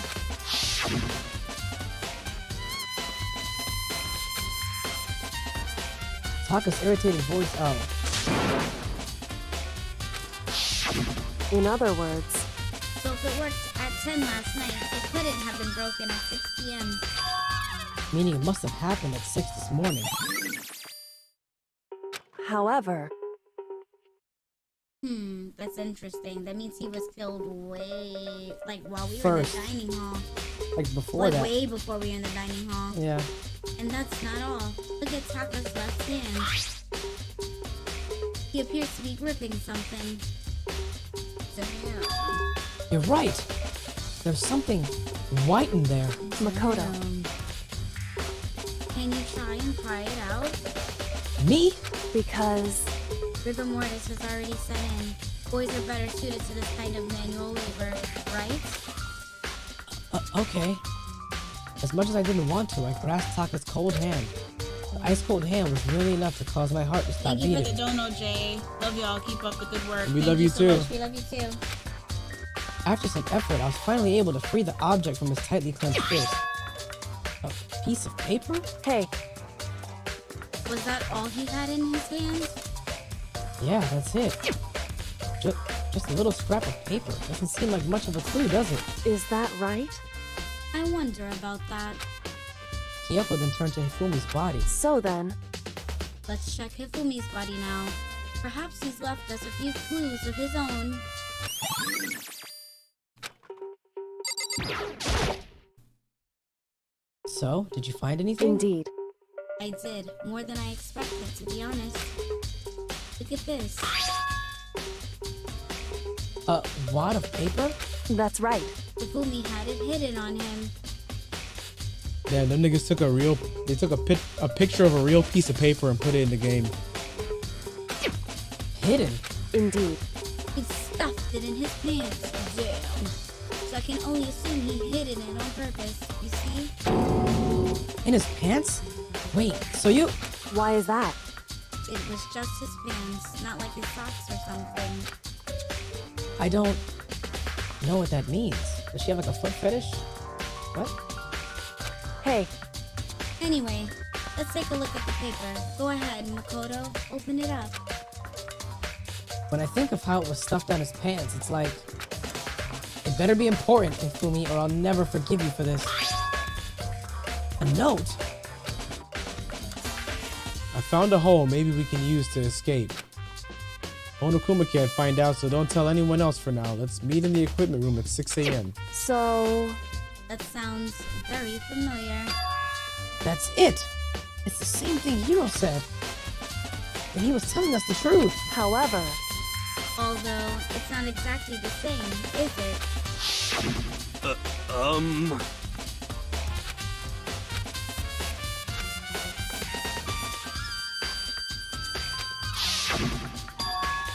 Taka's irritated voice oh, out. In other words, So if it worked at 10 last night, it couldn't have been broken at 6 p.m. Meaning it must have happened at 6 this morning. however, Hmm, that's interesting. That means he was killed way, like while we were in the dining hall. Like before like that. way before we were in the dining hall. Yeah. And that's not all. Look at Taka's left hand. He appears to be gripping something. Damn. You're right. There's something white in there. Makoto, Um, Can you try and pry it out? Me? because Rigor mortis has already set in. Boys are better suited to this kind of manual labor, right? Uh, okay. As much as I didn't want to, I grasped Taka's cold hand. The ice cold hand was really enough to cause my heart to stop Thank you for beating. the dono, Jay. Love y'all. Keep up the good work. We Thank love you so too. much. We love you too. After some effort, I was finally able to free the object from his tightly clenched fist. A piece of paper? hey, Was that all he had in his hand? Yeah, that's it. Just, just a little scrap of paper. Doesn't seem like much of a clue, does it? is that right? I wonder about that. Kyoko then turned to Hifumi's body. So then, Let's check Hifumi's body now. Perhaps he's left us a few clues of his own. So, did you find anything? indeed. I did, more than I expected, to be honest. Look at this. A wad of paper? That's right. Hifumi had it hidden on him. Yeah, them niggas took a real. They took a pic, a picture of a real piece of paper and put it in the game. Hidden? Indeed. He stuffed it in his pants. Damn. So I can only assume he hid it in on purpose. You see? In his pants? Wait, so you. Why is that? It was just his pants, not like his socks or something. I don't know what that means. Does she have like a foot fetish? What? Hey, Anyway, let's take a look at the paper. Go ahead, Makoto. Open it up. When I think of how it was stuffed down his pants, it's like. It better be important, Hifumi, or I'll never forgive you for this. A note? I found a hole maybe we can use to escape. Monokuma can't find out, so don't tell anyone else for now. Let's meet in the equipment room at 6 a.m. so That sounds very familiar. That's it! It's the same thing Hiro said. And he was telling us the truth. However, Although, it's not exactly the same, is it? Uh, um.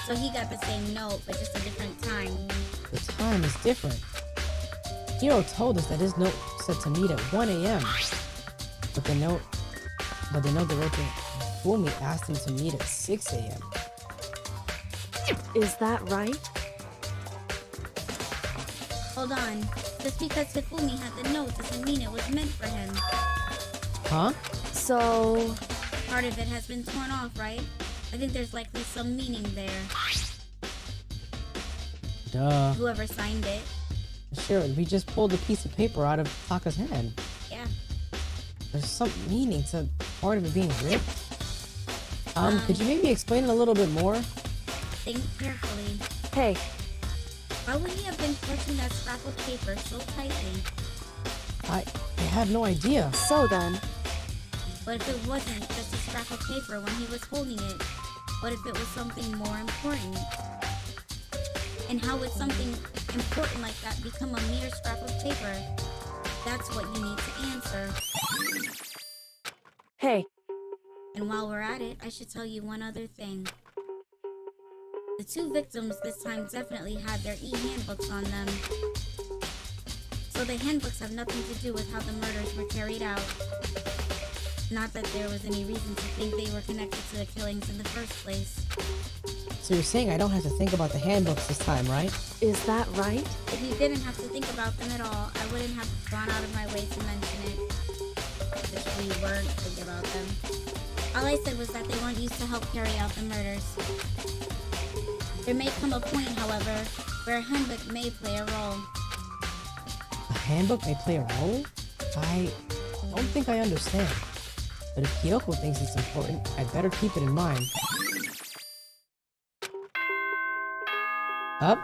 So he got the same note, but just a different time. The time is different. Hiro told us that his note said to meet at 1 a.m. But the note, but the note that wrote to Fumi asked him to meet at 6 a.m. Is that right? Hold on. Just because Hifumi had the note doesn't mean it was meant for him. Huh? So, Part of it has been torn off, right? I think there's likely some meaning there. Duh. Whoever signed it. Sure, we just pulled a piece of paper out of Taka's hand. Yeah. There's some meaning to part of it being ripped. Um, could you maybe explain it a little bit more? Think carefully. hey, Why would he have been clutching that scrap of paper so tightly? I, I have no idea. so then, What if it wasn't just a scrap of paper when he was holding it? What if it was something more important? And how would something important like that become a mere scrap of paper? That's what you need to answer. hey, And while we're at it, I should tell you one other thing. The two victims this time definitely had their e-handbooks on them. So the handbooks have nothing to do with how the murders were carried out. Not that there was any reason to think they were connected to the killings in the first place. So you're saying I don't have to think about the handbooks this time, right? is that right? If you didn't have to think about them at all, I wouldn't have gone out of my way to mention it. Which we weren't thinking about them. All I said was that they weren't used to help carry out the murders. There may come a point, however, where a handbook may play a role. A handbook may play a role? I don't think I understand. But if Kyoko thinks it's important, I'd better keep it in mind. Up?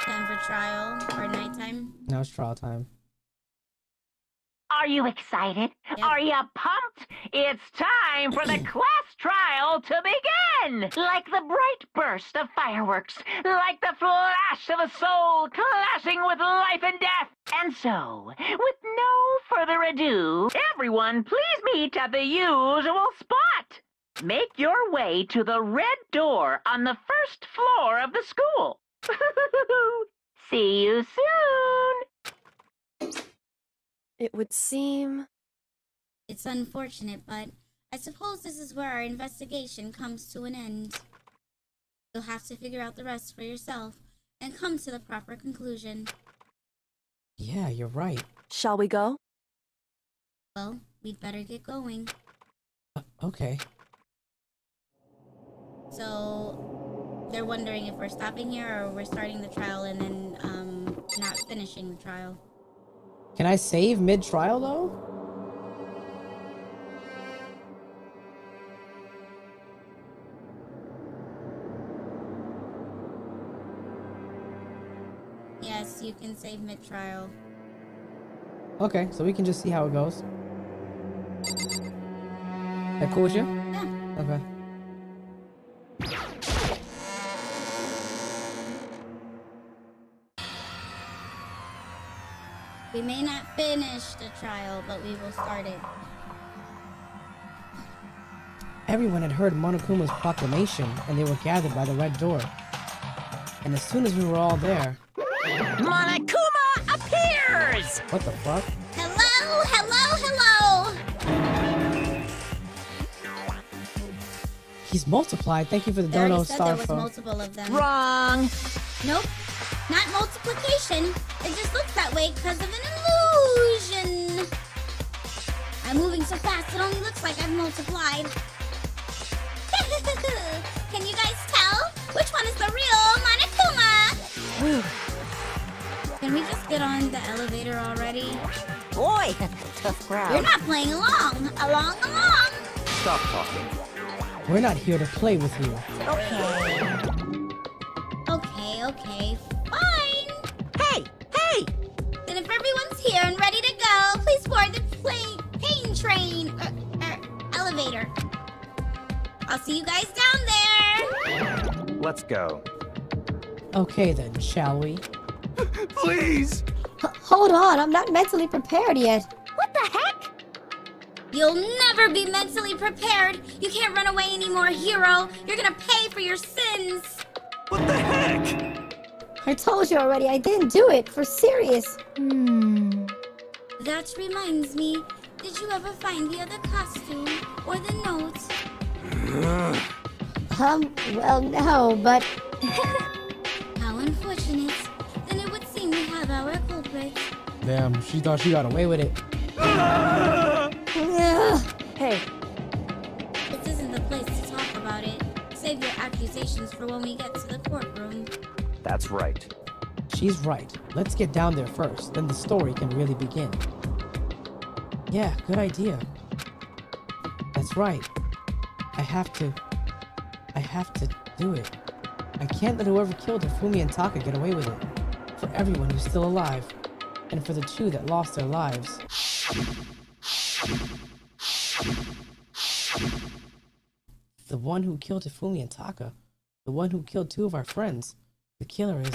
Time for trial or nighttime? Now it's trial time. Are you excited? Are you pumped? It's time for the class trial to begin! Like the bright burst of fireworks, like the flash of a soul clashing with life and death. And so, with no further ado, everyone please meet at the usual spot. Make your way to the red door on the first floor of the school. See you soon! It would seem. It's unfortunate, but I suppose this is where our investigation comes to an end. You'll have to figure out the rest for yourself and come to the proper conclusion. Yeah, you're right. Shall we go? Well, we'd better get going. Okay. So, they're wondering if we're stopping here or we're starting the trial and then um, not finishing the trial. Can I save mid-trial though? Yes, you can save mid-trial. Okay, so we can just see how it goes. That cool with you? Yeah. Okay. We may not finish the trial, but we will start it. Everyone had heard Monokuma's proclamation, and they were gathered by the red door. And as soon as we were all there, Monokuma appears! what the fuck? Hello, hello, hello! He's multiplied. Thank you for the They already dono, said there was multiple of them. Wrong. Nope. Not multiplication. It just looks that way because of an so fast it only looks like I've multiplied. Can you guys tell? Which one is the real Monokuma? Can we just get on the elevator already? Boy, tough crowd. You're not playing along. Along, along. Stop talking. We're not here to play with you. Okay. Okay, see you guys down there. Let's go. Okay then, shall we? Please! H- hold on, I'm not mentally prepared yet. What the heck? You'll never be mentally prepared. You can't run away anymore, Hiro. You're gonna pay for your sins. What the heck? I told you already, I didn't do it. For serious. Hmm. That reminds me. Did you ever find the other costume or the note? Um, well, no, but. How unfortunate. Then it would seem we have our culprit. Damn, she thought she got away with it. Hey, This isn't the place to talk about it. Save your accusations for when we get to the courtroom. That's right. She's right. Let's get down there first, then the story can really begin. Yeah, good idea. That's right. I have to. I have to do it. I can't let whoever killed Fumi and Taka get away with it. For everyone who's still alive, and for the two that lost their lives. The one who killed Hifumi and Taka, the one who killed two of our friends, the killer is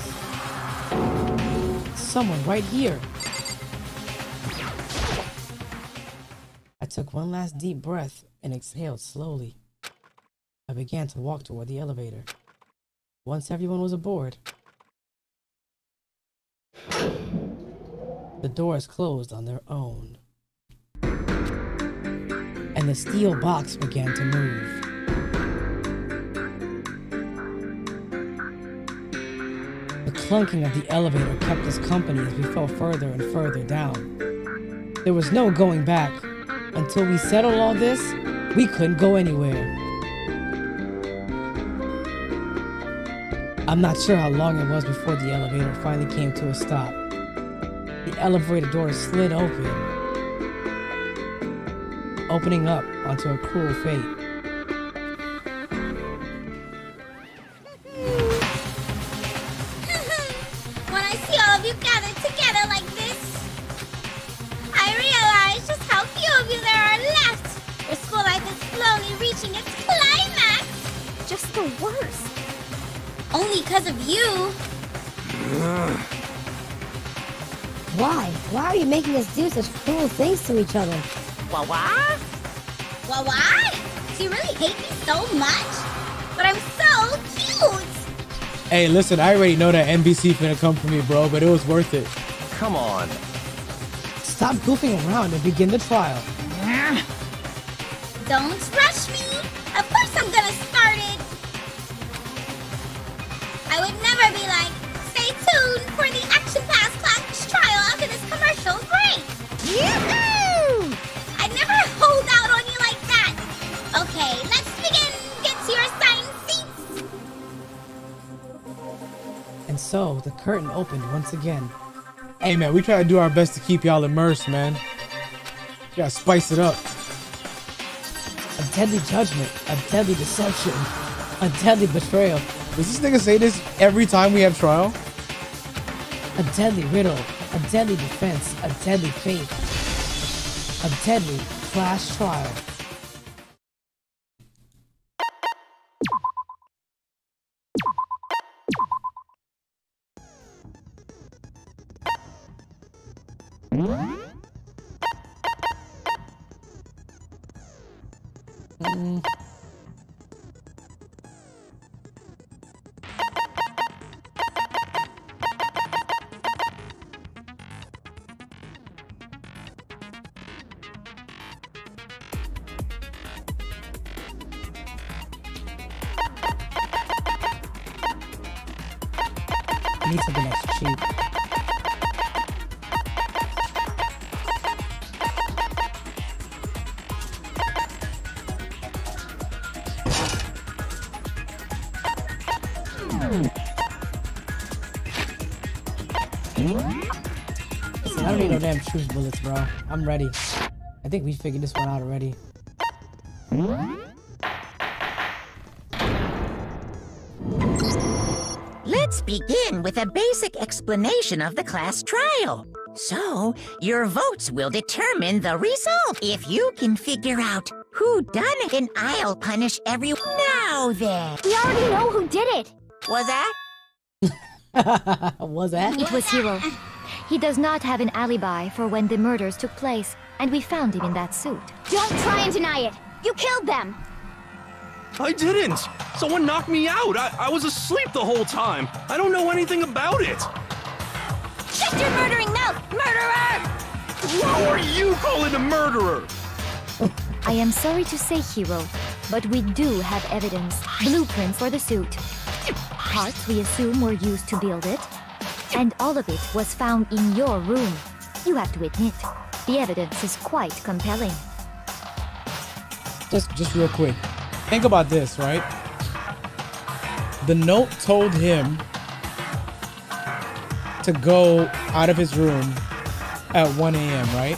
someone right here. I took one last deep breath and exhaled slowly. I began to walk toward the elevator. Once everyone was aboard, the doors closed on their own. And the steel box began to move. The clunking of the elevator kept us company as we fell further and further down. There was no going back. Until we settled all this, we couldn't go anywhere. I'm not sure how long it was before the elevator finally came to a stop. The elevator door slid open, opening up onto a cruel fate. Such cruel things to each other? Wah wah? Well, what? Do you really hate me so much? But I'm so cute. Hey, listen, I already know that NBC finna come for me, bro, but it was worth it. Come on. Stop goofing around and begin the trial. Don't rush me. The curtain opened once again. Hey, man, we try to do our best to keep y'all immersed, man. You gotta spice it up. A deadly judgment, a deadly deception, a deadly betrayal, Does this nigga say this every time we have trial? a deadly riddle, a deadly defense, a deadly fate, a deadly flash trial. Mm. I don't need no damn truth bullets, bro. I'm ready. I think we figured this one out already. Let's begin with a basic explanation of the class trial. So, your votes will determine the result. If you can figure out who done it, then I'll punish everyone. Now then. We already know who did it. Was that? was that? It was Hiro. He does not have an alibi for when the murders took place, and we found him in that suit. Don't try and deny it. You killed them. I didn't. Someone knocked me out. I, I was asleep the whole time. I don't know anything about it. Shut your murdering mouth, murderer! Who are you calling a murderer? I am sorry to say, Hiro, but we do have evidence, blueprints for the suit. Parts we assume were used to build it, and all of it was found in your room. You have to admit, the evidence is quite compelling. Just just real quick. Think about this, right? The note told him to go out of his room at 1 a.m., right?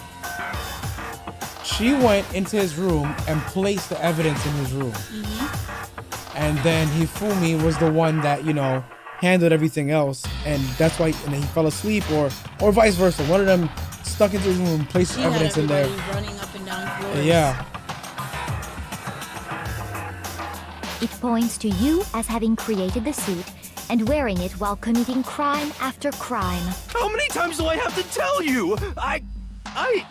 She went into his room and placed the evidence in his room. Mm-hmm. And then Hifumi was the one that, you know, handled everything else. And that's why and then he fell asleep or or vice versa. One of them stuck into his room and placed She had evidence in there. running up and down floors. Yeah. It points to you as having created the suit and wearing it while committing crime after crime. How many times do I have to tell you? I. I.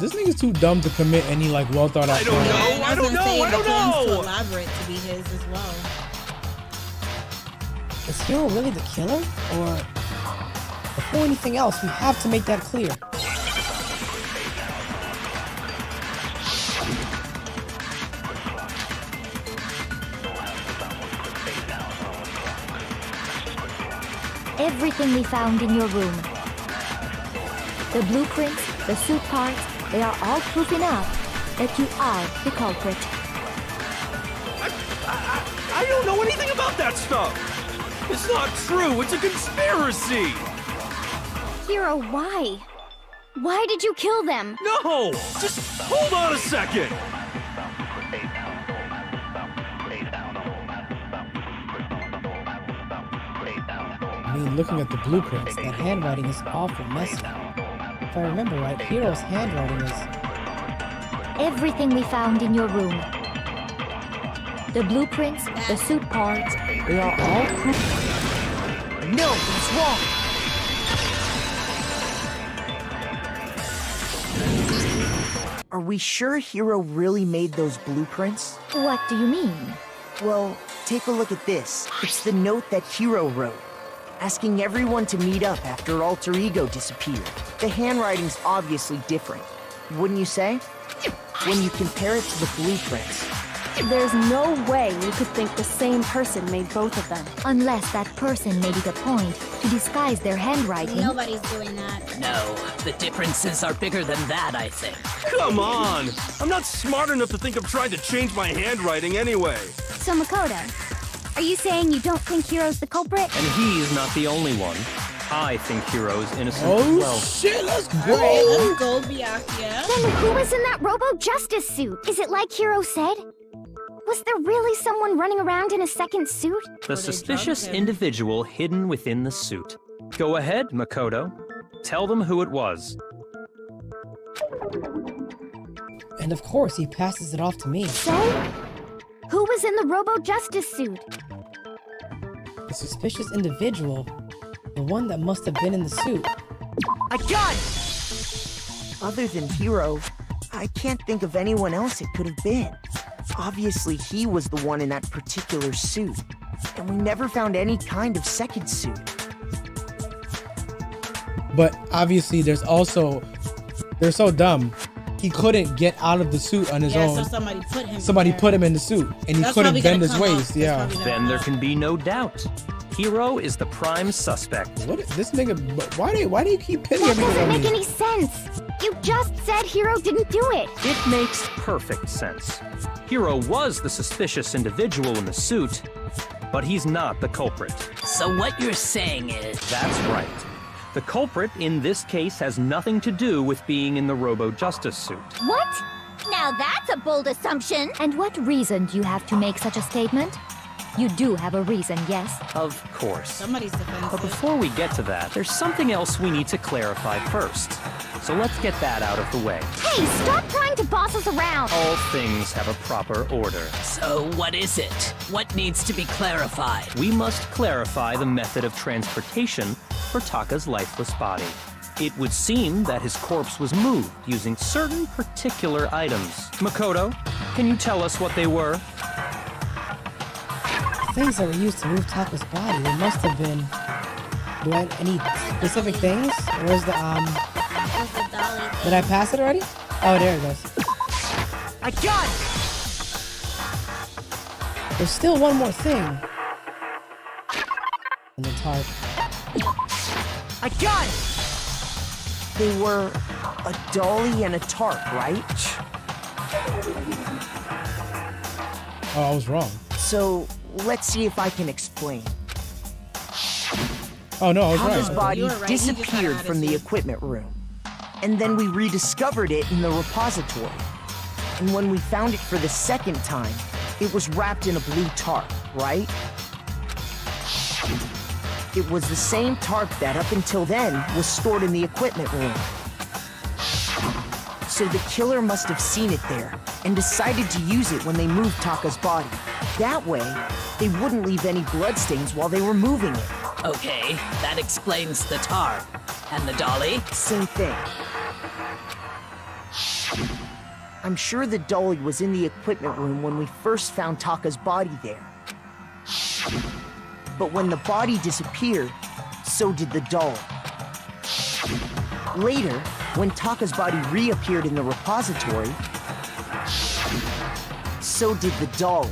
This nigga's too dumb to commit any like well thought out I don't crime. know. And I don't gonna say, know. I don't know. to elaborate to be his as well. Is Hiro really the killer? Or before anything else, we have to make that clear. Everything we found in your room. The blueprints, the suit parts, they are all proof enough that you are the culprit. I don't know anything about that stuff. It's not true. It's a conspiracy. Hiro, why? Why did you kill them? No! Just hold on a second. I mean, looking at the blueprints, that handwriting is awful messy. If I remember right, Hiro's handwriting is. Everything we found in your room. The blueprints, the suit parts, they are all proof. No, he's wrong. Are we sure Hiro really made those blueprints? What do you mean? Well, take a look at this. It's the note that Hiro wrote, asking everyone to meet up after Alter Ego disappeared. The handwriting's obviously different, wouldn't you say? When you compare it to the blueprints. There's no way you could think the same person made both of them. Unless that person made it a point to disguise their handwriting. Nobody's doing that. No, the differences are bigger than that, I think. Come on! I'm not smart enough to think of trying to change my handwriting anyway. So, Makoto, are you saying you don't think Hiro's the culprit? And he's not the only one. I think Hiro's innocent Oh, as well. shit, let's All right, let's go, Byakuya. Then who was in that Robo Justice suit? Is it like Hiro said? Was there really someone running around in a second suit? The suspicious individual hidden within the suit. Go ahead, Makoto. Tell them who it was. And of course, he passes it off to me. So? Who was in the Robo Justice suit? The suspicious individual, the one that must have been in the suit. A gun! Other than Hiro, I can't think of anyone else it could have been. Obviously, he was the one in that particular suit, and we never found any kind of second suit. But obviously, there's also they're so dumb. He couldn't get out of the suit on his Yeah, own. so somebody put him. Somebody there. put him in the suit, and he That's couldn't bend his waist. That's Yeah. Then there can be no doubt. Hiro is the prime suspect. What this nigga? Why do why do you keep pinning That doesn't make any sense. You just said Hiro didn't do it. It makes perfect sense. Hiro was the suspicious individual in the suit, but he's not the culprit. So what you're saying is... That's right. The culprit in this case has nothing to do with being in the Robo Justice suit. What? Now that's a bold assumption. And what reason do you have to make such a statement? You do have a reason, yes? Of course. Somebody's defensive. But before we get to that, there's something else we need to clarify first. So let's get that out of the way. Hey, stop trying to boss us around! All things have a proper order. So what is it? What needs to be clarified? We must clarify the method of transportation for Taka's lifeless body. It would seem that his corpse was moved using certain particular items. Makoto, can you tell us what they were? Things that were used to move Taka's body, they must have been. Do I any specific things? Where's the um? Did I pass it already? Oh, there it goes. I got it! There's still one more thing. And the tarp. I got it! They were a dolly and a tarp, right? Oh, I was wrong. So let's see if I can explain. Oh no, I was Taka's right. body right. He just had disappeared from the equipment room. And then we rediscovered it in the repository. And when we found it for the second time, it was wrapped in a blue tarp, right? It was the same tarp that up until then was stored in the equipment room. So the killer must have seen it there and decided to use it when they moved Taka's body. That way, they wouldn't leave any bloodstains while they were moving it. Okay, that explains the tarp. And the dolly? Same thing. I'm sure the dolly was in the equipment room when we first found Taka's body there. But when the body disappeared, so did the dolly. Later, when Taka's body reappeared in the repository, so did the dolly.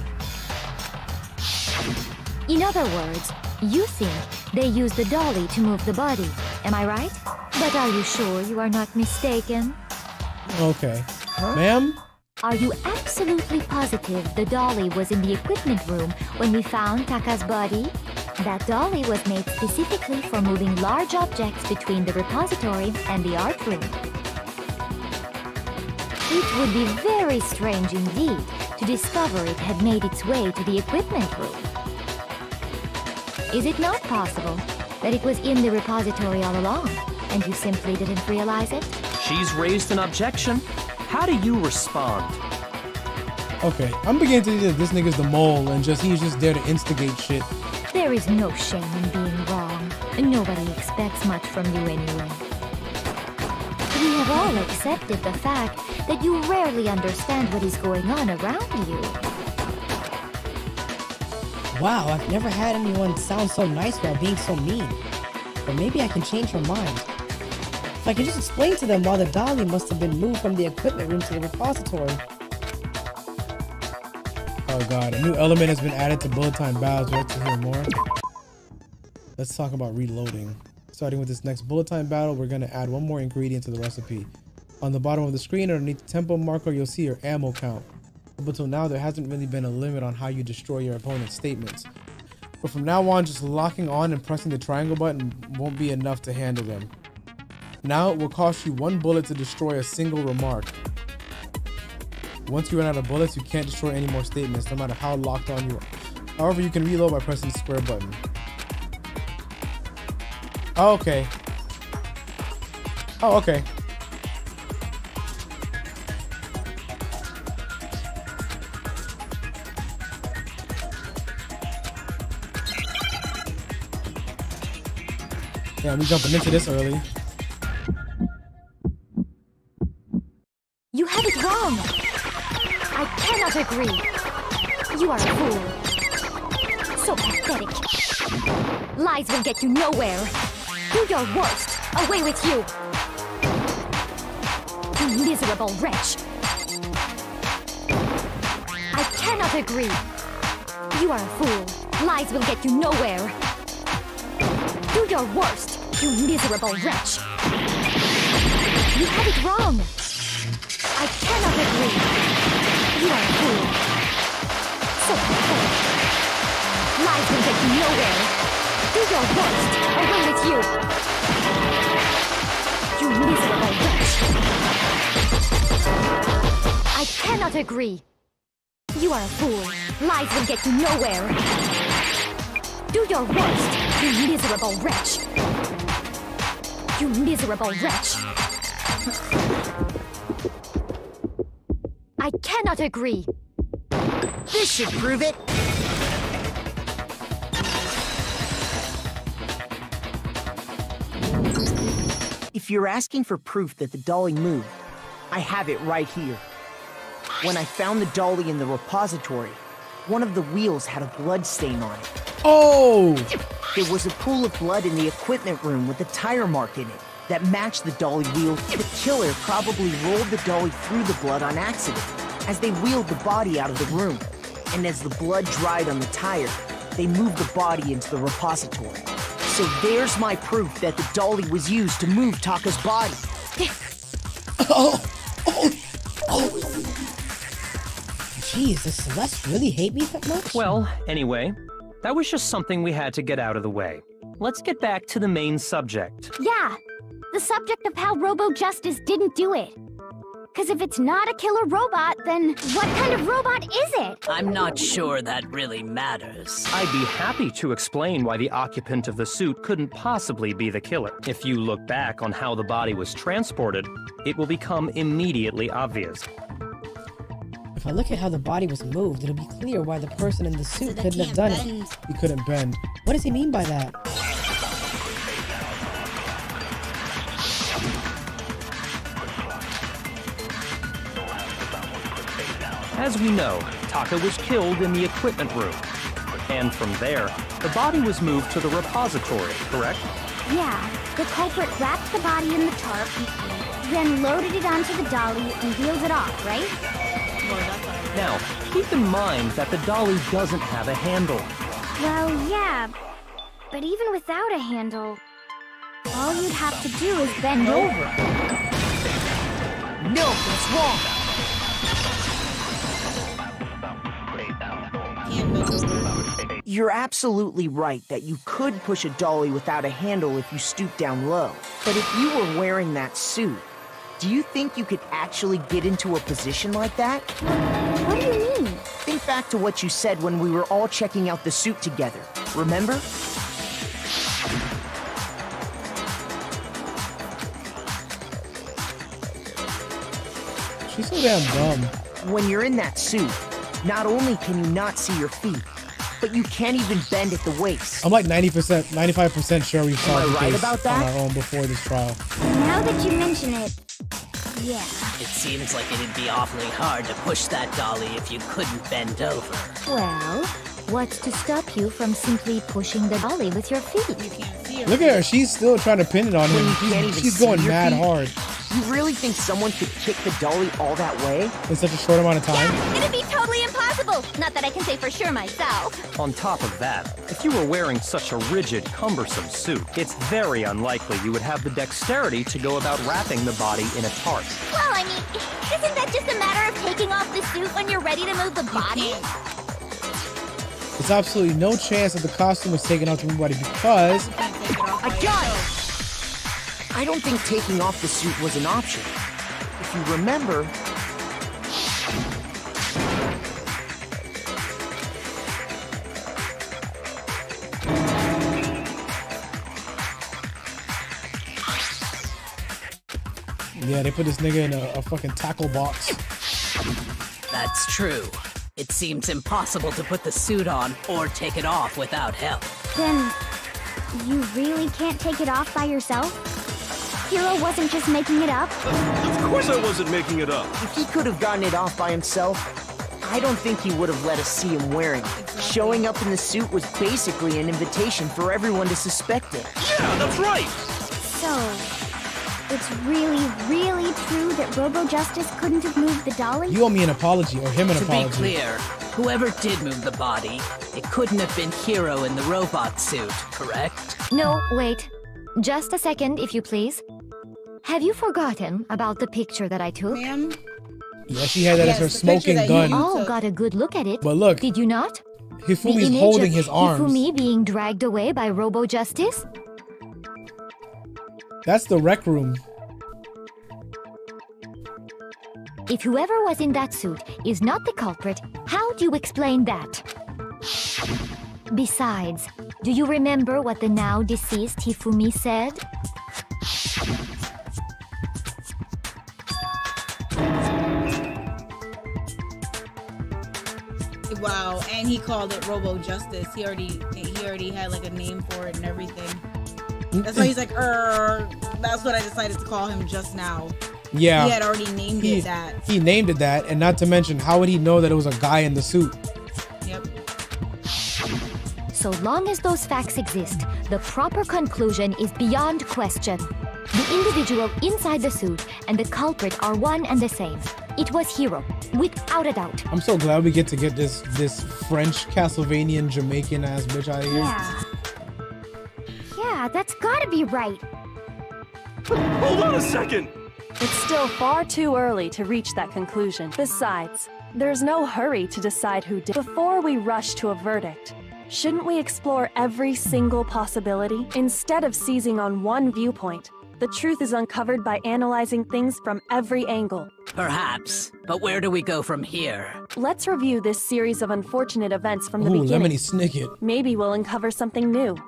In other words, you think they used the dolly to move the body. Am I right? But are you sure you are not mistaken? Okay. Ma'am? Are you absolutely positive the dolly was in the equipment room when we found Taka's body? That dolly was made specifically for moving large objects between the repository and the art room. It would be very strange indeed to discover it had made its way to the equipment room. Is it not possible that it was in the repository all along and you simply didn't realize it? She's raised an objection. How do you respond? Okay, I'm beginning to think that this nigga's the mole and just he's just there to instigate shit. There is no shame in being wrong. Nobody expects much from you anyway. We have all accepted the fact that you rarely understand what is going on around you. Wow, I've never had anyone sound so nice while being so mean. But maybe I can change her mind. If I can just explain to them why the dolly must have been moved from the equipment room to the repository. Oh god, a new element has been added to bullet time battles. Like to hear more? Let's talk about reloading. Starting with this next bullet time battle, we're gonna add one more ingredient to the recipe. On the bottom of the screen underneath the tempo marker, you'll see your ammo count. Up until now, there hasn't really been a limit on how you destroy your opponent's statements. But from now on, just locking on and pressing the triangle button won't be enough to handle them. Now it will cost you one bullet to destroy a single remark. Once you run out of bullets, you can't destroy any more statements, no matter how locked on you are. However, you can reload by pressing the square button. Oh, okay. Oh, okay. Yeah, we jumping into this early. Agree. You are a fool. So pathetic. Lies will get you nowhere. Do your worst. Away with you. You miserable wretch. I cannot agree. You are a fool. Lies will get you nowhere. Do your worst, you miserable wretch. You have it wrong. I cannot agree. You are a fool. So. Lies will get you nowhere. Do your worst. With you. You miserable wretch. I cannot agree. You are a fool. Lies will get you nowhere. Do your worst, you miserable wretch. You miserable wretch. agree. This should prove it. If you're asking for proof that the dolly moved, I have it right here. When I found the dolly in the repository, one of the wheels had a blood stain on it. Oh! There was a pool of blood in the equipment room with a tire mark in it that matched the dolly wheel. The killer probably rolled the dolly through the blood on accident as they wheeled the body out of the room. And as the blood dried on the tire, they moved the body into the repository. So there's my proof that the dolly was used to move Taka's body. oh, oh, oh. Jeez, does Celeste really hate me that much? Well, anyway, that was just something we had to get out of the way. Let's get back to the main subject. Yeah, the subject of how Robo Justice didn't do it. Because if it's not a killer robot, then what kind of robot is it? I'm not sure that really matters. I'd be happy to explain why the occupant of the suit couldn't possibly be the killer. If you look back on how the body was transported, it will become immediately obvious. If I look at how the body was moved, it'll be clear why the person in the suit So couldn't have done bend. it. He couldn't bend. What does he mean by that? As we know, Taka was killed in the equipment room. And from there, the body was moved to the repository, correct? Yeah, the culprit wrapped the body in the tarp, then loaded it onto the dolly and wheeled it off, right? Now, keep in mind that the dolly doesn't have a handle. Well, yeah, but even without a handle, all you'd have to do is bend over. No, that's wrong. You're absolutely right that you could push a dolly without a handle if you stoop down low. But if you were wearing that suit, do you think you could actually get into a position like that? What do you mean? Think back to what you said when we were all checking out the suit together. Remember? She's so damn dumb. When you're in that suit, not only can you not see your feet, but you can't even bend at the waist. I'm like 90%, 95% sure we saw I the right case about that? on our own before this trial. Now that you mention it, yeah. It seems like it'd be awfully hard to push that dolly if you couldn't bend over. Well, what's to stop you from simply pushing the dolly with your feet? Look at her. She's still trying to pin it on him. you can't even She's, she's going mad feet? hard You really think someone could kick the dolly all that way? in such a short amount of time. Yeah, It'd be totally impossible. Not that I can say for sure myself. On top of that, if you were wearing such a rigid, cumbersome suit, it's very unlikely you would have the dexterity to go about wrapping the body in a tarp. Well, I mean, isn't that just a matter of taking off the suit when you're ready to move the body? There's absolutely no chance that the costume was taken off from everybody because I got it! I don't think taking off the suit was an option. If you remember, yeah, they put this nigga in a, a fucking tackle box. That's true. It seems impossible to put the suit on or take it off without help. Then, you really can't take it off by yourself? Hiro wasn't just making it up? Of course I wasn't making it up. if he could have gotten it off by himself, I don't think he would have let us see him wearing it. Showing up in the suit was basically an invitation for everyone to suspect it. Yeah, that's right. So, it's really, really true that Robo Justice couldn't have moved the dolly? You owe me an apology or him an To be clear, whoever did move the body, it couldn't have been Hiro in the robot suit, correct? No, wait. Just a second, if you please. Have you forgotten about the picture that I took? Ma'am? Yeah, she had that Yes, as her smoking gun. you- oh, all got a good look at it. But look, Did you not? The Hifumi's image holding of his arms. Hifumi being dragged away by Robo Justice? That's the rec room. If whoever was in that suit is not the culprit, how do you explain that? Besides, do you remember what the now deceased Hifumi said? Wow, and he called it Robo Justice. He already he already had like a name for it and everything. That's why he's like, er, that's what I decided to call him just now. Yeah. He had already named He, it that. he named it that, and not to mention, how would he know that it was a guy in the suit? Yep. So long as those facts exist, the proper conclusion is beyond question. The individual inside the suit and the culprit are one and the same. It was Hiro, without a doubt. I'm so glad we get to get this this French Castlevanian Jamaican ass bitch out of here. Yeah. Yeah, that's gotta be right. Hold on a second! It's still far too early to reach that conclusion. Besides, there's no hurry to decide who did. Before we rush to a verdict, shouldn't we explore every single possibility? Instead of seizing on one viewpoint, the truth is uncovered by analyzing things from every angle. Perhaps, but where do we go from here? Let's review this series of unfortunate events from the Ooh, beginning. Lemony Snicket. Maybe we'll uncover something new.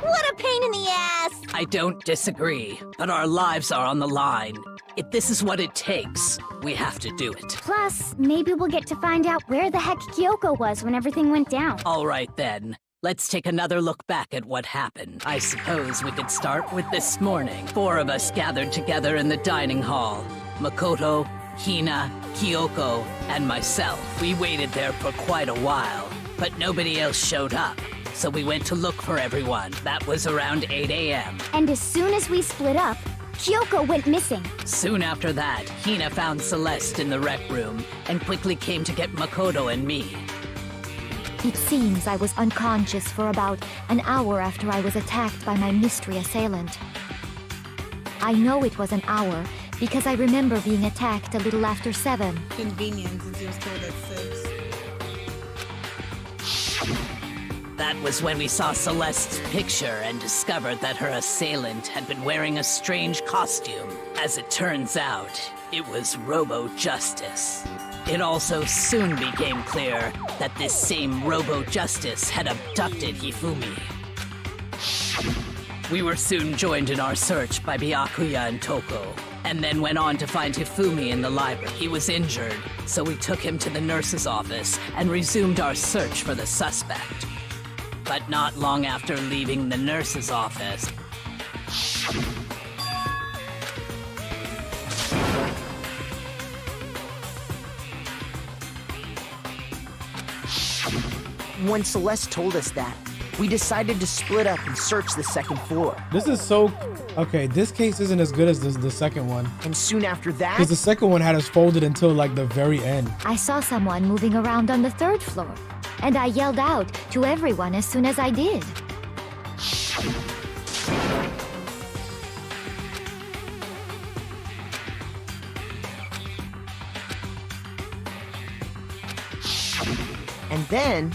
What a pain in the ass! I don't disagree, but our lives are on the line. If this is what it takes, we have to do it. Plus, maybe we'll get to find out where the heck Kyoko was when everything went down. All right then. Let's take another look back at what happened. I suppose we could start with this morning. Four of us gathered together in the dining hall. Makoto, Hina, Kyoko, and myself. We waited there for quite a while, but nobody else showed up. So we went to look for everyone. That was around 8 a.m. And as soon as we split up, Kyoko went missing. Soon after that, Hina found Celeste in the rec room and quickly came to get Makoto and me. It seems I was unconscious for about an hour after I was attacked by my mystery assailant. I know it was an hour because I remember being attacked a little after seven. Convenient since he was told at six. That was when we saw Celeste's picture and discovered that her assailant had been wearing a strange costume. As it turns out, it was Robo Justice. It also soon became clear that this same Robo Justice had abducted Hifumi. We were soon joined in our search by Byakuya and Toko, and then went on to find Hifumi in the library. He was injured, so we took him to the nurse's office and resumed our search for the suspect. But not long after leaving the nurse's office, When Celeste told us that, we decided to split up and search the second floor. This is so okay. This case isn't as good as the, the second one. And soon after that, Because the second one had us folded until like the very end. I saw someone moving around on the third floor, and I yelled out to everyone as soon as I did. and then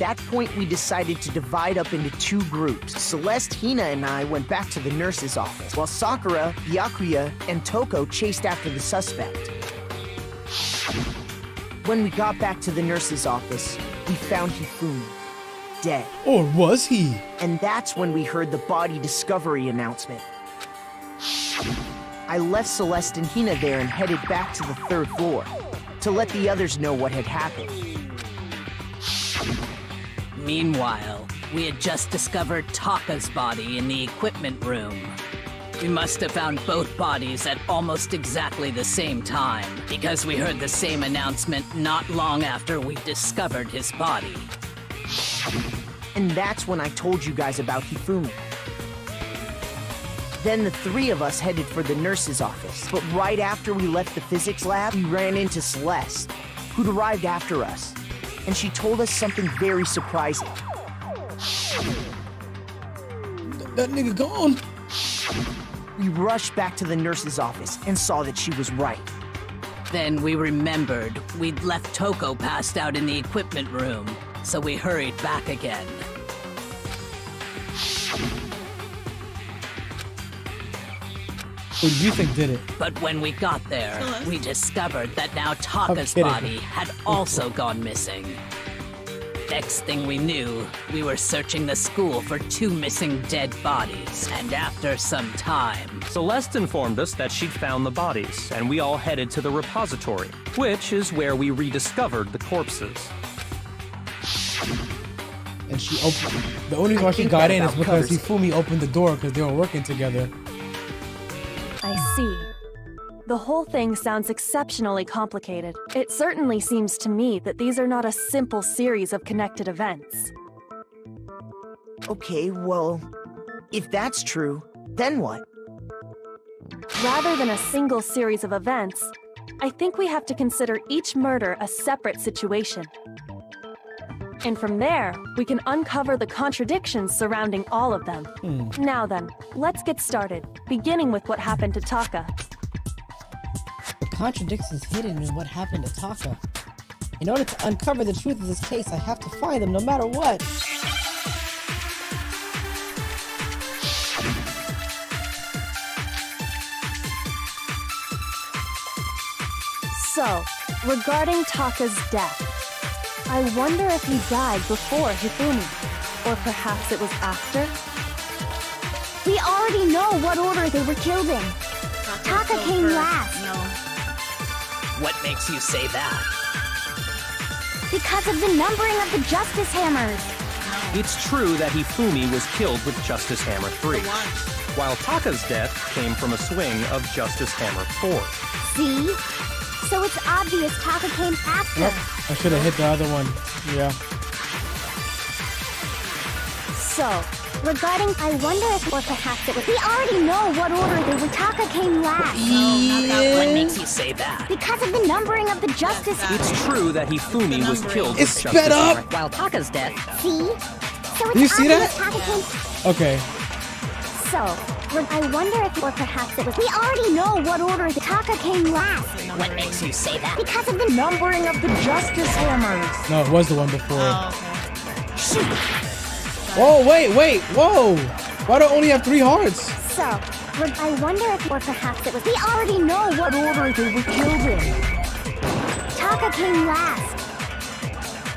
that point, we decided to divide up into two groups. Celeste, Hina, and I went back to the nurse's office, while Sakura, Byakuya, and Toko chased after the suspect. When we got back to the nurse's office, we found Hifumi dead. Or was he? And that's when we heard the body discovery announcement. I left Celeste and Hina there and headed back to the third floor to let the others know what had happened. Meanwhile, we had just discovered Taka's body in the equipment room. We must have found both bodies at almost exactly the same time, because we heard the same announcement not long after we discovered his body. And that's when I told you guys about Hifumi. Then the three of us headed for the nurse's office. But right after we left the physics lab, we ran into Celeste, who'd arrived after us. And she told us something very surprising. That nigga gone. We rushed back to the nurse's office and saw that she was right. Then we remembered we'd left Toko passed out in the equipment room, so we hurried back again. Who do you think did it? But when we got there, we discovered that now Taka's body had also gone missing. Next thing we knew, we were searching the school for two missing dead bodies, and after some time, Celeste informed us that she'd found the bodies, and we all headed to the repository, which is where we rediscovered the corpses. And she opened. The only reason why she got in is about because covers Hifumi opened the door because they were working together. I see. The whole thing sounds exceptionally complicated. It certainly seems to me that these are not a simple series of connected events. Okay, well, if that's true, then what? Rather than a single series of events, I think we have to consider each murder a separate situation. And from there, we can uncover the contradictions surrounding all of them. Hmm. Now then, let's get started, beginning with what happened to Taka. The contradictions hidden in what happened to Taka. In order to uncover the truth of this case, I have to find them no matter what. So, regarding Taka's death, I wonder if he died before Hifumi, or perhaps it was after? We already know what order they were killed in. Taka came last. No. what makes you say that? Because of the numbering of the Justice Hammers. It's true that Hifumi was killed with Justice Hammer 3, while Taka's death came from a swing of Justice Hammer 4. See? So it's obvious Taka came after. Yep. I should have hit the other one. Yeah. So, regarding, I wonder if, or perhaps it was. We already know what order they were. Taka came last. What makes you say that? Because of the numbering of the Justice. It's true that Hifumi was killed with It's sped up! Hammer. While Taka's death. See? So it's You see obvious that? Taka came. Okay. So, re- I wonder if, or perhaps it was. We already know what order the Taka came last. What makes you say that? Because of the numbering of the Justice Hammers. No, it was the one before. Oh, Whoa, oh, wait, wait, whoa! Why do I only have three hearts? So, re- I wonder if, or perhaps it was. We already know what order they were killed in. Taka came last.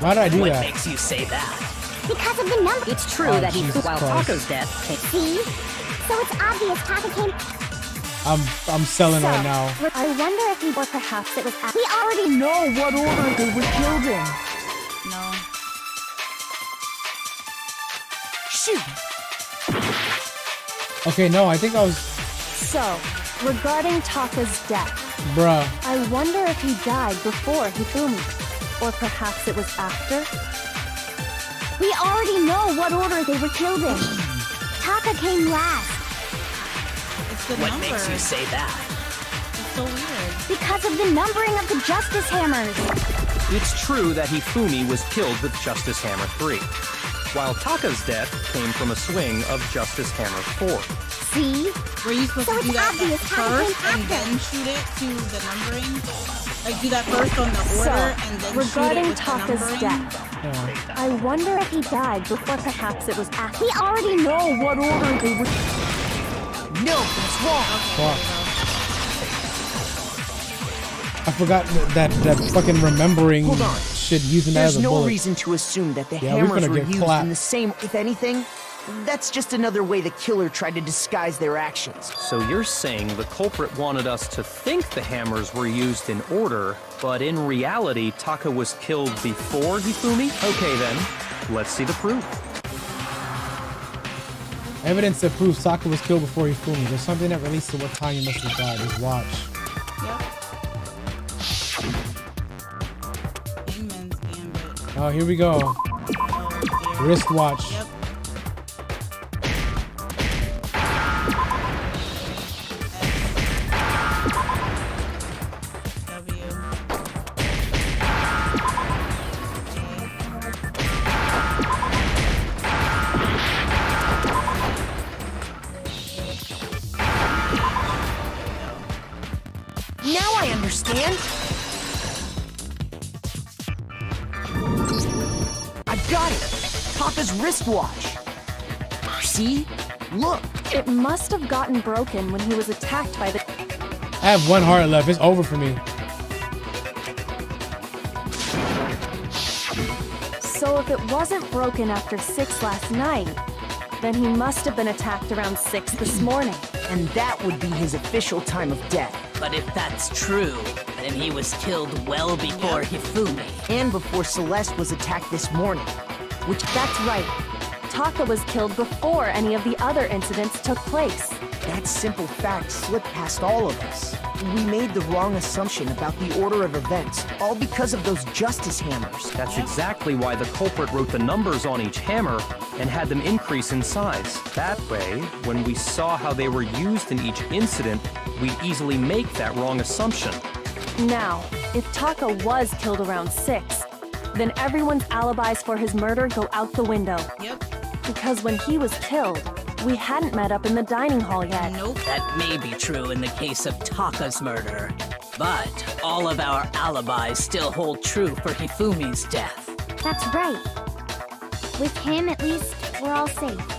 Why did I do what that? makes you say that? Because of the number. It's true Oh, that he, Jesus while Christ. Taka's death came. See? So it's obvious Taka came. I'm I'm selling so, right now. I wonder if he, or perhaps it was. a- We already know what order they were killed in. No. Shoot! Okay, no, I think I was, So, regarding Taka's death, bruh. I wonder if he died before Hifumi, or perhaps it was after? We already know what order they were killed in. Taka came last. It's the What number. makes you say that? It's so weird. Because of the numbering of the Justice Hammers. It's true that Hifumi was killed with Justice Hammer 3, while Taka's death came from a swing of Justice Hammer 4. See? Were you supposed So to it's do that obvious that first and after. then shoot it to the numbering? Like do that first on the order So, and then regarding shoot it with Taka's the numbering? death, I wonder if he died before perhaps it was after. We already know what order they were. No, that's wrong. Fuck. I forgot that that fucking remembering Hold on. shit using that as There's a no bullet. reason to assume that the Yeah, hammers gonna were used clapped. in the same. If anything, that's just another way the killer tried to disguise their actions. So you're saying the culprit wanted us to think the hammers were used in order, but in reality, Taka was killed before Hifumi? Okay then, let's see the proof. Evidence that proves Taka was killed before Hifumi. There's something that relates to what time he must have died. His watch. Gambit. Oh, here we go. Oh. Wristwatch. Yep. Wristwatch. See? Look. It must have gotten broken when he was attacked by the. I have one heart left. It's over for me. So if it wasn't broken after 6 last night, then he must have been attacked around 6 this morning. And that would be his official time of death. But if that's true, then he was killed well before Hifumi. And before Celeste was attacked this morning. Which that's right. Taka was killed before any of the other incidents took place. That simple fact slipped past all of us. We made the wrong assumption about the order of events, all because of those justice hammers. That's exactly why the culprit wrote the numbers on each hammer and had them increase in size. That way, when we saw how they were used in each incident, we'd easily make that wrong assumption. Now, if Taka was killed around 6, then everyone's alibis for his murder go out the window. Yep. Because when he was killed, we hadn't met up in the dining hall yet. Nope. That may be true in the case of Taka's murder. But all of our alibis still hold true for Hifumi's death. That's right. With him, at least, we're all safe.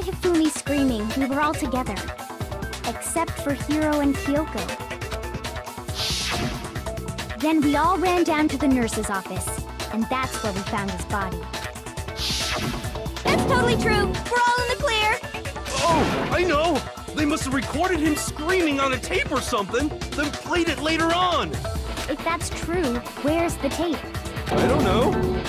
Heard Hifumi screaming, we were all together. Except for Hiro and Kyoko. Then we all ran down to the nurse's office, and that's where we found his body. That's totally true. We're all in the clear. Oh, I know! They must have recorded him screaming on a tape or something, then played it later on! If that's true, where's the tape? I don't know.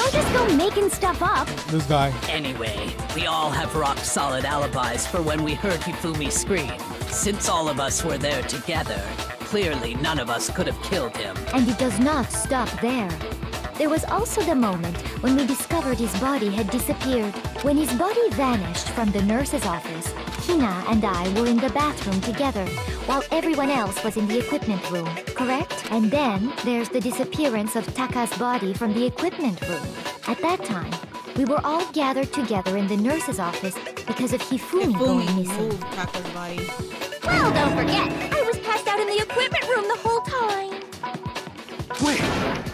Don't just go making stuff up. This guy. Anyway, we all have rock solid alibis for when we heard Hifumi scream. Since all of us were there together, clearly none of us could have killed him. And it does not stop there. There was also the moment when we discovered his body had disappeared. When his body vanished from the nurse's office, Hina and I were in the bathroom together, while everyone else was in the equipment room, correct? And then there's the disappearance of Taka's body from the equipment room. At that time, we were all gathered together in the nurse's office because of Hifumi, going missing. moved Taka's body. Well, don't forget, I was passed out in the equipment room the whole time. Wait,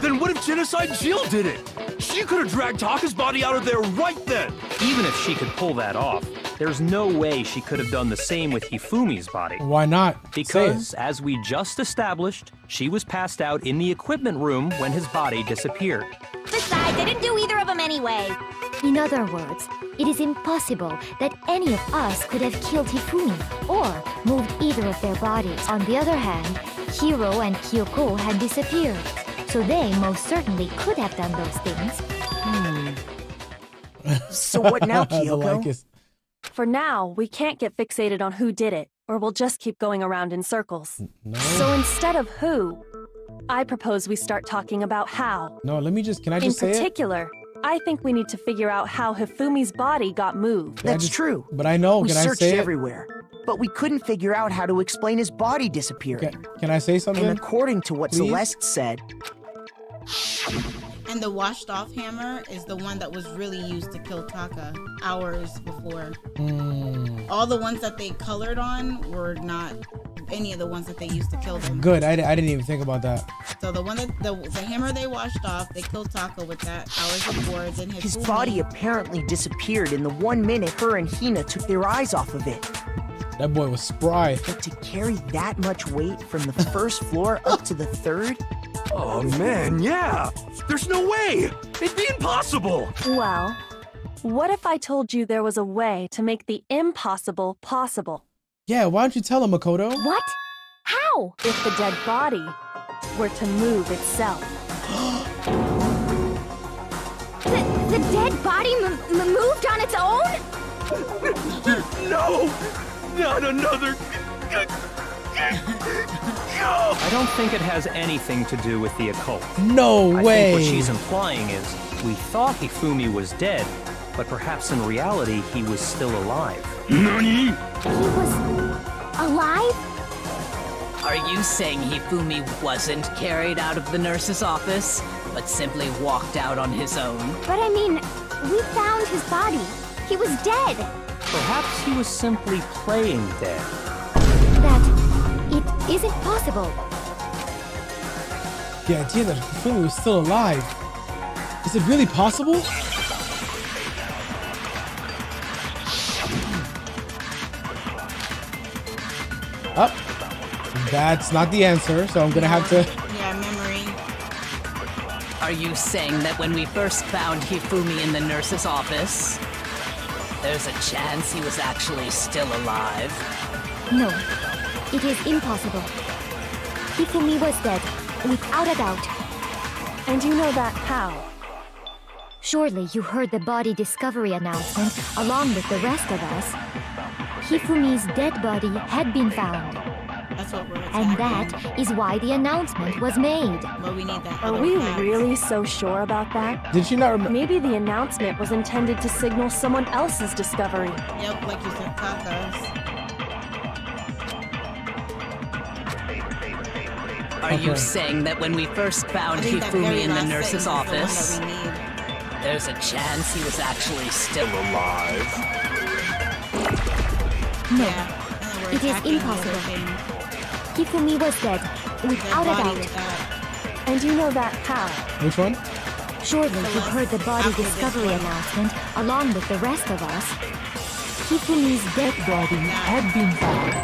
then what if Genocide Jill did it? She could have dragged Taka's body out of there right then! Even if she could pull that off, there's no way she could have done the same with Hifumi's body. Why not? Because, as we just established, she was passed out in the equipment room when his body disappeared. Besides, I didn't do either of them anyway. In other words, it is impossible that any of us could have killed Hifumi or moved either of their bodies. On the other hand, Hiro and Kyoko had disappeared, so they most certainly could have done those things. Hmm. So what now, Kyoko? For now, we can't get fixated on who did it, or we'll just keep going around in circles. No. So instead of who, I propose we start talking about how. No, let me just. Can I in just say it? Particular, I think we need to figure out how Hifumi's body got moved. That's just- true. But I know. we Can I searched say it? everywhere, but we couldn't figure out how to explain his body disappearing. Can, can I say something? And according to what Please? Celeste said, And the washed off hammer is the one that was really used to kill Taka hours before. Hmm. All the ones that they colored on were not any of the ones that they used to kill them. Good. I, I didn't even think about that. So the one that the, the hammer they washed off, they killed Taka with that hours before. Then his, his body apparently disappeared in the one minute her and Hina took their eyes off of it. That boy was spry. But to carry that much weight from the first floor up to the third? Oh man, yeah! There's no way! It'd be impossible! Well, what if I told you there was a way to make the impossible possible? Yeah. Why don't you tell him, Makoto? What? How? If the dead body were to move itself. The, the dead body m- m- moved on its own? No! Not another. I don't think it has anything to do with the occult. No I way. think what she's implying is we thought Hifumi was dead, but perhaps in reality he was still alive. Nani? He was alive? Are you saying Hifumi wasn't carried out of the nurse's office, but simply walked out on his own? But I mean, we found his body. He was dead. Perhaps he was simply playing dead. That... it isn't possible. The idea that Cthulhu was still alive. Is it really possible? Up. Oh, that's not the answer, so I'm gonna have to. Yeah, memory. Are you saying that when we first found Hifumi in the nurse's office, there's a chance he was actually still alive? No, it is impossible. Hifumi was dead, without a doubt. And you know that how? Surely you heard the body discovery announcement along with the rest of us. Hifumi's dead body had been found. That's what we're And that is why the announcement was made. But we need that. Are we really so sure about that? Did you not remember? Maybe the announcement was intended to signal someone else's discovery. Yep, like you said, tacos. Are you saying that when we first found I think that very Hifumi in the nurse's office, the one that we need. there's a chance he was actually still alive? No, And it is attacking the impossible. Thing. Hifumi was dead, without a doubt. with. And you know that how? Which one? Surely you heard the body discovery announcement along with the rest of us. Hifumi's dead body had been found.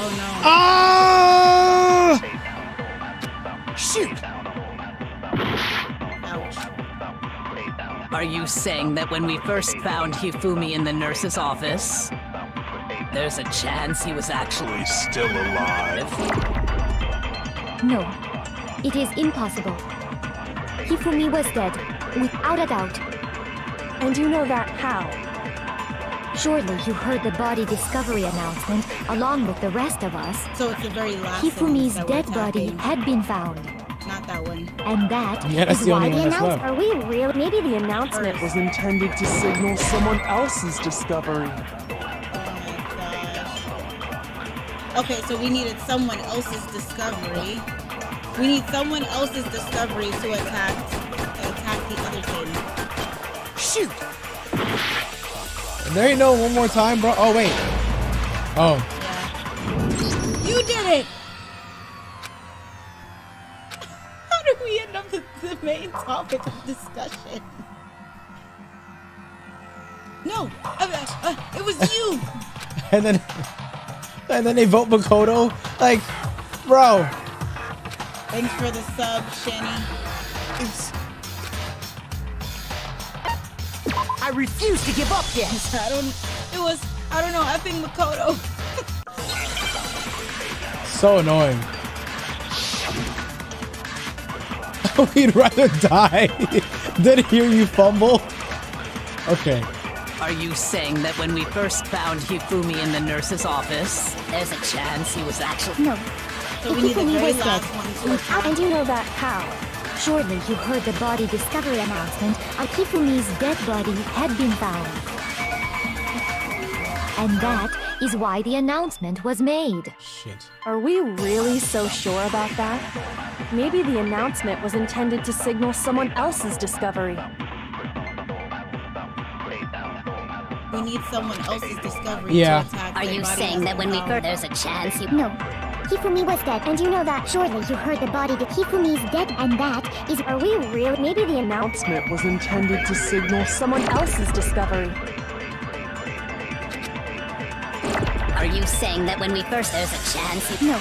Oh no. Ah! Shoot! Ouch. Are you saying that when we first found Hifumi in the nurse's office, there's a chance he was actually still alive? No, it is impossible. Hifumi was dead, without a doubt. And you know that how? Surely you heard the body discovery announcement along with the rest of us. So it's the very last Hifumi's sentence dead body had been found. Not that one. And that Yeah, that's is the why the announcement. Are we real? Maybe the announcement was intended to signal someone else's discovery. Okay, so we needed someone else's discovery. We need someone else's discovery to attack attack the other thing. Shoot! There ain't no one more time, bro. Oh wait. Oh. You did it! How did we end up with the main topic of discussion? No, uh, uh, it was you. And then and then they vote Makoto. Like, bro. Thanks for the sub, Shanny. It's... I refuse to give up yet! I don't. It was. I don't know. I think Makoto. So annoying. We'd rather die than hear you fumble. Okay. Are you saying that when we first found Hifumi in the nurse's office, there's a chance he was actually. No. So we need the Hifumi very was last dead, one to. And you know that how? Surely you heard the body discovery announcement. of Hifumi's dead body had been found. And that is why the announcement was made. Shit. Are we really so sure about that? Maybe the announcement was intended to signal someone else's discovery. We need someone else's discovery Yeah. to attack. Are you saying that when we found. first there's a chance he No. Hifumi was dead, and you know that. Surely you heard the body that Hifumi's dead, and that is are we real? Maybe the announcement Announcement was intended to signal someone else's discovery. Are you saying that when we first there's a chance he No.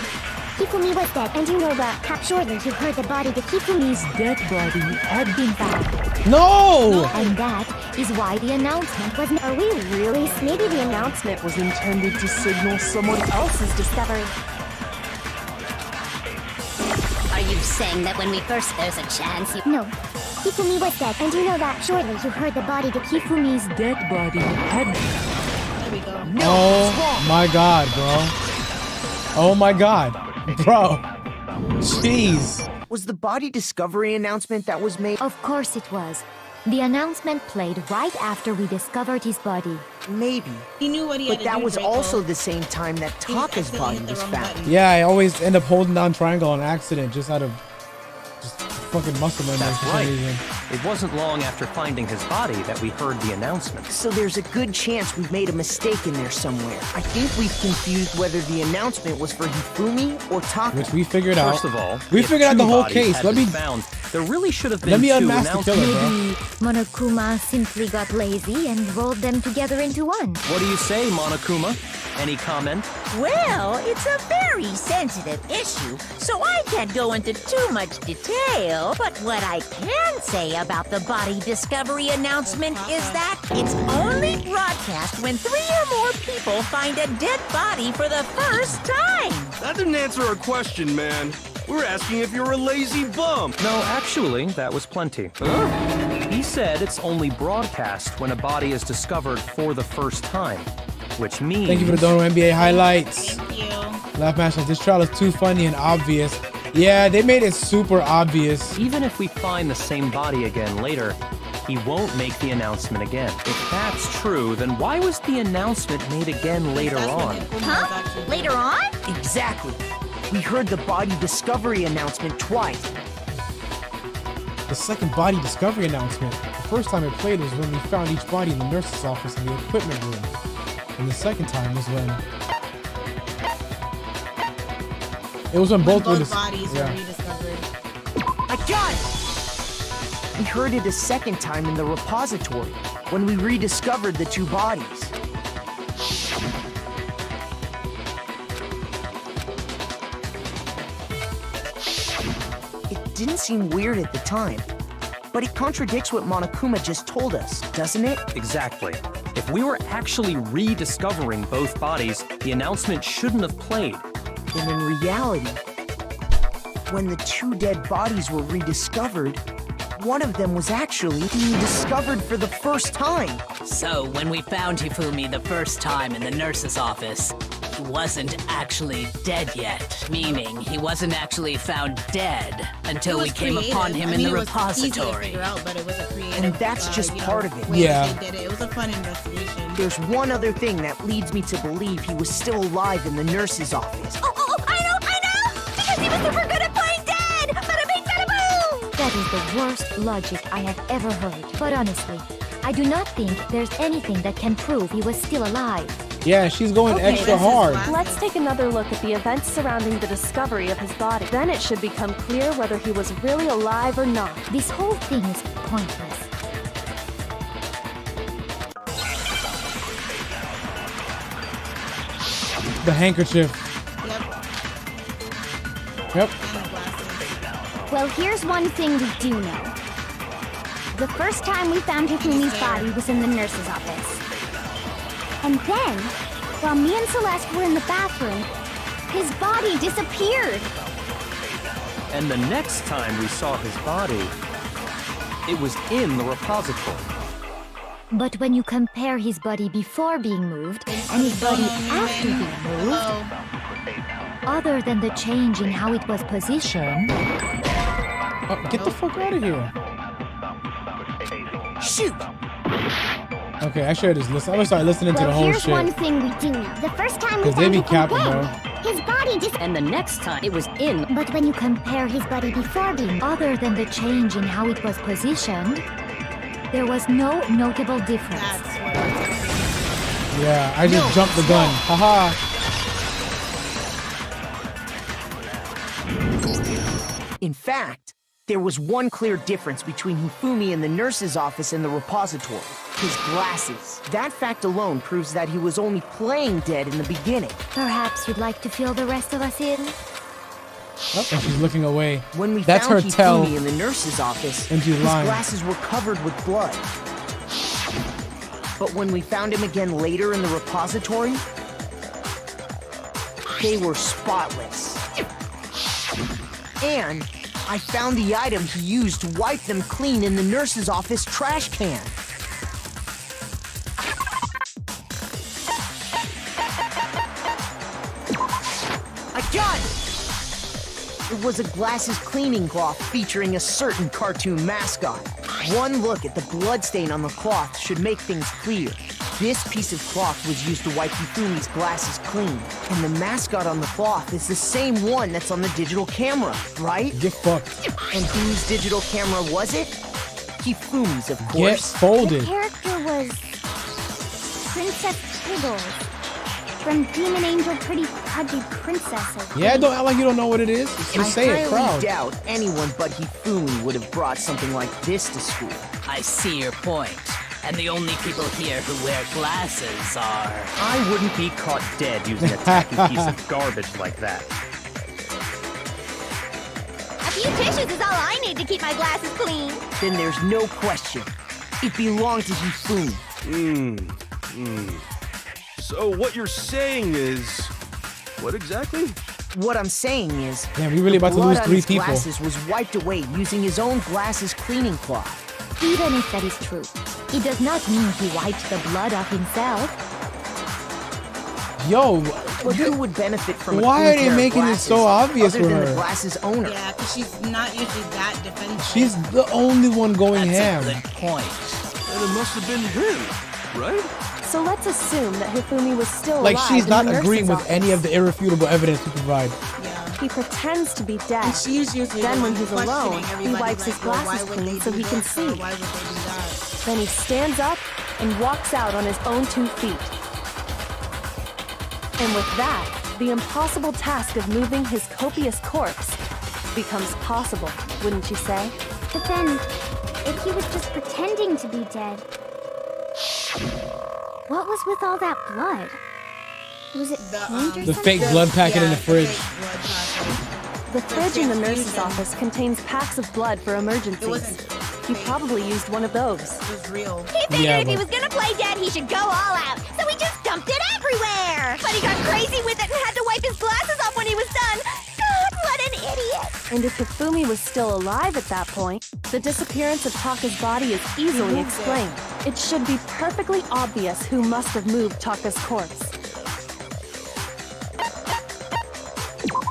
Hifumi was dead, and you know that. Ha- Surely you heard the body that Hifumi's dead body had been found. No! And that is why the announcement was Are we really? Maybe the announcement Was intended to signal someone else's discovery. Are you saying that when we first there's a chance he No. Hifumi was dead, and you know that. shortly you heard the body that Hifumi's dead body had There we go. No, oh my god, bro. Oh my god. Bro. Jeez. Was the body discovery announcement that was made? Of course it was. The announcement played right after we discovered his body. Maybe. He knew what he had But to that do, was Draco. also the same time that Taka's body was found. button. Yeah, I always end up holding down triangle on accident just out of just fucking muscle memory That's for some right. reason. It wasn't long after finding his body that we heard the announcement. So there's a good chance we've made a mistake in there somewhere. I think we've confused whether the announcement was for Hifumi or Taka. Which we figured out. First of all, we figured out the whole case. Let me found there really should have been Let me two unmask the killer, announcements. bro. Maybe Monokuma simply got lazy and rolled them together into one. What do you say, Monokuma? Any comment? Well, it's a very sensitive issue, so I can't go into too much detail. But what I can say about the body discovery announcement is that it's only broadcast when three or more people find a dead body for the first time. That didn't answer our question, man. We're asking if you're a lazy bum. No, actually, that was plenty. He said it's only broadcast when a body is discovered for the first time, which means. Thank you for the Dono NBA highlights. Thank you. Laugh Master, this trial is too funny and obvious. Yeah, they made it super obvious. Even if we find the same body again later, he won't make the announcement again. If that's true, then why was the announcement made again later on? Huh? Later on? Exactly. We heard the body discovery announcement twice. The second body discovery announcement. The first time it played was when we found each body in the nurse's office in the equipment room. And the second time was when. It was when, When both, were both dis- bodies were yeah. rediscovered. I got it! We heard it a second time in the repository when we rediscovered the two bodies. It didn't seem weird at the time, but it contradicts what Monokuma just told us, doesn't it? Exactly. If we were actually rediscovering both bodies, the announcement shouldn't have played. And in reality, when the two dead bodies were rediscovered, one of them was actually being discovered for the first time. So, when we found Hifumi the first time in the nurse's office, wasn't actually dead yet. Meaning, he wasn't actually found dead until we came creative. upon him I in mean, the it was easy to repository. out, but it was a creative. And that's uh, just you know, part of it. Yeah. Did it. It was a fun investigation. There's one other thing that leads me to believe he was still alive in the nurse's office. Oh, oh, I know, I know! Because he was super good at playing dead! Bada bing, bada boom! That is the worst logic I have ever heard. But honestly, I do not think there's anything that can prove he was still alive. Yeah, she's going Okay, extra hard. Let's take another look at the events surrounding the discovery of his body. Then it should become clear whether he was really alive or not. This whole thing is pointless. The handkerchief. Yep. Well, here's one thing we do know. The first time we found Hifumi's body was in the nurse's office. And then, while me and Celeste were in the bathroom, his body disappeared. And the next time we saw his body, it was in the repository. But when you compare his body before being moved and his body after being moved, other than the change in how it was positioned, Oh, get the fuck out of here. Shoot! Okay, I should have just listened. I'm gonna start listening to the well, whole here's shit. one thing we do know. The first time we Cause they found be him capping, then, bro. his body dis- And the next time, it was in. but when you compare his body before being other than the change in how it was positioned, there was no notable difference. Yeah, I just jumped the gun. Haha. In fact, there was one clear difference between Hifumi in the nurse's office and the repository his glasses. That fact alone proves that he was only playing dead in the beginning. Perhaps you'd like to fill the rest of us in? Oh, and she's looking away. When we That's her found tell. Hifumi in the nurse's office, And she's his lying. glasses were covered with blood. But when we found him again later in the repository, they were spotless. And I found the item he used to wipe them clean in the nurse's office trash can. I got it! It was a glasses cleaning cloth featuring a certain cartoon mascot. One look at the bloodstain on the cloth should make things clear. This piece of cloth was used to wipe Hifumi's glasses clean. And the mascot on the cloth is the same one that's on the digital camera, right? Get fucked. And whose digital camera was it? Hifumi's, of course. Get course. folded. character was Princess Piggles. from Demon Angel Pretty Pudgy Princess. I Yeah, think. don't act like you don't know what it is. Just I say it, highly proud. doubt anyone but Hifumi would have brought something like this to school. I see your point. And the only people here who wear glasses are. I wouldn't be caught dead using a tacky piece of garbage like that. A few tissues is all I need to keep my glasses clean. Then there's no question. It belonged to Hifumi. Hmm. Hmm. So what you're saying is, what exactly? What I'm saying is, Damn, we really the about to blood lose on three his people. glasses was wiped away using his own glasses cleaning cloth. Even if that is true, it does not mean he wiped the blood off himself. Yo, But who would benefit from a Why clean are they making it so obvious other for her? the glasses owner? Yeah, because she's not usually that defensive. she's the only one going ham. point. And it must have been him, right? So let's assume that Hifumi was still Like alive she's in not the agreeing nurse's with any of the irrefutable evidence you provide. He pretends to be dead. And she's usually then when he's alone, he wipes his like, well, glasses would clean so he can this, see. or Why would they do that? Then he stands up and walks out on his own two feet. And with that, the impossible task of moving his copious corpse becomes possible, wouldn't you say? But then, if he was just pretending to be dead, what was with all that blood? Was it paint or The fake blood packet in the fridge. The fridge in the nurse's office contains packs of blood for emergencies. He probably used one of those. It was real. He figured Yeah, if he was gonna play dead, he should go all out. So he just dumped it everywhere. But he got crazy with it and had to wipe his glasses off when he was done. God, what an idiot! And if Hifumi was still alive at that point, the disappearance of Taka's body is easily moved it. explained. It should be perfectly obvious who must have moved Taka's corpse.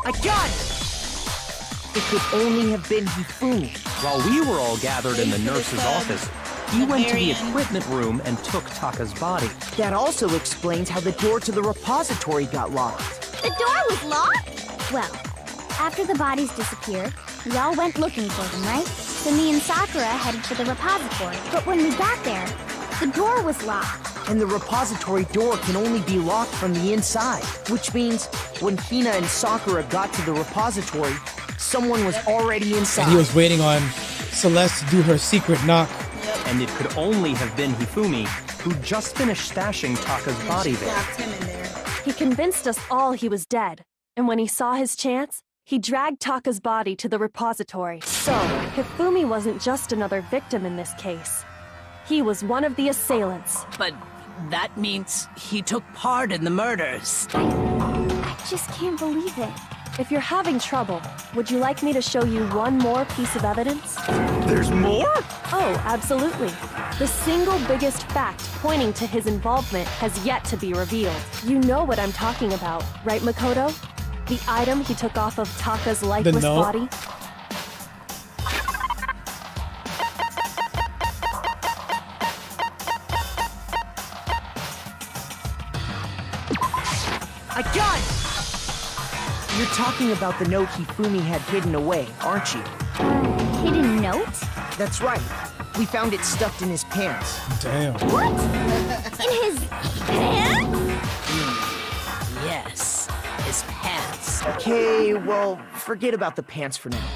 I got it! It could only have been Hifumi. While we were all gathered in the nurse's office, he went to the equipment room and took Taka's body. That also explains how the door to the repository got locked. The door was locked? Well, after the bodies disappeared, we all went looking for them, right? So me and Sakura headed for the repository. But when we got there, the door was locked. And the repository door can only be locked from the inside, which means when Hina and Sakura got to the repository, someone was already inside. And he was waiting on Celeste to do her secret knock. And it could only have been Hifumi, who just finished stashing Taka's body there. Him in there. He convinced us all he was dead, and when he saw his chance, he dragged Taka's body to the repository. So, Hifumi wasn't just another victim in this case. He was one of the assailants. But that means he took part in the murders. I just can't believe it. If you're having trouble, would you like me to show you one more piece of evidence? There's more? Oh, absolutely. The single biggest fact pointing to his involvement has yet to be revealed. You know what I'm talking about, right, Makoto? The item he took off of Taka's lifeless note? body? I got it! You're talking about the note Hifumi had hidden away, aren't you? Hidden note? That's right. We found it stuffed in his pants. Damn. What? In his pants? Yes, his pants. Okay, well, forget about the pants for now.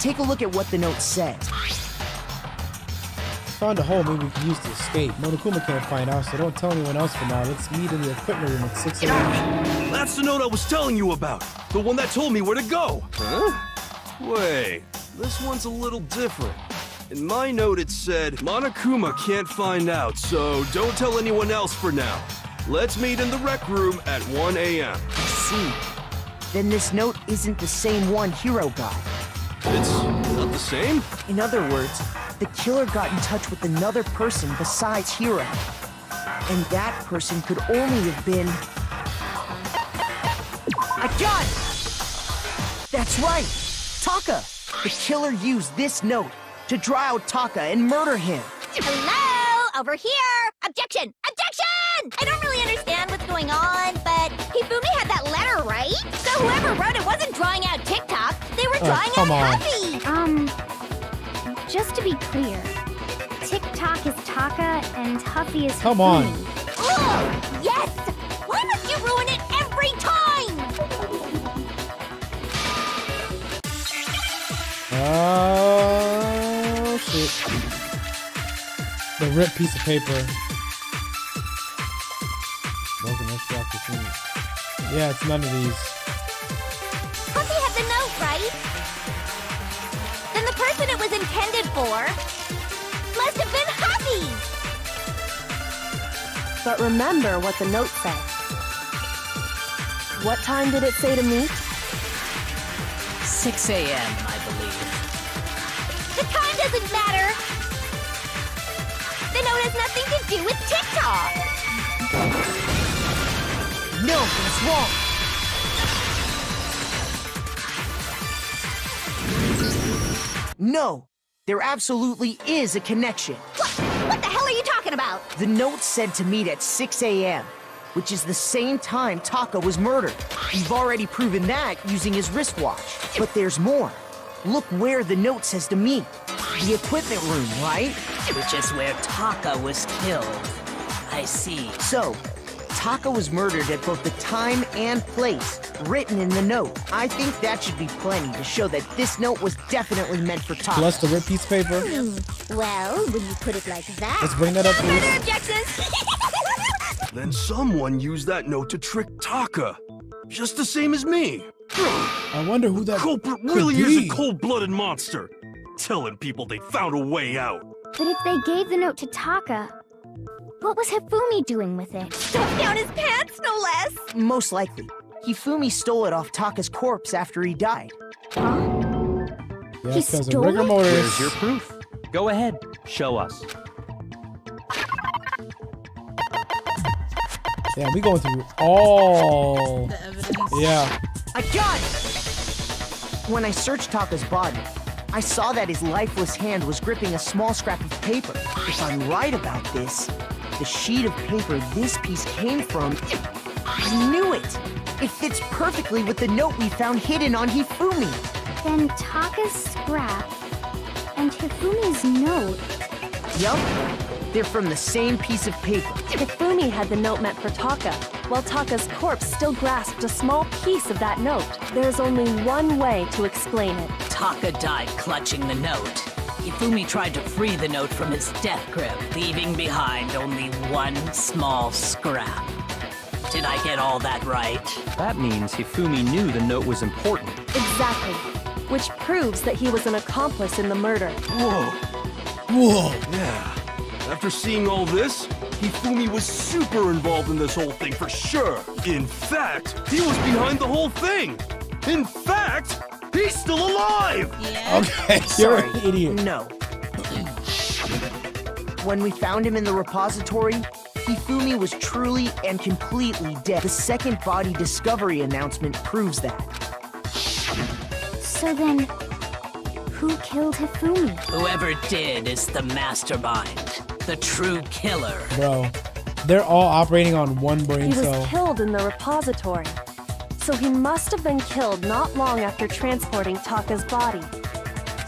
Take a look at what the note says. Found a hole maybe we can use to escape. Monokuma can't find out, so don't tell anyone else for now. Let's meet in the equipment room at 6 a.m. That's the note I was telling you about. The one that told me where to go. Huh? Wait, this one's a little different. In my note it said, Monokuma can't find out, so don't tell anyone else for now. Let's meet in the rec room at 1 a.m. See. Then this note isn't the same one Hiro got. It's not the same? In other words, the killer got in touch with another person besides Hiro. And that person could only have been. I got it! That's right! Taka! The killer used this note to draw out Taka and murder him. Hello? Over here! Objection! Objection! I don't really understand what's going on, but Hifumi had that letter, right? So whoever wrote it wasn't drawing out TikTok. They were Oh, come out on. Huffy. Um, just to be clear, TikTok is Taka and Huffy is Come on. Hifumi. Oh, yes! Why must you ruin it every time? Oh shit. The ripped piece of paper. Broken extracted from it. Yeah, it's none of these. Was for must have been Huffy! But remember what the note said. What time did it say to meet? 6 a.m., I believe. The time doesn't matter! The note has nothing to do with TikTok! No, that's wrong. No, there absolutely is a connection. What the hell are you talking about? The note said to meet at 6 a.m., which is the same time Taka was murdered. We've already proven that using his wristwatch. But there's more. Look where the note says to meet. The equipment room, right? Which is where Taka was killed. I see. So, Taka was murdered at both the time and place written in the note. I think that should be plenty to show that this note was definitely meant for Taka. Plus the ripped piece of paper. Hmm. Well, when you put it like that. Let's bring that up, please. Further objections? Then someone used that note to trick Taka. Just the same as me. I wonder who that culprit could really is a cold-blooded monster. Telling people they found a way out. But if they gave the note to Taka, what was Hifumi doing with it? Stuffed down his pants, no less! Most likely. Hifumi stole it off Taka's corpse after he died. Yeah, He stole rigor it? mortis. Here's your proof. Go ahead, show us. Yeah, we going through all. The evidence. Yeah. I got it! When I searched Taka's body, I saw that his lifeless hand was gripping a small scrap of paper. If I'm right about this, the sheet of paper this piece came from, I knew it! It fits perfectly with the note we found hidden on Hifumi. Then Taka's scrap and Hifumi's note. Yup, they're from the same piece of paper. Hifumi had the note meant for Taka, while Taka's corpse still grasped a small piece of that note. There's only one way to explain it. Taka died clutching the note. Hifumi tried to free the note from his death grip, leaving behind only one small scrap. Did I get all that right? That means Hifumi knew the note was important. Exactly. Which proves that he was an accomplice in the murder. Whoa. Whoa. Yeah. After seeing all this, Hifumi was super involved in this whole thing for sure. In fact, he was behind the whole thing. In fact, he's still alive. Yeah. Okay, you're Sorry, an idiot. No. When we found him in the repository, Hifumi was truly and completely dead. The second body discovery announcement proves that. So then, who killed Hifumi? Whoever did is the mastermind, the true killer. Bro, they're all operating on one brain He was cell. killed in the repository. So he must have been killed not long after transporting Taka's body.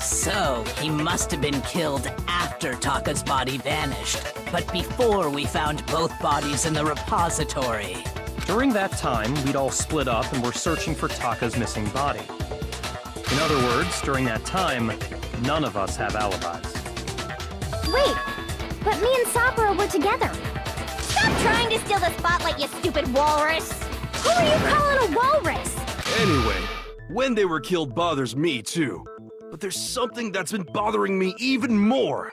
So, he must have been killed after Taka's body vanished, but before we found both bodies in the repository. During that time, we'd all split up and were searching for Taka's missing body. In other words, during that time, none of us have alibis. Wait, but me and Sakura were together. Stop trying to steal the spotlight, you stupid walrus! Who are you calling a walrus? Anyway, when they were killed bothers me too. But there's something that's been bothering me even more.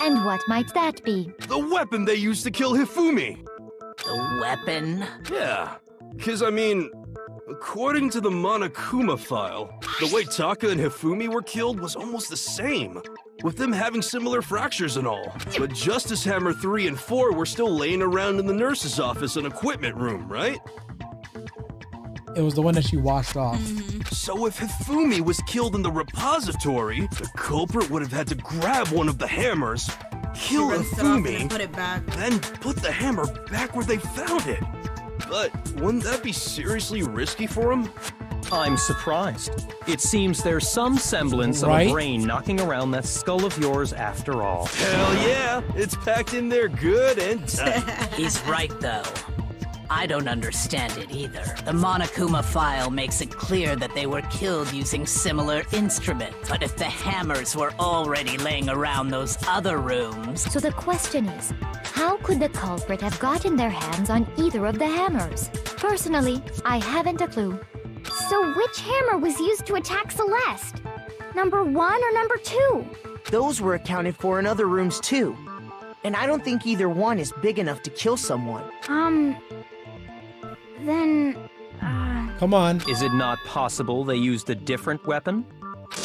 And what might that be? The weapon they used to kill Hifumi. The weapon? Yeah. Because, I mean, according to the Monokuma file, the way Taka and Hifumi were killed was almost the same, with them having similar fractures and all. But Justice Hammer 3 and 4 were still laying around in the nurse's office and equipment room, right? It was the one that she washed off. Mm-hmm. So if Hifumi was killed in the repository, the culprit would have had to grab one of the hammers, kill Ripped and Hifumi, put it back. then put the hammer back where they found it. But wouldn't that be seriously risky for him? I'm surprised. It seems there's some semblance of a brain knocking around that skull of yours after all. Hell yeah, it's packed in there good and tight. He's right, though. I don't understand it either. The Monokuma file makes it clear that they were killed using similar instruments. But if the hammers were already laying around those other rooms. So the question is, how could the culprit have gotten their hands on either of the hammers? Personally, I haven't a clue. So which hammer was used to attack Celeste? Number one or number two? Those were accounted for in other rooms too. And I don't think either one is big enough to kill someone. Um, then, uh, Come on. Is it not possible they used a different weapon?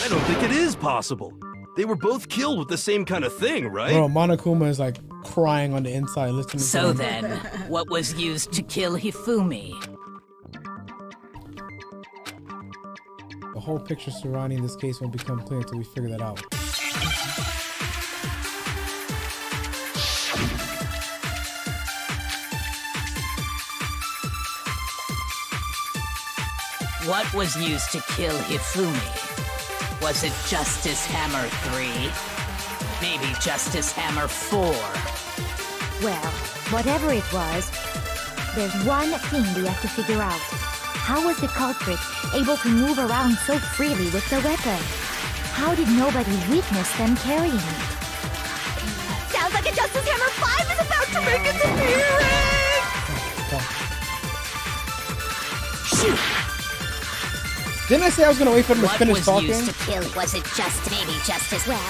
I don't think it is possible. They were both killed with the same kind of thing, right? Bro, Monokuma is like crying on the inside listening So to then, what was used to kill Hifumi? The whole picture surrounding this case won't become clear until we figure that out. What was used to kill Hifumi? Was it Justice Hammer 3? Maybe Justice Hammer 4? Well, whatever it was, there's one thing we have to figure out. How was the culprit able to move around so freely with the weapon? How did nobody witness them carrying it? sounds like a Justice Hammer 5 is about to make its appearance! Shoot! Didn't I say I was gonna wait for him to What finish was talking? used to kill? Was it just maybe just as well?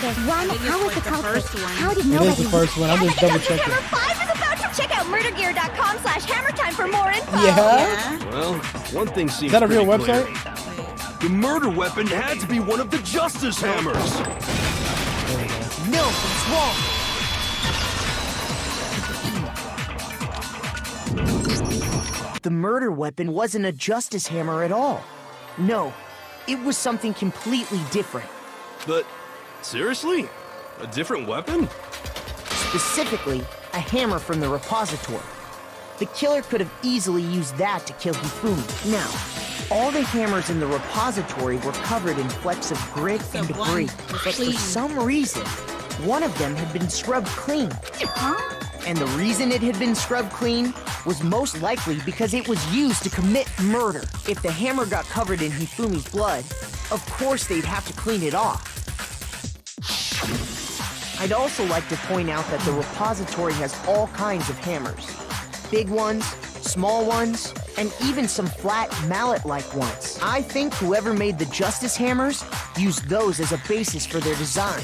There's one. How was the the first one. How did It nobody? is the first one. I'm just double checking. Hammer 5 is about to check out murdergear.com slash hammer time for more info. Yeah? Well, one thing seems Is that a real pretty clear. website? The murder weapon had to be one of the Justice Hammers. No, it's wrong. The murder weapon wasn't a justice hammer at all. No, it was something completely different. But seriously? A different weapon? Specifically, a hammer from the repository. The killer could have easily used that to kill Hifumi. Now, all the hammers in the repository were covered in flecks of grit and debris, was but for some reason, one of them had been scrubbed clean. And the reason it had been scrubbed clean was most likely because it was used to commit murder. If the hammer got covered in Hifumi's blood, of course they'd have to clean it off. I'd also like to point out that the repository has all kinds of hammers. Big ones, small ones, and even some flat mallet-like ones. I think whoever made the Justice Hammers used those as a basis for their design.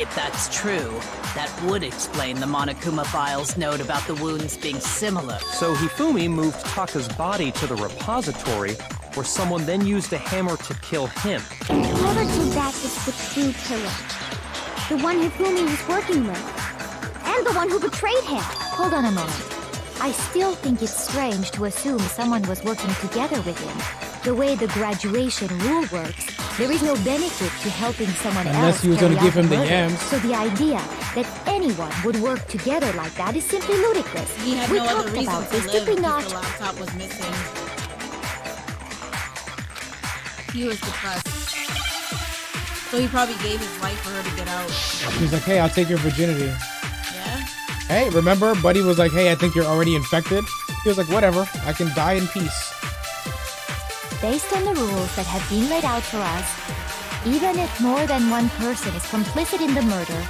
If that's true, that would explain the Monokuma file's note about the wounds being similar. So Hifumi moved Taka's body to the repository, where someone then used a hammer to kill him. Whoever did that is the true killer. The one Hifumi was working with. And the one who betrayed him. Hold on a moment. I still think it's strange to assume someone was working together with him. The way the graduation rule works, there is no benefit to helping someone Unless else he was carry gonna give out him the yams. So the idea that anyone would work together like that is simply ludicrous. He had we no talked other reason about to this, live did we because not? the laptop was missing. He was depressed. So he probably gave his life for her to get out. He's like, hey, I'll take your virginity. Yeah? Hey, remember, Buddy was like, hey, I think you're already infected. He was like, whatever, I can die in peace. Based on the rules that have been laid out for us, even if more than one person is complicit in the murder,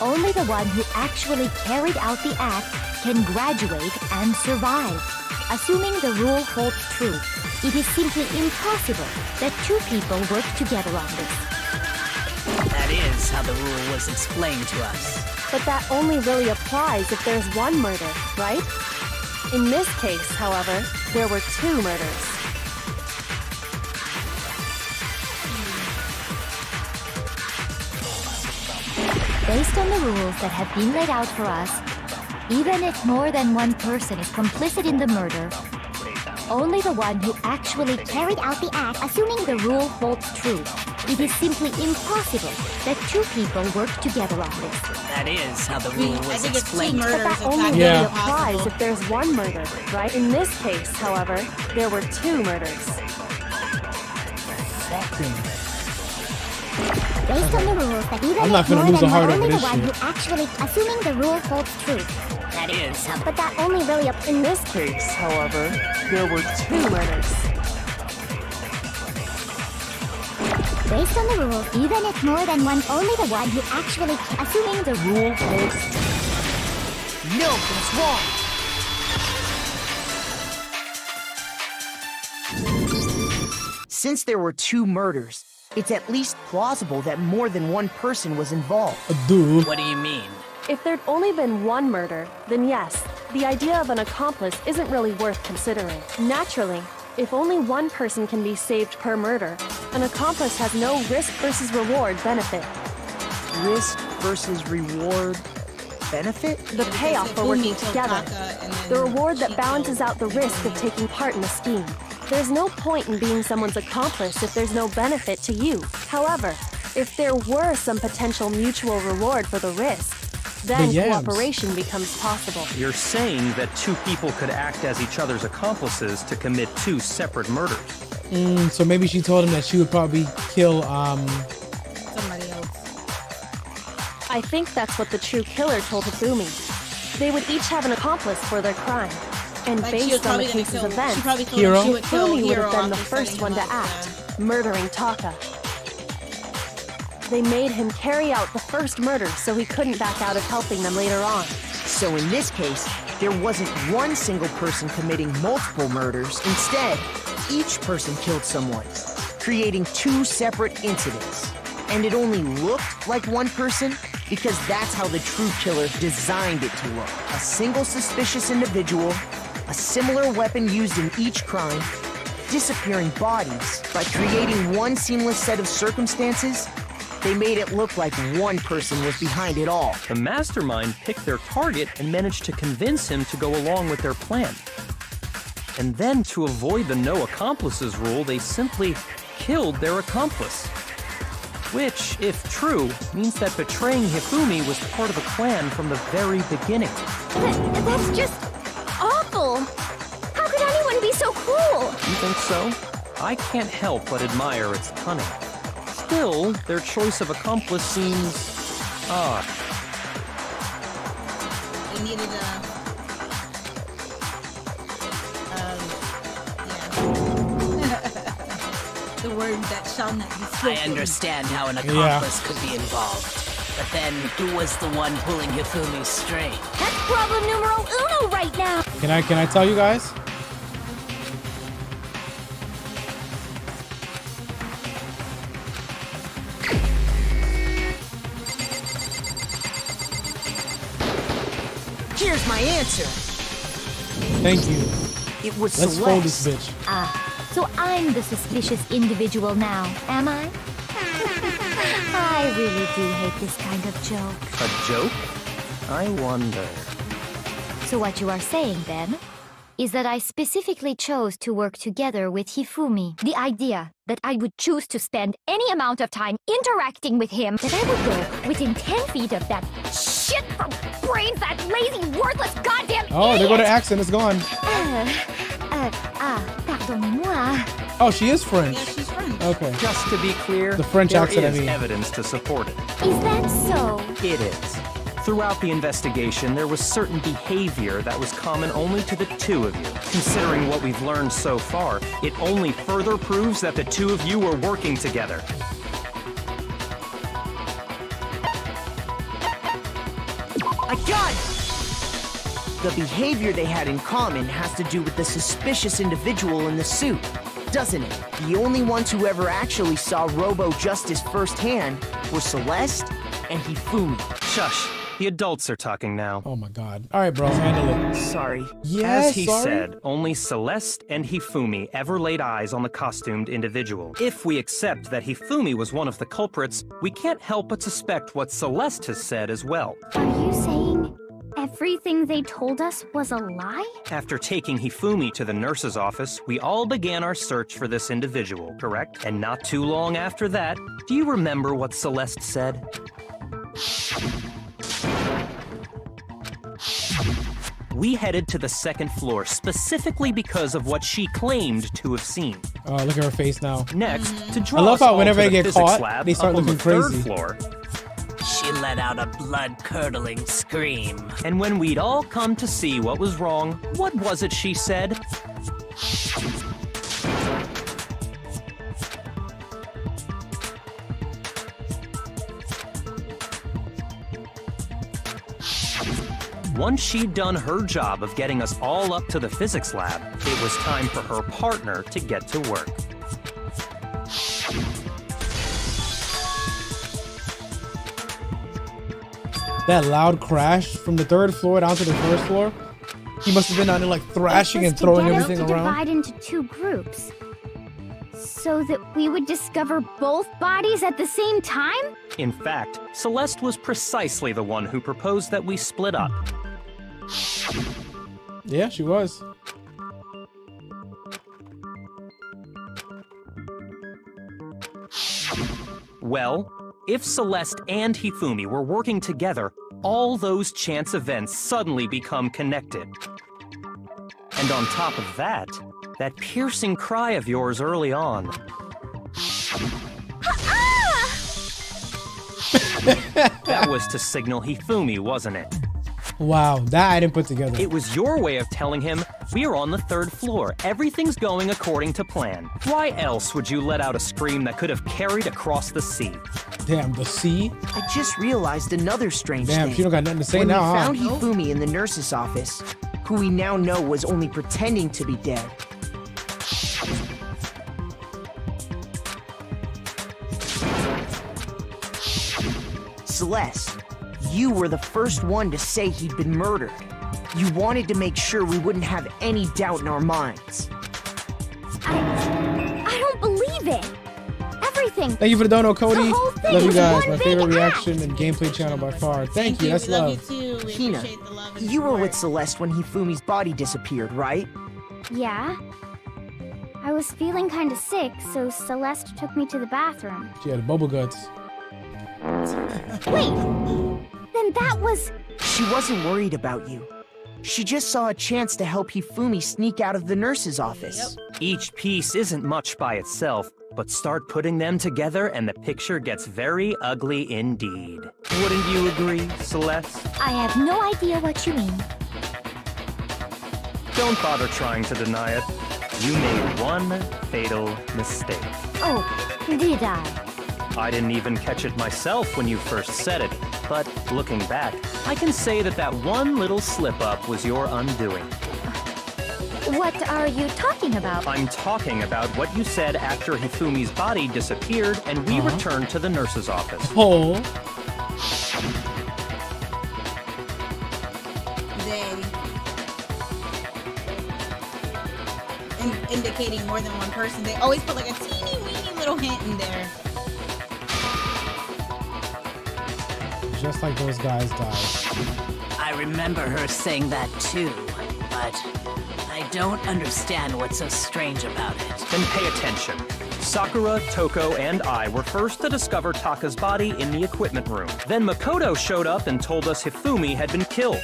only the one who actually carried out the act can graduate and survive. Assuming the rule holds true, it is simply impossible that two people work together on this. That is how the rule was explained to us. But that only really applies if there's one murder, right? In this case, however, there were two murders. Based on the rules that have been laid out for us, even if more than one person is complicit in the murder, only the one who actually carried out the act, assuming the rule holds true, it is simply impossible that two people work together on this. That is how the rule I was think it's two explained. murders But that only attacking really applies if there's one murder, right? In this case, however, there were two murders. Based on the rules that even I'm not if gonna more lose than a heart one, over only this the one shit. who actually, assuming the rule holds true, That is, But that only really up in this case, however, there were two murders. Based on the rules, even if more than one, only the one who actually, assuming the rule holds. No, that's wrong. Since there were two murders, it's at least plausible that more than one person was involved. Dude. What do you mean? If there'd only been one murder, then yes, the idea of an accomplice isn't really worth considering. Naturally, if only one person can be saved per murder, an accomplice has no risk versus reward benefit. Risk versus reward benefit? The payoff for working together. The reward that balances out the risk of taking part in a scheme. There's no point in being someone's accomplice if there's no benefit to you. However, if there were some potential mutual reward for the risk, then The cooperation becomes possible. You're saying that two people could act as each other's accomplices to commit two separate murders. Mm, so maybe she told him that she would probably kill um Somebody else. I think that's what the true killer told Hifumi. They would each have an accomplice for their crime. And Like, based on the probably gonna case's events, probably told him she would kill would have been the first one to up, act, murdering Taka. They made him carry out the first murder so he couldn't back out of helping them later on. So in this case, there wasn't one single person committing multiple murders. Instead, each person killed someone, creating two separate incidents. And it only looked like one person because that's how the true killer designed it to look. A single suspicious individual, a similar weapon used in each crime, disappearing bodies. By creating one seamless set of circumstances, they made it look like one person was behind it all. The mastermind picked their target and managed to convince him to go along with their plan. And then, to avoid the no accomplices rule, they simply killed their accomplice. Which, if true, means that betraying Hifumi was part of the plan from the very beginning. That, that's just awful. How could anyone be so cruel? You think so? I can't help but admire its cunning. Still, their choice of accomplice seems odd. They needed a. Um, yeah. the word that shall not be I understand how an Yeah. accomplice could be involved. But then, who was the one pulling Hifumi's string? That's problem numero uno right now. can I can I tell you guys? Here's my answer. Thank you. It was Let's Celeste. fold this bitch. Ah, so I'm the suspicious individual now, am I? I really do hate this kind of joke. A joke? I wonder. So what you are saying then is that I specifically chose to work together with Hifumi. The idea that I would choose to spend any amount of time interacting with him, that I would go within 10 feet of that shit from brains, that lazy, worthless goddamn Oh, they go the idiot! accent. It's gone. Uh, ah, pardonnez-moi. Oh, she is French. Yeah, she's French. Okay. Just to be clear, The French there accent, I is mean. evidence to support it. Is that so? It is. Throughout the investigation, there was certain behavior that was common only to the two of you. Considering what we've learned so far, it only further proves that the two of you were working together. I got it! The behavior they had in common has to do with the suspicious individual in the suit, doesn't it? The only ones who ever actually saw Robo Justice firsthand were Celeste and Hifumi. Shush. The adults are talking now. Oh my god. All right, bro. Handle it. Sorry. Yes, As he sorry. said, only Celeste and Hifumi ever laid eyes on the costumed individual. If we accept that Hifumi was one of the culprits, we can't help but suspect what Celeste has said as well. Are you saying everything they told us was a lie? After taking Hifumi to the nurse's office, we all began our search for this individual, correct? And not too long after that, do you remember what Celeste said? We headed to the second floor specifically because of what she claimed to have seen. Oh, look at her face now. Next, to draw I love us how whenever they get caught, lab they start looking the third crazy. floor, she let out a blood-curdling scream. And when we'd all come to see what was wrong, what was it she said? Once she'd done her job of getting us all up to the physics lab, it was time for her partner to get to work. That loud crash from the third floor down to the first floor. He must have been on it like thrashing and throwing to everything to around. divide into two groups. So that we would discover both bodies at the same time? In fact, Celeste was precisely the one who proposed that we split up. Yeah, she was. Well, if Celeste and Hifumi were working together, all those chance events suddenly become connected. And on top of that, that piercing cry of yours early on. that was to signal Hifumi, wasn't it? Wow, that I didn't put together. It was your way of telling him, we are on the third floor. Everything's going according to plan. Why else would you let out a scream that could have carried across the sea? Damn, the sea? I just realized another strange Damn, thing. she don't got nothing to say when now, we huh? found Hifumi in the nurse's office, who we now know was only pretending to be dead. Celeste, you were the first one to say he'd been murdered. You wanted to make sure we wouldn't have any doubt in our minds. I don't believe it. Everything. Thank you for the dono, Cody. whole thing Love you guys. My big favorite act. reaction and gameplay channel by far. Thank, you. That's love. Hina, you were with Celeste when Hifumi's body disappeared, right? Yeah. I was feeling kind of sick, so Celeste took me to the bathroom. She had bubble guts. Wait! Then that was. She wasn't worried about you. She just saw a chance to help Hifumi sneak out of the nurse's office. Each piece isn't much by itself, but start putting them together and the picture gets very ugly indeed. Wouldn't you agree, Celeste? I have no idea what you mean. Don't bother trying to deny it. You made one fatal mistake. Oh, did I? I didn't even catch it myself when you first said it, but looking back, I can say that that one little slip up was your undoing. What are you talking about? I'm talking about what you said after Hifumi's body disappeared and we Uh-huh. returned to the nurse's office. Oh. They. In- indicating more than one person. They always put like a teeny weeny little hint in there. Just like those guys died. I remember her saying that too, but I don't understand what's so strange about it. Then pay attention. Sakura, Toko, and I were first to discover Taka's body in the equipment room. Then Makoto showed up and told us Hifumi had been killed.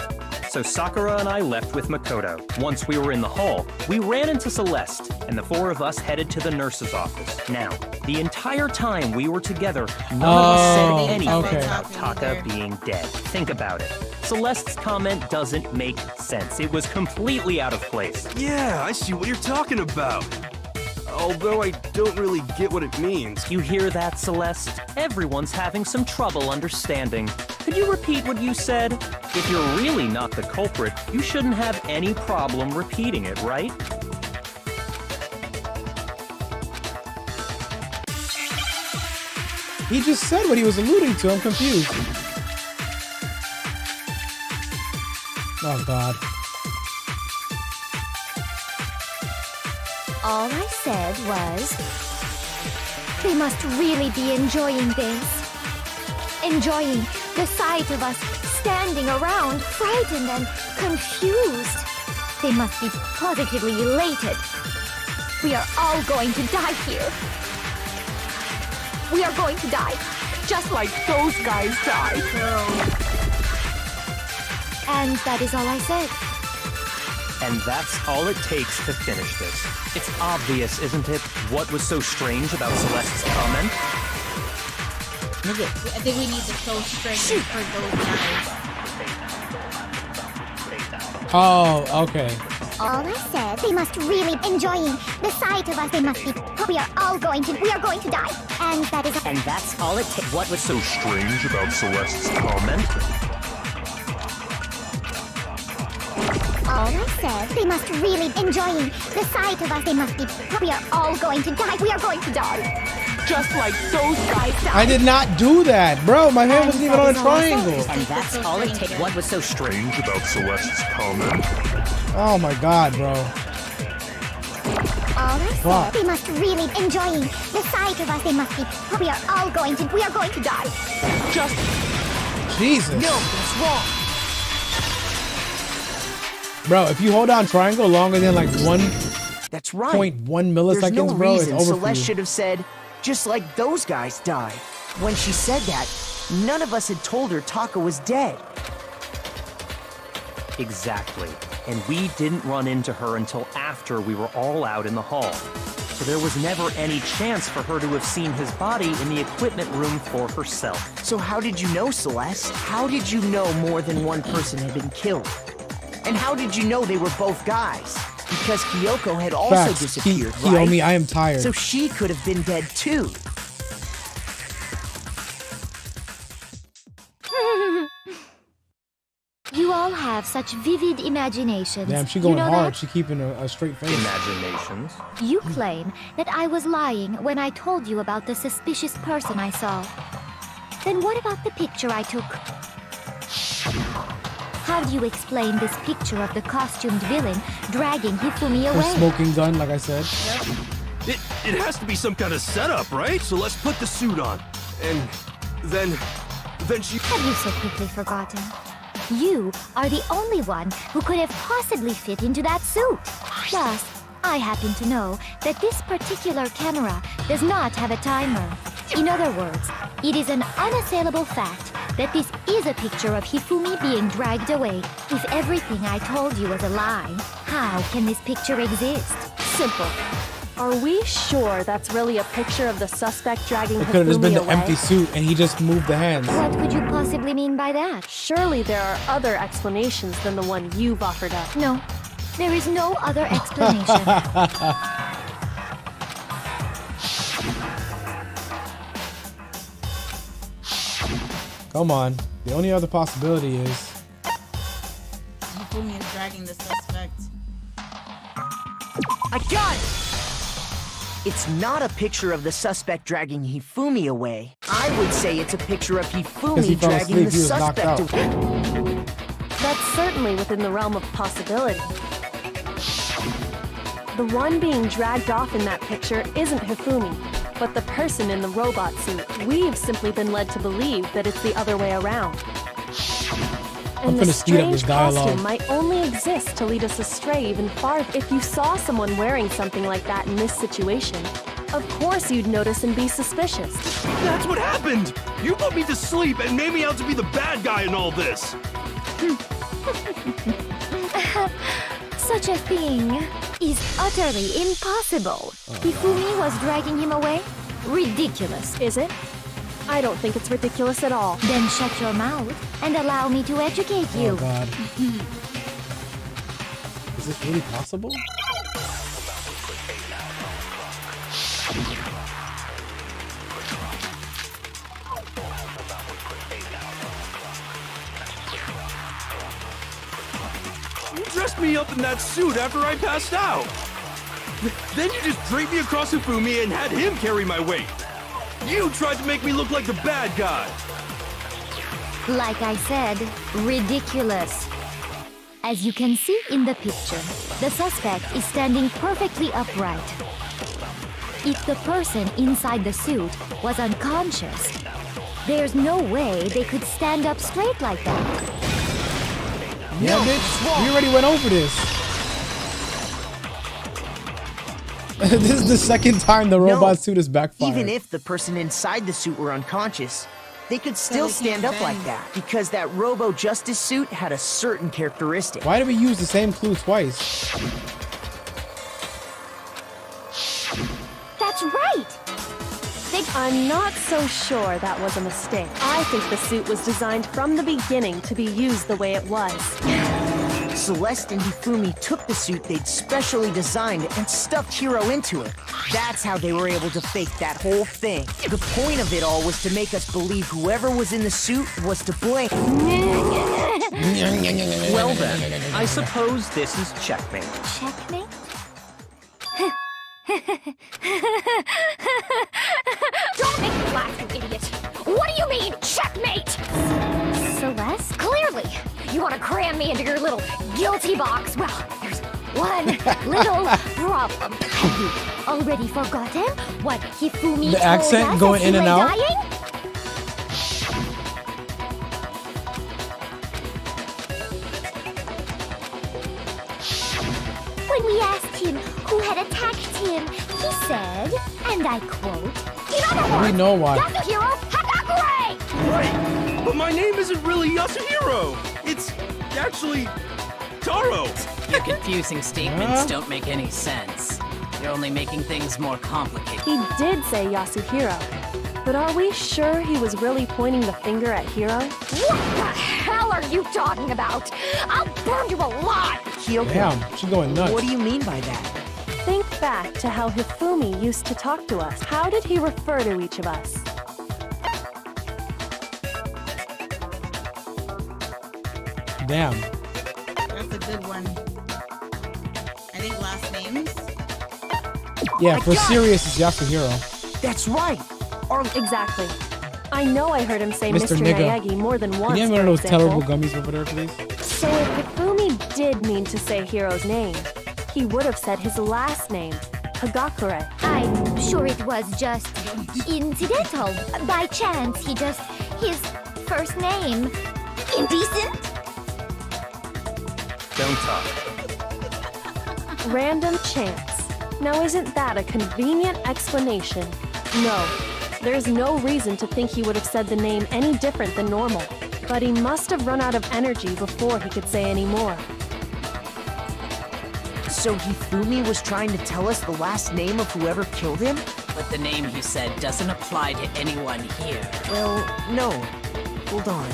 So Sakura and I left with Makoto. Once we were in the hall, we ran into Celeste, and the four of us headed to the nurse's office. Now, the entire time we were together, none of us Oh, said anything okay. about Taka being dead. Think about it. Celeste's comment doesn't make sense. It was completely out of place. Yeah, I see what you're talking about. Although I don't really get what it means. You hear that, Celeste? Everyone's having some trouble understanding. Could you repeat what you said? If you're really not the culprit, you shouldn't have any problem repeating it, right? He just said what he was alluding to. I'm confused. Oh God. All I said was. They must really be enjoying this. Enjoying the sight of us standing around, frightened and confused. They must be positively elated. We are all going to die here. We are going to die, just like those guys died. And that is all I said. And that's all it takes to finish this. It's obvious, isn't it, what was so strange about Celeste's comment? I think we need to show strength for those guys. Oh, okay. All I said, they must really enjoying the sight of us. They must be. We are all going to. We are going to die, and that is. And that's all it takes. What was so strange about Celeste's comment? All I said, they must really enjoying the sight of us. They must be. We are all going to die. We are going to die. Just like those guys died. I did not do that, bro. My hand wasn't even on a triangle. And that's all it takes. What was so strange about Celeste's comment? Oh my god, bro. All I Fuck. said, they must really enjoying the sight of us. They must be. We are all going to. We are going to die. Just. Jesus. No, that's wrong. Bro, if you hold down triangle longer than like one That's right. point one There's no bro, it's reason over for Celeste you. should have said, just like those guys died. When she said that, none of us had told her Taka was dead. Exactly. And we didn't run into her until after we were all out in the hall. So there was never any chance for her to have seen his body in the equipment room for herself. So how did you know, Celeste? How did you know more than one person had been killed? And how did you know they were both guys? Because Kyoko had also Facts. disappeared, Ki- right? Kiyomi, I am tired. So she could have been dead too. You all have such vivid imaginations. Damn, she You going know hard. that? She keeping a, a straight face. Imaginations. You claim that I was lying when I told you about the suspicious person I saw. Then what about the picture I took? How do you explain this picture of the costumed villain dragging Hifumi Her away? smoking gun, like I said. It, it has to be some kind of setup, right? So let's put the suit on. And then, then she... Have you so quickly forgotten? You are the only one who could have possibly fit into that suit. Plus, I happen to know that this particular camera does not have a timer. In other words, it is an unassailable fact that this is a picture of Hifumi being dragged away. If everything I told you was a lie, how can this picture exist? Simple. Are we sure that's really a picture of the suspect dragging It could have just been Hifumi the away? empty suit and he just moved the hands. What could you possibly mean by that? Surely there are other explanations than the one you've offered up. No, there is no other explanation. Come on. The only other possibility is Hifumi is dragging the suspect. I got it! It's not a picture of the suspect dragging Hifumi away. I would say it's a picture of Hifumi fell dragging asleep, the he was knocked suspect away. That's certainly within the realm of possibility. The one being dragged off in that picture isn't Hifumi, but the person in the robot suit. We've simply been led to believe that it's the other way around. I'm And the speed this strange costume might only exist to lead us astray even farther. If you saw someone wearing something like that in this situation, of course you'd notice and be suspicious. That's what happened! You put me to sleep and made me out to be the bad guy in all this! Such a thing is utterly impossible. Oh, Hifumi was dragging him away? Ridiculous. Is it? I don't think it's ridiculous at all. Then shut your mouth and allow me to educate you. Oh god. Is this really possible? Dressed me up in that suit after I passed out! Then you just draped me across Hifumi and had him carry my weight! You tried to make me look like the bad guy! Like I said, ridiculous. As you can see in the picture, the suspect is standing perfectly upright. If the person inside the suit was unconscious, there's no way they could stand up straight like that. Yeah, bitch. We already went over this. this is the second time the robot No. suit is backfired. Even if the person inside the suit were unconscious, they could still they stand up like that because that Robo Justice suit had a certain characteristic. Why did we use the same clue twice? That's right! I'm not so sure that was a mistake. I think the suit was designed from the beginning to be used the way it was. Celeste and Hifumi took the suit they'd specially designed and stuffed Hiro into it. That's how they were able to fake that whole thing. The point of it all was to make us believe whoever was in the suit was to blame. Well then, I suppose this is checkmate. Checkmate? Don't make me laugh, you idiot! What do you mean, checkmate? Celeste? Clearly! You want to cram me into your little guilty box? Well, there's one little problem. Have you already forgotten what Hifumi The told accent us going in and out? dying? When we asked him who had attacked him, he said, and I quote, In other words, We know why. Yasuhiro Hagakure! Wait, but my name isn't really Yasuhiro. It's actually Taro. Your confusing statements don't make any sense. You're only making things more complicated. He did say Yasuhiro. But are we sure he was really pointing the finger at Hiro? What the hell are you talking about? I'll burn you alive! Kyoko, Damn, she's going nuts. what do you mean by that? Think back to how Hifumi used to talk to us. How did he refer to each of us? Damn. That's a good one. I think last names. Yeah, I for serious, it's Yasuhiro. That's right. Or exactly. I know I heard him say Mr. Mr. Nigga. More than Can once. you have for one of those example. terrible gummies over there, please? So if Hifumi did mean to say Hiro's name, he would have said his last name, Hagakure. I'm sure it was just incidental. By chance, he just. his first name. Indecent? Don't talk. Random chance. Now isn't that a convenient explanation? No. There's no reason to think he would have said the name any different than normal. But he must have run out of energy before he could say any more. So Hifumi was trying to tell us the last name of whoever killed him? But the name he said doesn't apply to anyone here. Well, no. Hold on.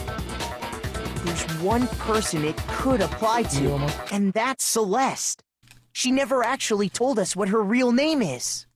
There's one person it could apply to, and that's Celeste. She never actually told us what her real name is.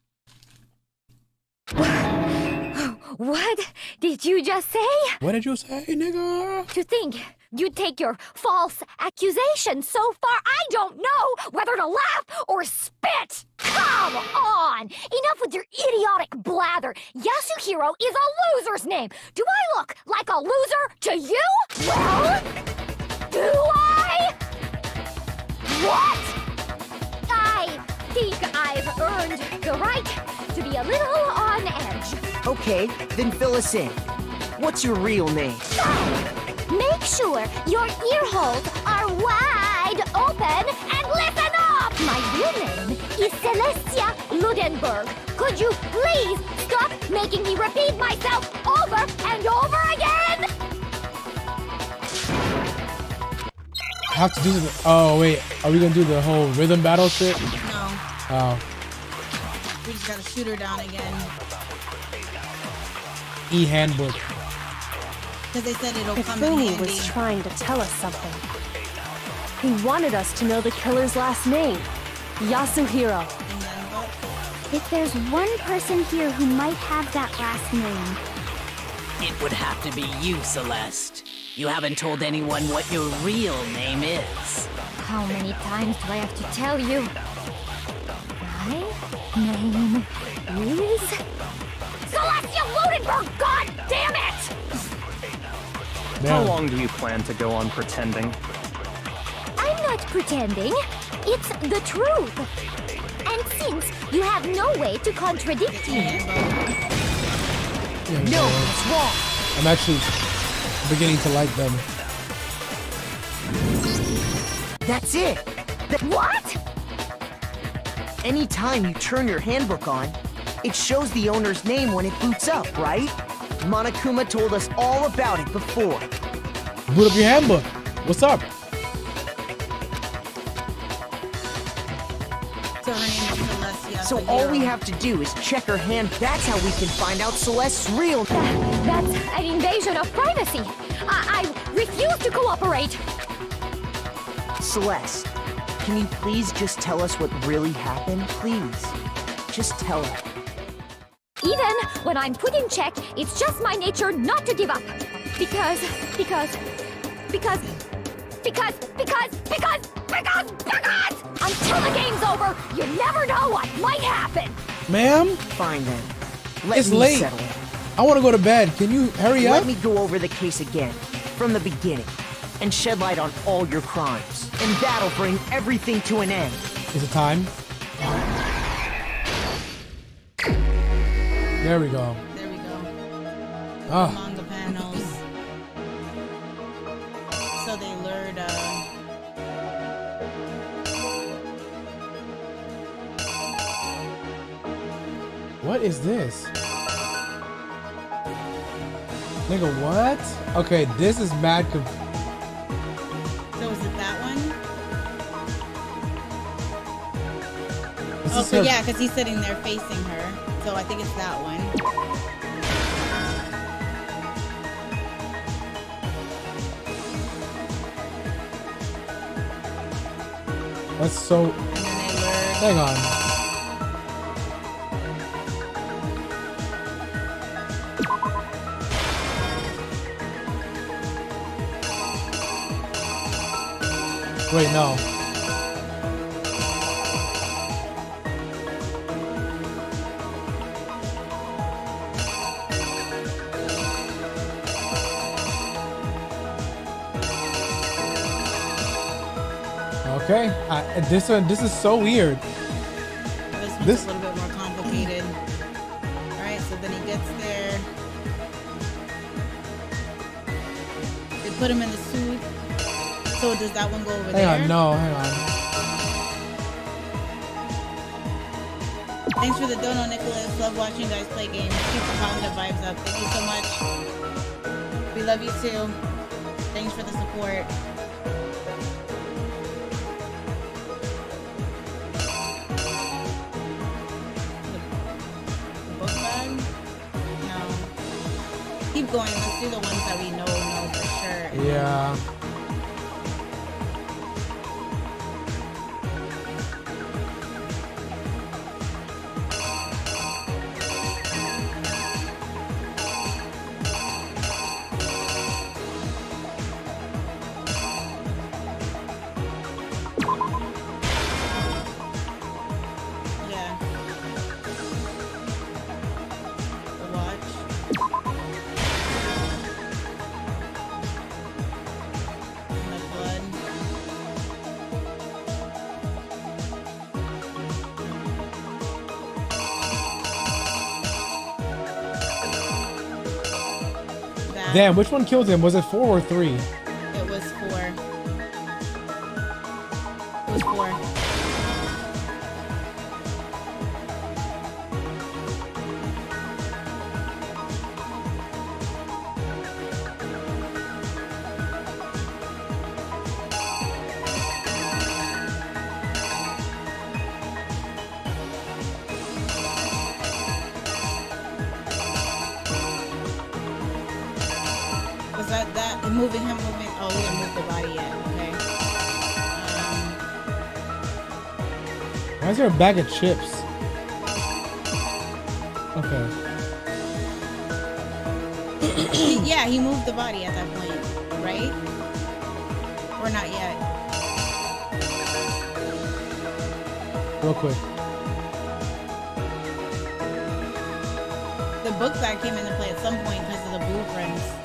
What did you just say? What did you say, nigga? To think you'd take your false accusation so far, I don't know whether to laugh or spit! Come on! Enough with your idiotic blather! Yasuhiro is a loser's name! Do I look like a loser to you? Well, do I? What? I think I've earned the right to be a little on edge. Okay, then fill us in. What's your real name? Make sure your ear holes are wide open and listen up! My real name is Celestia Ludenberg. Could you please stop making me repeat myself over and over again? I have to do the. Oh wait, are we gonna do the whole rhythm battle shit? No. Oh, We just gotta shoot her down again. e handbook. Because they said it'll come in handy. was trying to tell us something. He wanted us to know the killer's last name, Yasuhiro. If there's one person here who might have that last name, It would have to be you, Celeste. You haven't told anyone what your real name is. How many times do I have to tell you? My name is Celestia Ludenberg! God damn it! How long do you plan to go on pretending? I'm not pretending. It's the truth. And since you have no way to contradict me, No, it's wrong. I'm actually beginning to like them. That's it. what? Anytime you turn your handbook on, it shows the owner's name when it boots up, right? Monokuma told us all about it before. Boot up your handbook. What's up? So her name is Celestia. So all we have to do is check her hand. That's how we can find out Celeste's real. That's an invasion of privacy. I, I refuse to cooperate. Celeste, can you please just tell us what really happened? Please. Just tell us. Even when I'm put in check, it's just my nature not to give up. Because, because, because, because, because, because, because, because! Until the game's over, you never know what might happen. Ma'am? Fine then. Let it's me late. settle. I want to go to bed. Can you hurry Let up? Let me go over the case again, from the beginning, and shed light on all your crimes. And that'll bring everything to an end. Is it time? There we go. There we go. Ah. Manga panels. So they lured, uh... What is this? Nigga, what? Okay, this is mad conf- So is it that one? This Oh, so her- yeah, because he's sitting there facing her. So I think it's that one. That's so. Hang on. Wait, no. I, this one, this is so weird. This one's This- a little bit more complicated. Alright, so then he gets there. They put him in the suit. So does that one go over Hang there? on, no, hang on. Thanks for the dono, Nicholas. Love watching you guys play games. Keep the positive vibes up. Thank you so much. We love you too. Thanks for the support. Damn, which one killed him? Was it four or three? Bag of chips? Okay. yeah, he moved the body at that point, right? Or not yet? Real quick. The book bag came into play at some point because of the blueprints. The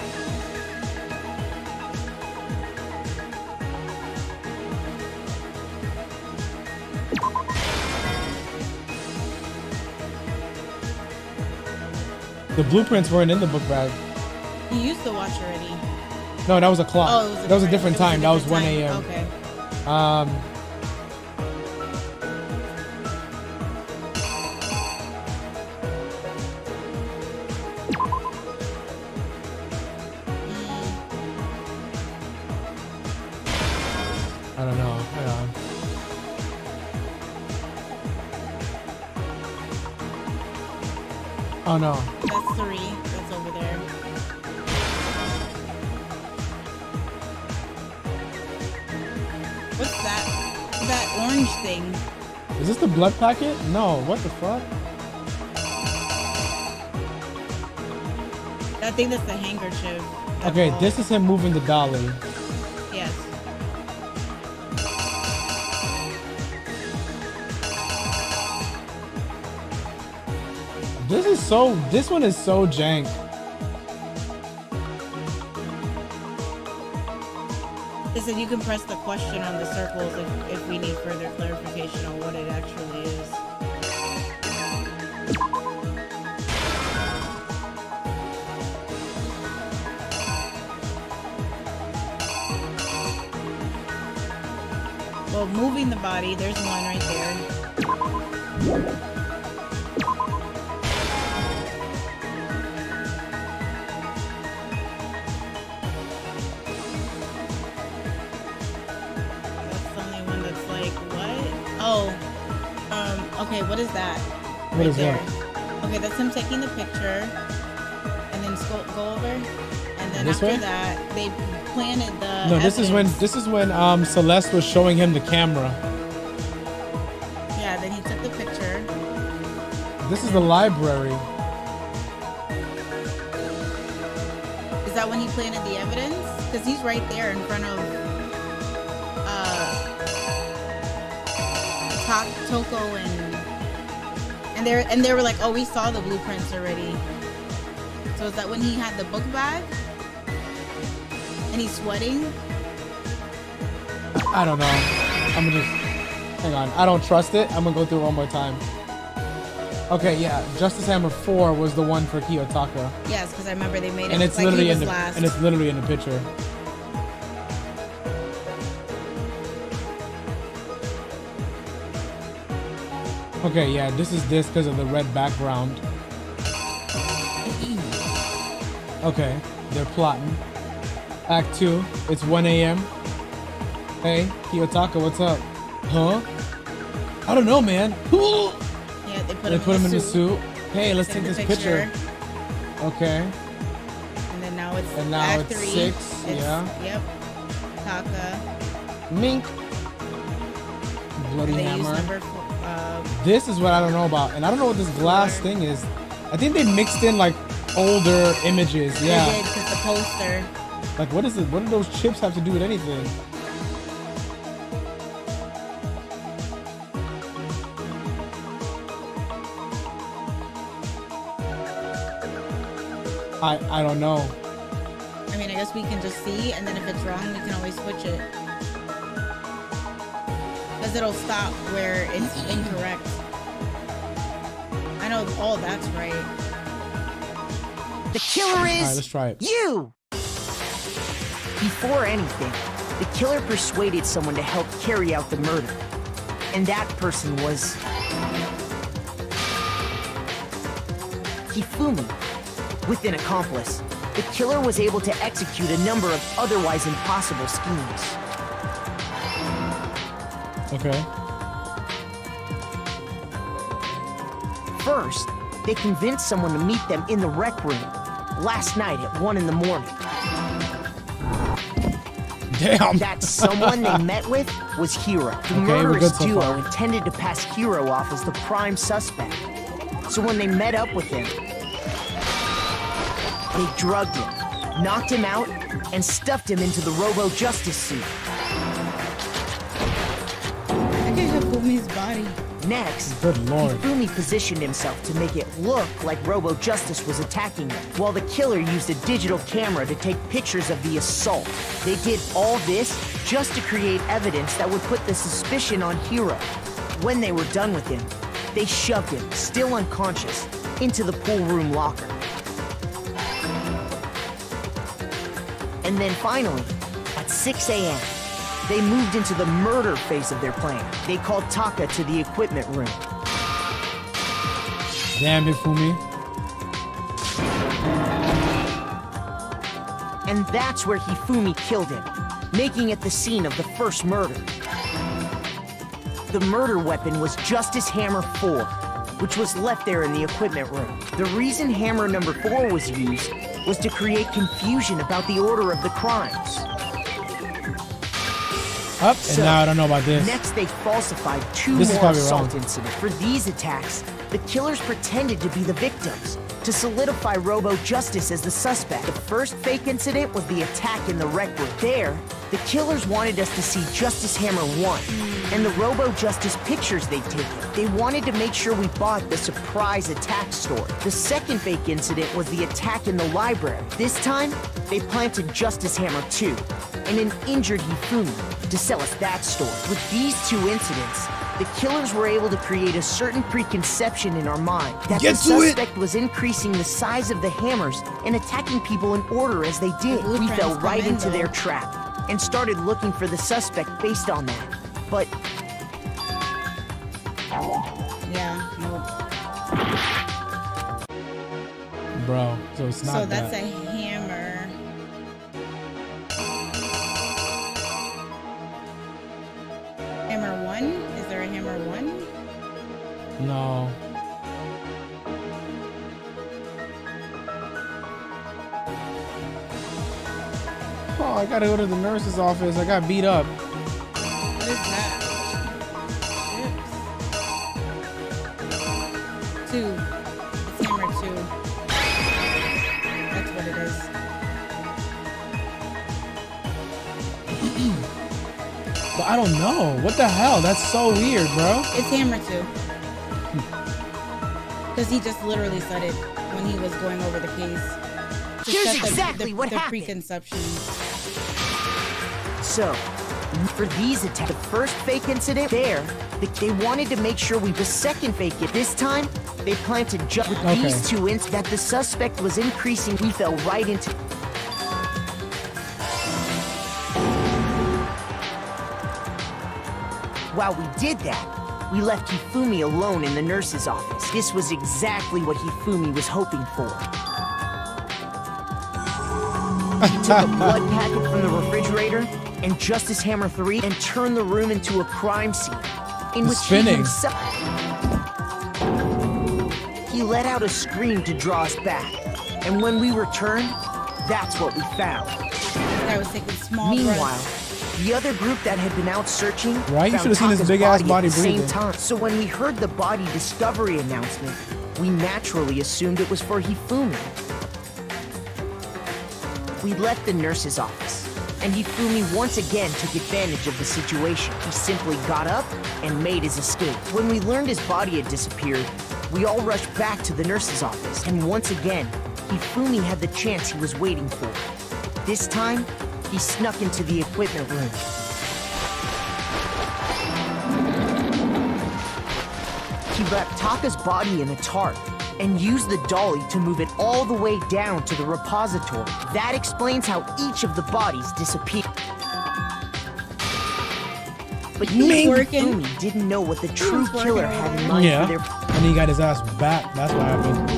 blueprints weren't in the book bag. You used the watch already. No, that was a clock. Oh, it was a that was a different- different was a time. That was different 1 a.m. Okay. Um. I don't know. Hang on. Oh no. Blood packet? No. What the fuck? I think that's the handkerchief. Okay, this is him moving the dolly. Yes. This is so. This one is so jank. You can press the question on the circles if, if we need further clarification on what it actually is. Well, moving the body, there's one right there. Right is there. that? Okay, that's him taking the picture, and then go, go over, and then This after way? that, they planted the. No, this is when this is when um Celeste was showing him the camera. Yeah, then he took the picture. This is the library. Is that when he planted the evidence? Because he's right there in front of uh, Toko and and they and they were like, "Oh, we saw the blueprints already." So is that when he had the book bag and he's sweating? I don't know. I'm gonna just hang on. I don't trust it. I'm gonna go through it one more time. Okay, yeah. Justice Hammer 4 was the one for Kiyotaka. Yes, because I remember they made it And it's like literally in the last. and it's literally in the picture. Okay, yeah, this is this because of the red background. Okay, they're plotting. Act 2, it's 1 a.m. Hey, Kiyotaka, what's up? Huh? I don't know, man. yeah, they put they him put in him in the suit. Hey, let's Take this picture. Okay. And then now it's And now Act it's three. six, It's- yeah. Yep. Taka. Mink. Bloody and they use hammer. This is what I don't know about, and I don't know what this glass thing is. I think they mixed in like older images. They Yeah. did because the poster. Like what is it? What do those chips have to do with anything? I I don't know. I mean, I guess we can just see, and then if it's wrong, we can always switch it. Because it'll stop where it's incorrect. I know all that's right. The killer is Alright, let's try it. you! Before anything, the killer persuaded someone to help carry out the murder. And that person was. Hifumi. With an accomplice, the killer was able to execute a number of otherwise impossible schemes. Okay. First, they convinced someone to meet them in the rec room last night at 1 in the morning. Damn. That someone they met with was Hiro. The Okay, murderous so duo far. intended to pass Hiro off as the prime suspect. So when they met up with him, they drugged him, knocked him out, and stuffed him into the Robo Justice suit. Look at Hifumi's body. Next, Good lord. Hifumi positioned himself to make it look like Robo Justice was attacking them, while the killer used a digital camera to take pictures of the assault. They did all this just to create evidence that would put the suspicion on Hiro. When they were done with him, they shoved him, still unconscious, into the pool room locker. And then finally, at 6 a.m., they moved into the murder phase of their plan. They called Taka to the equipment room. Damn Hifumi. And that's where Hifumi killed him, making it the scene of the first murder. The murder weapon was Justice Hammer 4, which was left there in the equipment room. The reason hammer number four was used was to create confusion about the order of the crimes. Up, and now I don't know about this. Next, they falsified two This more assault wrong. incidents. For these attacks, the killers pretended to be the victims to solidify Robo Justice as the suspect. The first fake incident was the attack in the rec room. There, the killers wanted us to see Justice Hammer 1 and the Robo Justice pictures they'd taken. They wanted to make sure we bought the surprise attack store. The second fake incident was the attack in the library. This time, they planted Justice Hammer 2 and an injured Hifumi to sell us that story. With these two incidents, the killers were able to create a certain preconception in our mind that Get the to it! suspect was increasing the size of the hammers and attacking people in order as they did. We fell right in, into though. their trap and started looking for the suspect based on that. But Yeah. Nope. Bro, so it's not So that's that. a No. Oh, I gotta go to the nurse's office. I got beat up. What is that? Chips. Two. It's hammer two. That's what it is. But I don't know. What the hell? That's so weird, bro. It's hammer two. Because he just literally said it when he was going over the case. To Here's set the- exactly the, what the happened. preconception. So, for these attacks, the first fake incident there, they, they wanted to make sure we the second fake it. This time, they planted just with Okay. these two ints that the suspect was increasing. We fell right into. While we did that, we left Hifumi alone in the nurse's office. This was exactly what Hifumi was hoping for. He took a blood packet from the refrigerator and Justice Hammer 3 and turned the room into a crime scene in It's which spinning. he himself he let out a scream to draw us back. And when we returned, that's what we found. I was taking small Meanwhile, the other group that had been out searching Right? You found should've seen his Taka's big-ass at body the same time. So when we heard the body discovery announcement, we naturally assumed it was for Hifumi. We left the nurse's office, and Hifumi once again took advantage of the situation. He simply got up and made his escape. When we learned his body had disappeared, we all rushed back to the nurse's office, and once again, Hifumi had the chance he was waiting for. This time, he snuck into the equipment room. He wrapped Taka's body in a tarp and used the dolly to move it all the way down to the repository. That explains how each of the bodies disappeared. But Ming. Ming Fumi didn't know what the true killer had in mind Yeah. for their And he got his ass back. That's what happened.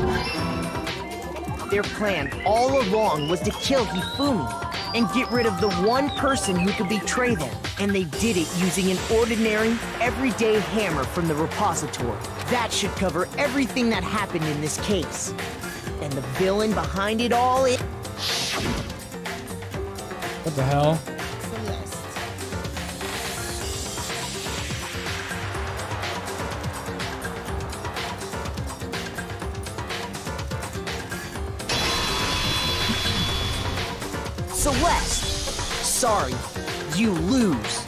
Their plan all along was to kill Hifumi and get rid of the one person who could betray them. And they did it using an ordinary, everyday hammer from the repository. That should cover everything that happened in this case. And the villain behind it all is. What the hell? Celeste! Sorry, you lose.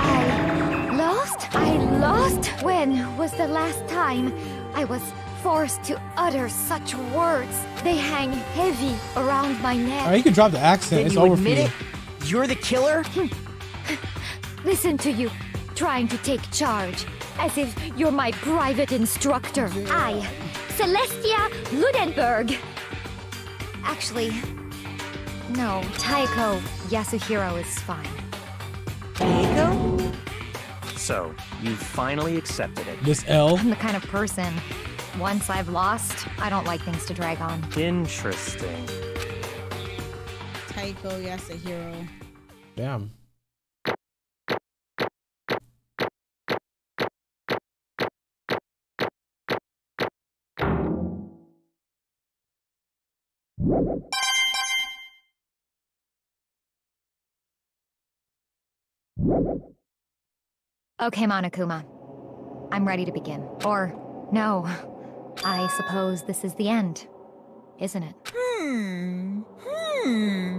I lost? I lost? When was the last time I was forced to utter such words? They hang heavy around my neck. Alright, you can drop the accent. Then it's you over for admit you. it? You're the killer? Hmm. Listen to you, trying to take charge, as if you're my private instructor. I, Celestia Ludenberg. Actually, no, Taeko Yasuhiro is fine. Taeko? So, you finally accepted it. This L? I'm the kind of person, once I've lost, I don't like things to drag on. Interesting. Taeko Yasuhiro. Damn. Okay, Monokuma. I'm ready to begin. Or, no. I suppose this is the end, isn't it? Hmm. Hmm.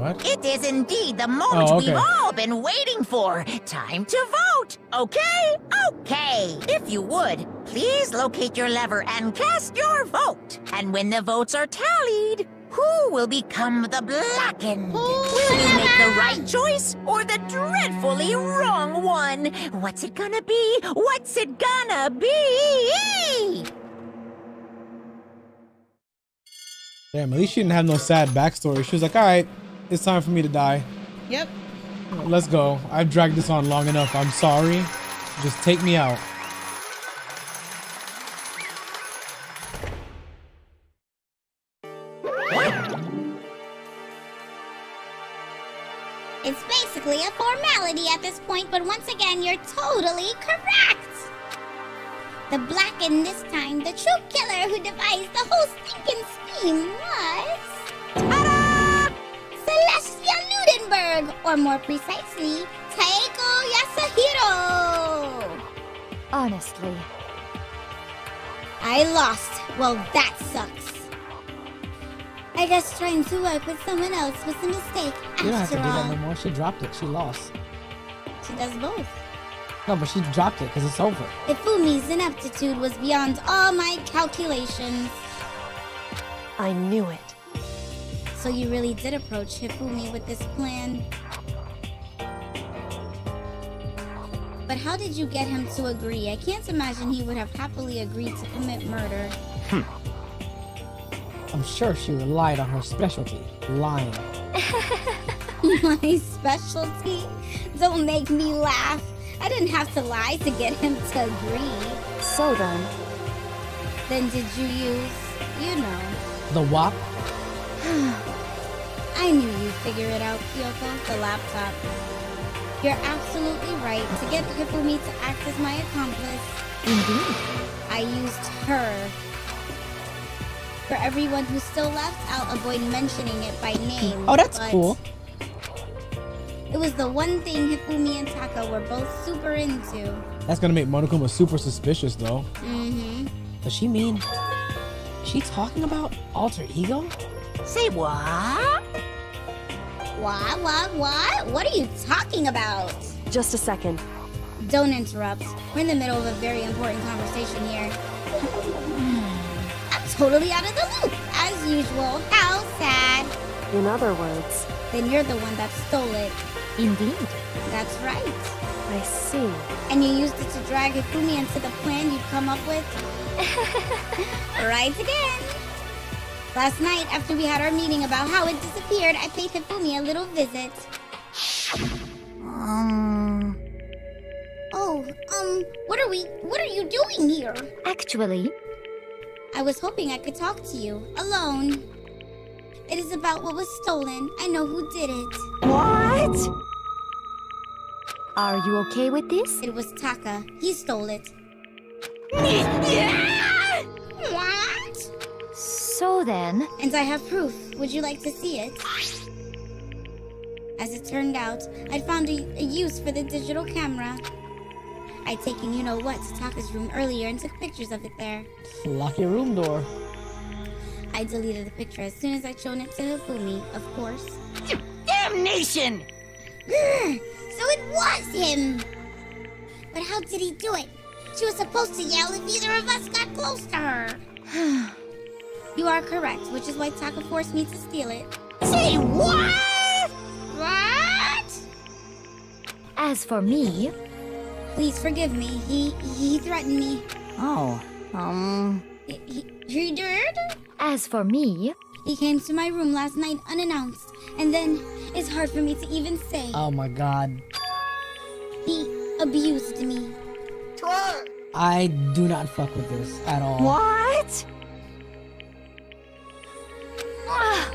What? It is indeed the moment Oh, okay. we've all been waiting for. Time to vote. Okay? Okay. If you would, please locate your lever and cast your vote. And when the votes are tallied, who will become the blackened? Will you make the right choice or the dreadfully wrong one? What's it gonna be? What's it gonna be? Damn, at least she didn't have no sad backstory. She was like, all right, it's time for me to die. Yep. Let's go. I've dragged this on long enough. I'm sorry. Just take me out. A formality at this point, but once again, you're totally correct. The blackened this time, the true killer who devised the whole stinking scheme was. Ta-da! Celestia Ludenberg, or more precisely, Taeko Yasuhiro. Honestly. I lost. Well, that sucks. I guess trying to work with someone else was a mistake. You don't have to After do that all, no more. She dropped it. She lost. She does both. No, but she dropped it because it's over. Hifumi's ineptitude was beyond all my calculations. I knew it. So you really did approach Hifumi with this plan. But how did you get him to agree? I can't imagine he would have happily agreed to commit murder. Hmm. I'm sure she relied on her specialty, lying. My specialty? Don't make me laugh. I didn't have to lie to get him to agree. So then. Then did you use, you know. The WAP? I knew you'd figure it out, Kyoko, the laptop. You're absolutely right. To get Hifumi to act as my accomplice, Indeed. I used her. For everyone who's still left, I'll avoid mentioning it by oh, name. Oh, that's but cool. It was the one thing Hifumi and Taka were both super into. That's gonna make Monokuma super suspicious, though. Mm-hmm. Does she mean? Is she talking about alter ego? Say what? What? What? What? What are you talking about? Just a second. Don't interrupt. We're in the middle of a very important conversation here. I'm totally out of the loop, as usual. How sad. In other words. Then you're the one that stole it. Indeed. That's right. I see. And you used it to drag Hifumi into the plan you'd come up with? right again. Last night, after we had our meeting about how it disappeared, I paid Hifumi a little visit. Um. Oh, um, what are we, what are you doing here? Actually, I was hoping I could talk to you, alone. It is about what was stolen. I know who did it. What? Are you okay with this? It was Taka. He stole it. what? So then, And I have proof. Would you like to see it? As it turned out, I'd found a, a use for the digital camera. I'd taken you know what to Taka's room earlier and took pictures of it there. Lock your room door. I deleted the picture as soon as I'd shown it to Hifumi, of course. Damnation! so it was him! But how did he do it? She was supposed to yell if either of us got close to her. you are correct, which is why Taka forced me to steal it. Say what? What? as for me, Please forgive me. He he threatened me. Oh, um. He, he, he did? as for me, He came to my room last night unannounced, and then it's hard for me to even say. Oh my god. He abused me. I do not fuck with this at all. What? Ah.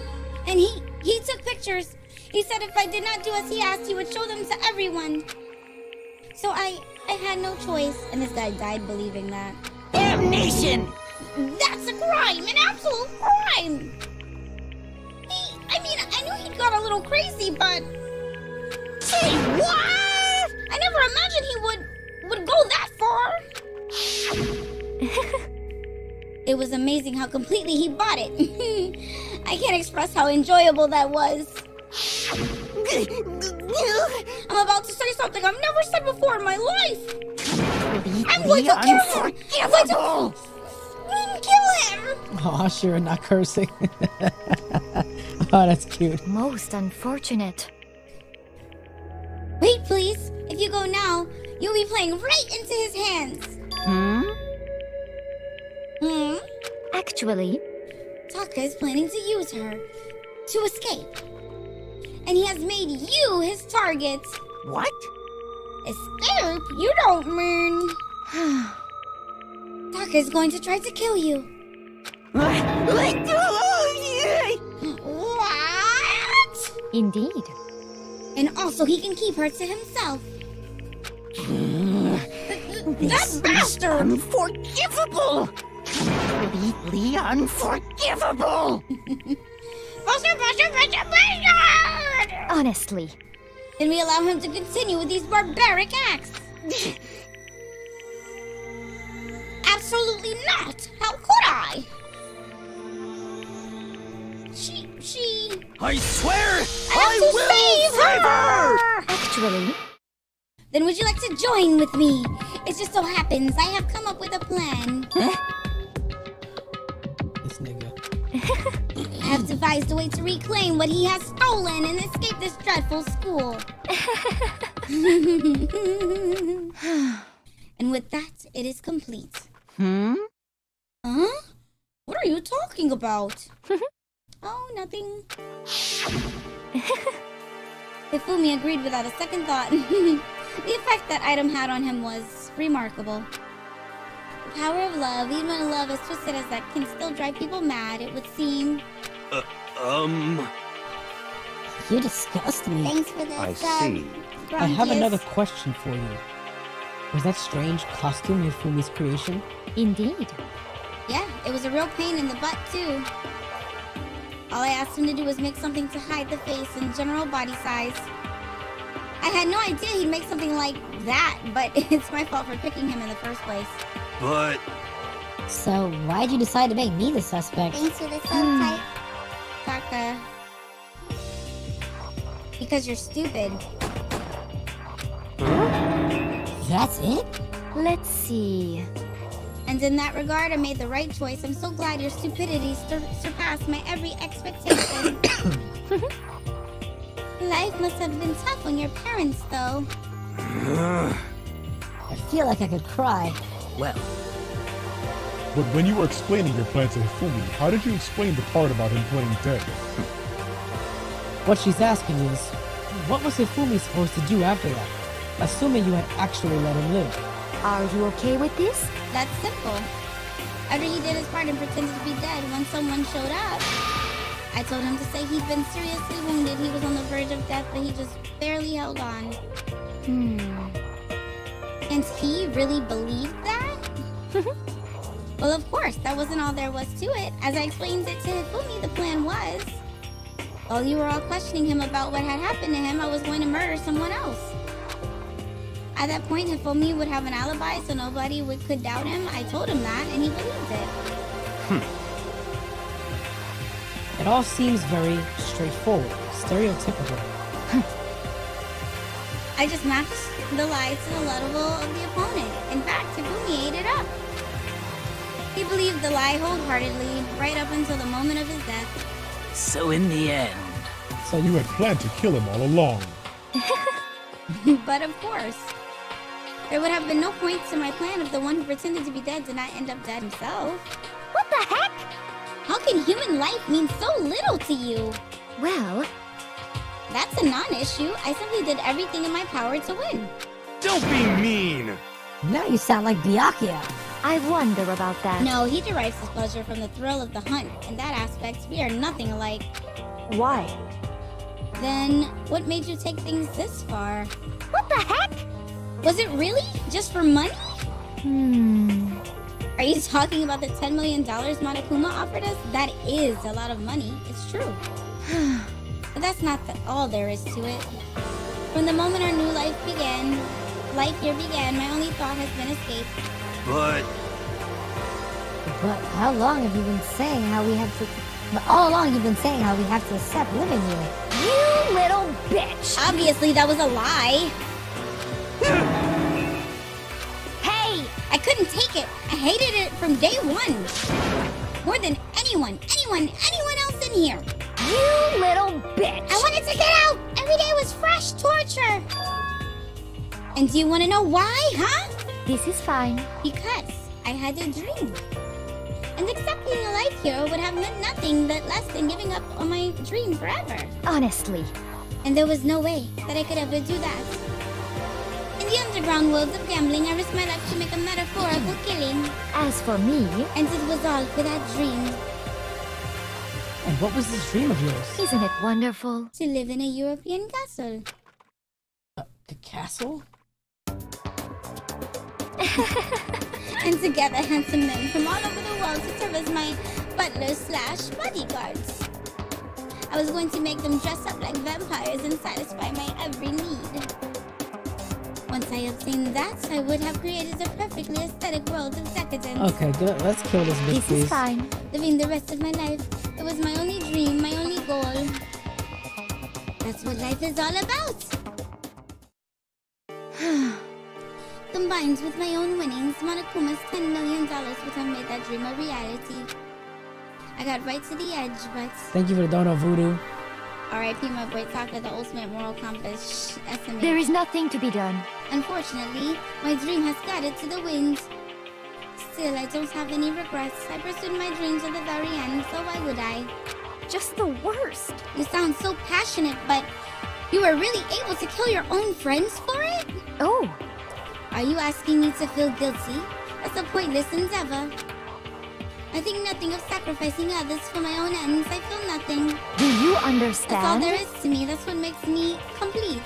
And he he took pictures. He said if I did not do as he asked, he would show them to everyone. So I I had no choice, and this guy died believing that. Damnation! That's a crime, an absolute crime. Got a little crazy, but. Say what? I never imagined he would would go that far. it was amazing how completely he bought it. I can't express how enjoyable that was. I'm about to say something I've never said before in my life. I'm going to kill him. I'm going to kill him. Oh, sure, not cursing. Oh, that's cute. Most unfortunate. Wait, please. If you go now, you'll be playing right into his hands. Hmm? Hmm? Actually, Taka is planning to use her to escape. And he has made you his target. What? Escape? You don't mean. Taka is going to try to kill you. What? indeed. And also, he can keep her to himself. Mm. that bastard! Unforgivable! Completely unforgivable! Buster, Buster, Buster, Buster! Honestly. Then we allow him to continue with these barbaric acts. Absolutely not! How could I? She, she. I swear, I, I will will save her! Actually. Then would you like to join with me? It just so happens I have come up with a plan. This nigga. I have devised a way to reclaim what he has stolen and escape this dreadful school. and with that, it is complete. Hmm? Huh? What are you talking about? oh, nothing. Hifumi agreed without a second thought. the effect that item had on him was remarkable. The power of love, even when love as twisted as that, can still drive people mad, it would seem. Uh, um. You disgust me. Thanks for this. I uh, see. I have another question for you. Was that strange costume Fumi's creation? Indeed. Yeah, it was a real pain in the butt, too. All I asked him to do was make something to hide the face and general body size. I had no idea he'd make something like that, but it's my fault for picking him in the first place. But So, why'd you decide to make me the suspect? Thanks for the hmm. sub type. Taka. Because you're stupid. That's it? Let's see. And in that regard, I made the right choice. I'm so glad your stupidity sur- surpassed my every expectation. Life must have been tough on your parents, though. I feel like I could cry. Well, But when you were explaining your plan to Hifumi, how did you explain the part about him playing dead? What she's asking is, what was Hifumi supposed to do after that? Assuming you had actually let him live. Are you okay with this? That's simple. After he did his part and pretended to be dead, when someone showed up, I told him to say he'd been seriously wounded. He was on the verge of death, but he just barely held on. Hmm. And he really believed that? well, of course, that wasn't all there was to it. As I explained it to Hifumi, the plan was while you were all questioning him about what had happened to him, I was going to murder someone else. At that point, Hifumi would have an alibi, so nobody would, could doubt him. I told him that, and he believed it. Hmm. It all seems very straightforward, stereotypical. I just matched the lies to the level of the opponent. In fact, Hifumi ate it up. He believed the lie wholeheartedly, right up until the moment of his death. so in the end. So you had planned to kill him all along. but of course, there would have been no point to my plan if the one who pretended to be dead did not end up dead himself. What the heck? How can human life mean so little to you? Well, That's a non-issue. I simply did everything in my power to win. don't be mean. Now you sound like Byakuya. I wonder about that. No, he derives his pleasure from the thrill of the hunt. In that aspect, we are nothing alike. Why? Then, what made you take things this far? What the heck? Was it really just for money? Hmm. Are you talking about the $10 million Monokuma offered us? That is a lot of money. It's true. But that's not the, all there is to it. From the moment our new life began, life here began, my only thought has been escape. But But how long have you been saying how we have to... But all along you've been saying how we have to accept living here. You little bitch! Obviously, that was a lie. Hey! I couldn't take it. I hated it from day one. More than anyone, anyone, anyone else in here. You little bitch! I wanted to get out! Every day was fresh torture! And do you want to know why, huh? This is fine. Because I had a dream. And accepting a life here would have meant nothing but less than giving up on my dream forever. Honestly. And there was no way that I could ever do that. In the underground worlds of gambling, I risked my life to make a metaphorical killing. As for me... And it was all for that dream. And what was this dream of yours? Isn't it wonderful? To live in a European castle. Uh, the castle? and to gather handsome men from all over the world to serve as my butlers slash bodyguards. I was going to make them dress up like vampires and satisfy my every need. Once I obtained that, I would have created a perfectly aesthetic world of decadence. Okay, good. Let's kill this bitch, This please. fine. Living the rest of my life. It was my only dream, my only goal. That's what life is all about. Combined with my own winnings, Monokuma's $10 million would have made that dream a reality. I got right to the edge, but Thank you for the dono, Voodoo. R.I.P. my boy Taka, the ultimate moral compass. There is nothing to be done. Unfortunately, my dream has scattered to the wind. Still, I don't have any regrets. I pursued my dream to the very end, so why would I? Just the worst. You sound so passionate, but you were really able to kill your own friends for it? Oh. Are you asking me to feel guilty? That's a pointless endeavor. I think nothing of sacrificing others for my own ends. I feel nothing. Do you understand? That's all there is to me. That's what makes me complete.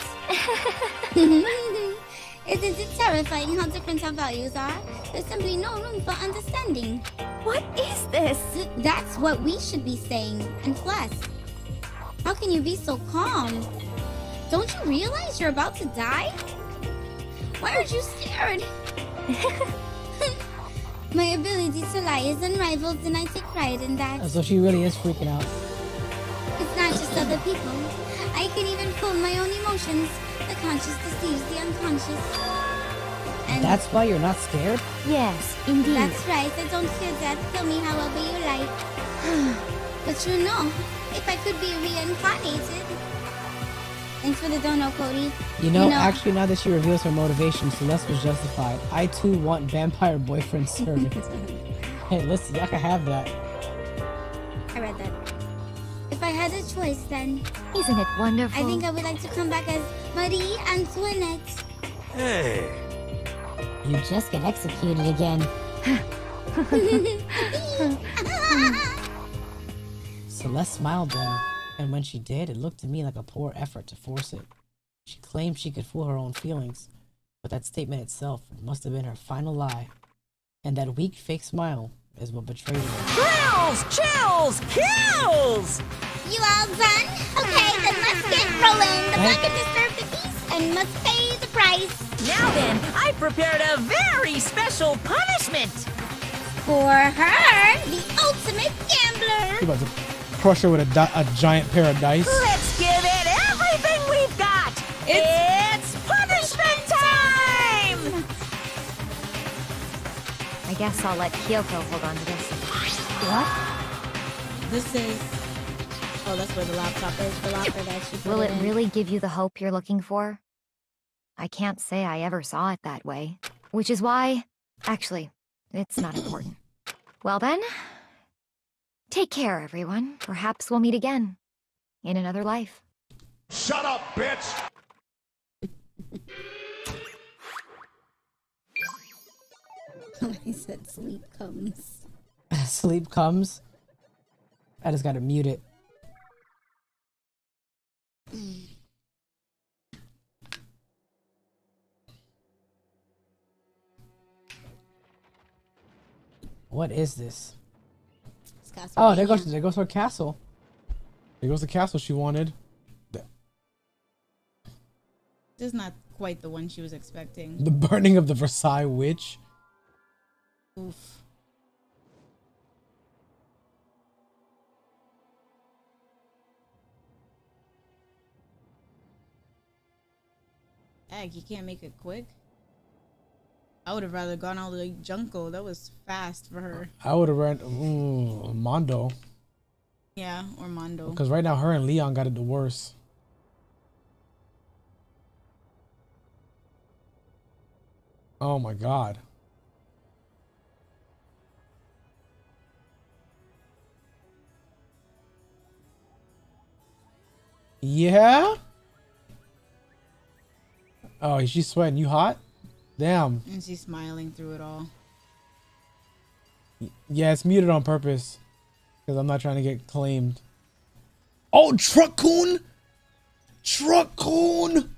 Isn't it terrifying how different our values are? There's simply no room for understanding. What is this? That's what we should be saying. And plus, how can you be so calm? Don't you realize you're about to die? Why aren't you scared? My ability to lie is unrivaled and I take pride in that. Oh, So she really is freaking out. It's not just other people. I can even pull my own emotions. The conscious deceives the unconscious. And That's why you're not scared? Yes, indeed. That's right. I don't fear death. Kill me however you like. but you know, if I could be reincarnated. Thanks for the dono, Cody. You know, actually, now that she reveals her motivation, Celeste was justified. I too want vampire boyfriend servants. hey, listen, y'all can have that. I read that. If I had a choice, then Isn't it wonderful? I think I would like to come back as Marie Antoinette. Hey, You just get executed again. Celeste smiled then, and when she did, it looked to me like a poor effort to force it. She claimed she could fool her own feelings, but that statement itself must have been her final lie. And that weak fake smile is what betrayed her. Thrills, chills, kills! You all done? Okay, then let's get rolling. The blackened deserve the peace and must pay the price. Now then, I prepared a very special punishment. For her, the ultimate gambler. You about to crush her with a, di- a giant pair of dice. Let's give it everything we've got. It's, punishment time! I guess I'll let Kyoko hold on to this. What? This is. Oh, that's where the laptop is. The locker that she put Will it in. really give you the hope you're looking for? I can't say I ever saw it that way. Which is why. Actually, it's not important. Well then. Take care, everyone. Perhaps we'll meet again. In another life. Shut up, bitch! I said sleep comes. Sleep comes. I just gotta mute it. What is this? Oh, there goes there goes her castle. There goes the castle she wanted. This is not quite the one she was expecting. The burning of the Versailles witch. Oof. Egg, you can't make it quick. I would have rather gone all the way Junko. That was fast for her. I would have ran mm, Mondo. Yeah, or Mondo. Because right now her and Leon got it the worst. Oh my god. Yeah? Oh, she's sweating. You hot? Damn. And she's smiling through it all. Yeah, it's muted on purpose. Because I'm not trying to get claimed. Oh, Truck-kun! Truck-kun!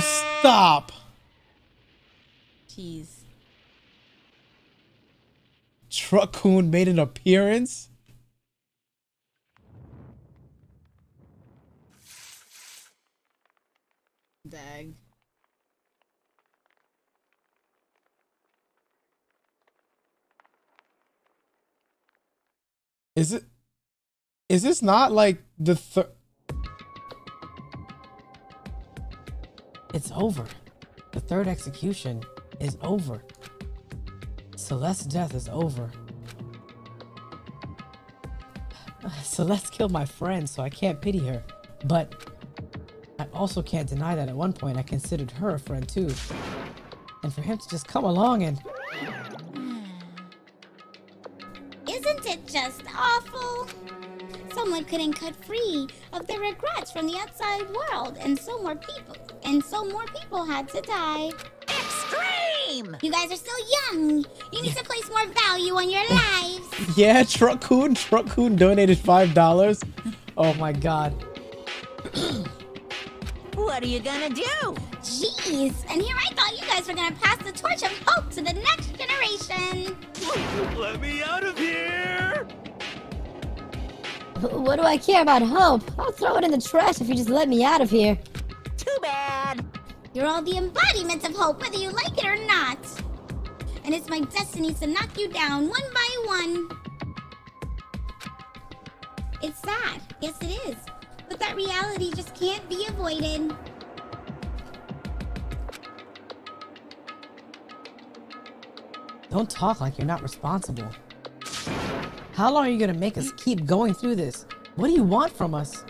Stop! Jeez. Truck-kun made an appearance? Dag. Is it? Is this not like the third? It's over. The third execution is over. Celeste's death is over. Celeste killed my friend, so I can't pity her. But I also can't deny that at one point I considered her a friend too. And for him to just come along and Someone couldn't cut free of their regrets from the outside world, and so more people, and so more people had to die. Extreme! You guys are still young. You need to place more value on your lives. Yeah, Truck-kun. Truck-kun donated five dollars. Oh my god. What are you gonna do? Jeez, and here I thought you guys were gonna pass the torch of hope to the next generation. Let me out of here! What do I care about hope? I'll throw it in the trash if you just let me out of here. Too bad. You're all the embodiment of hope, whether you like it or not. And it's my destiny to knock you down one by one. It's sad. Yes, it is. But that reality just can't be avoided. don't talk like you're not responsible. How long are you gonna make us keep going through this? What do you want from us?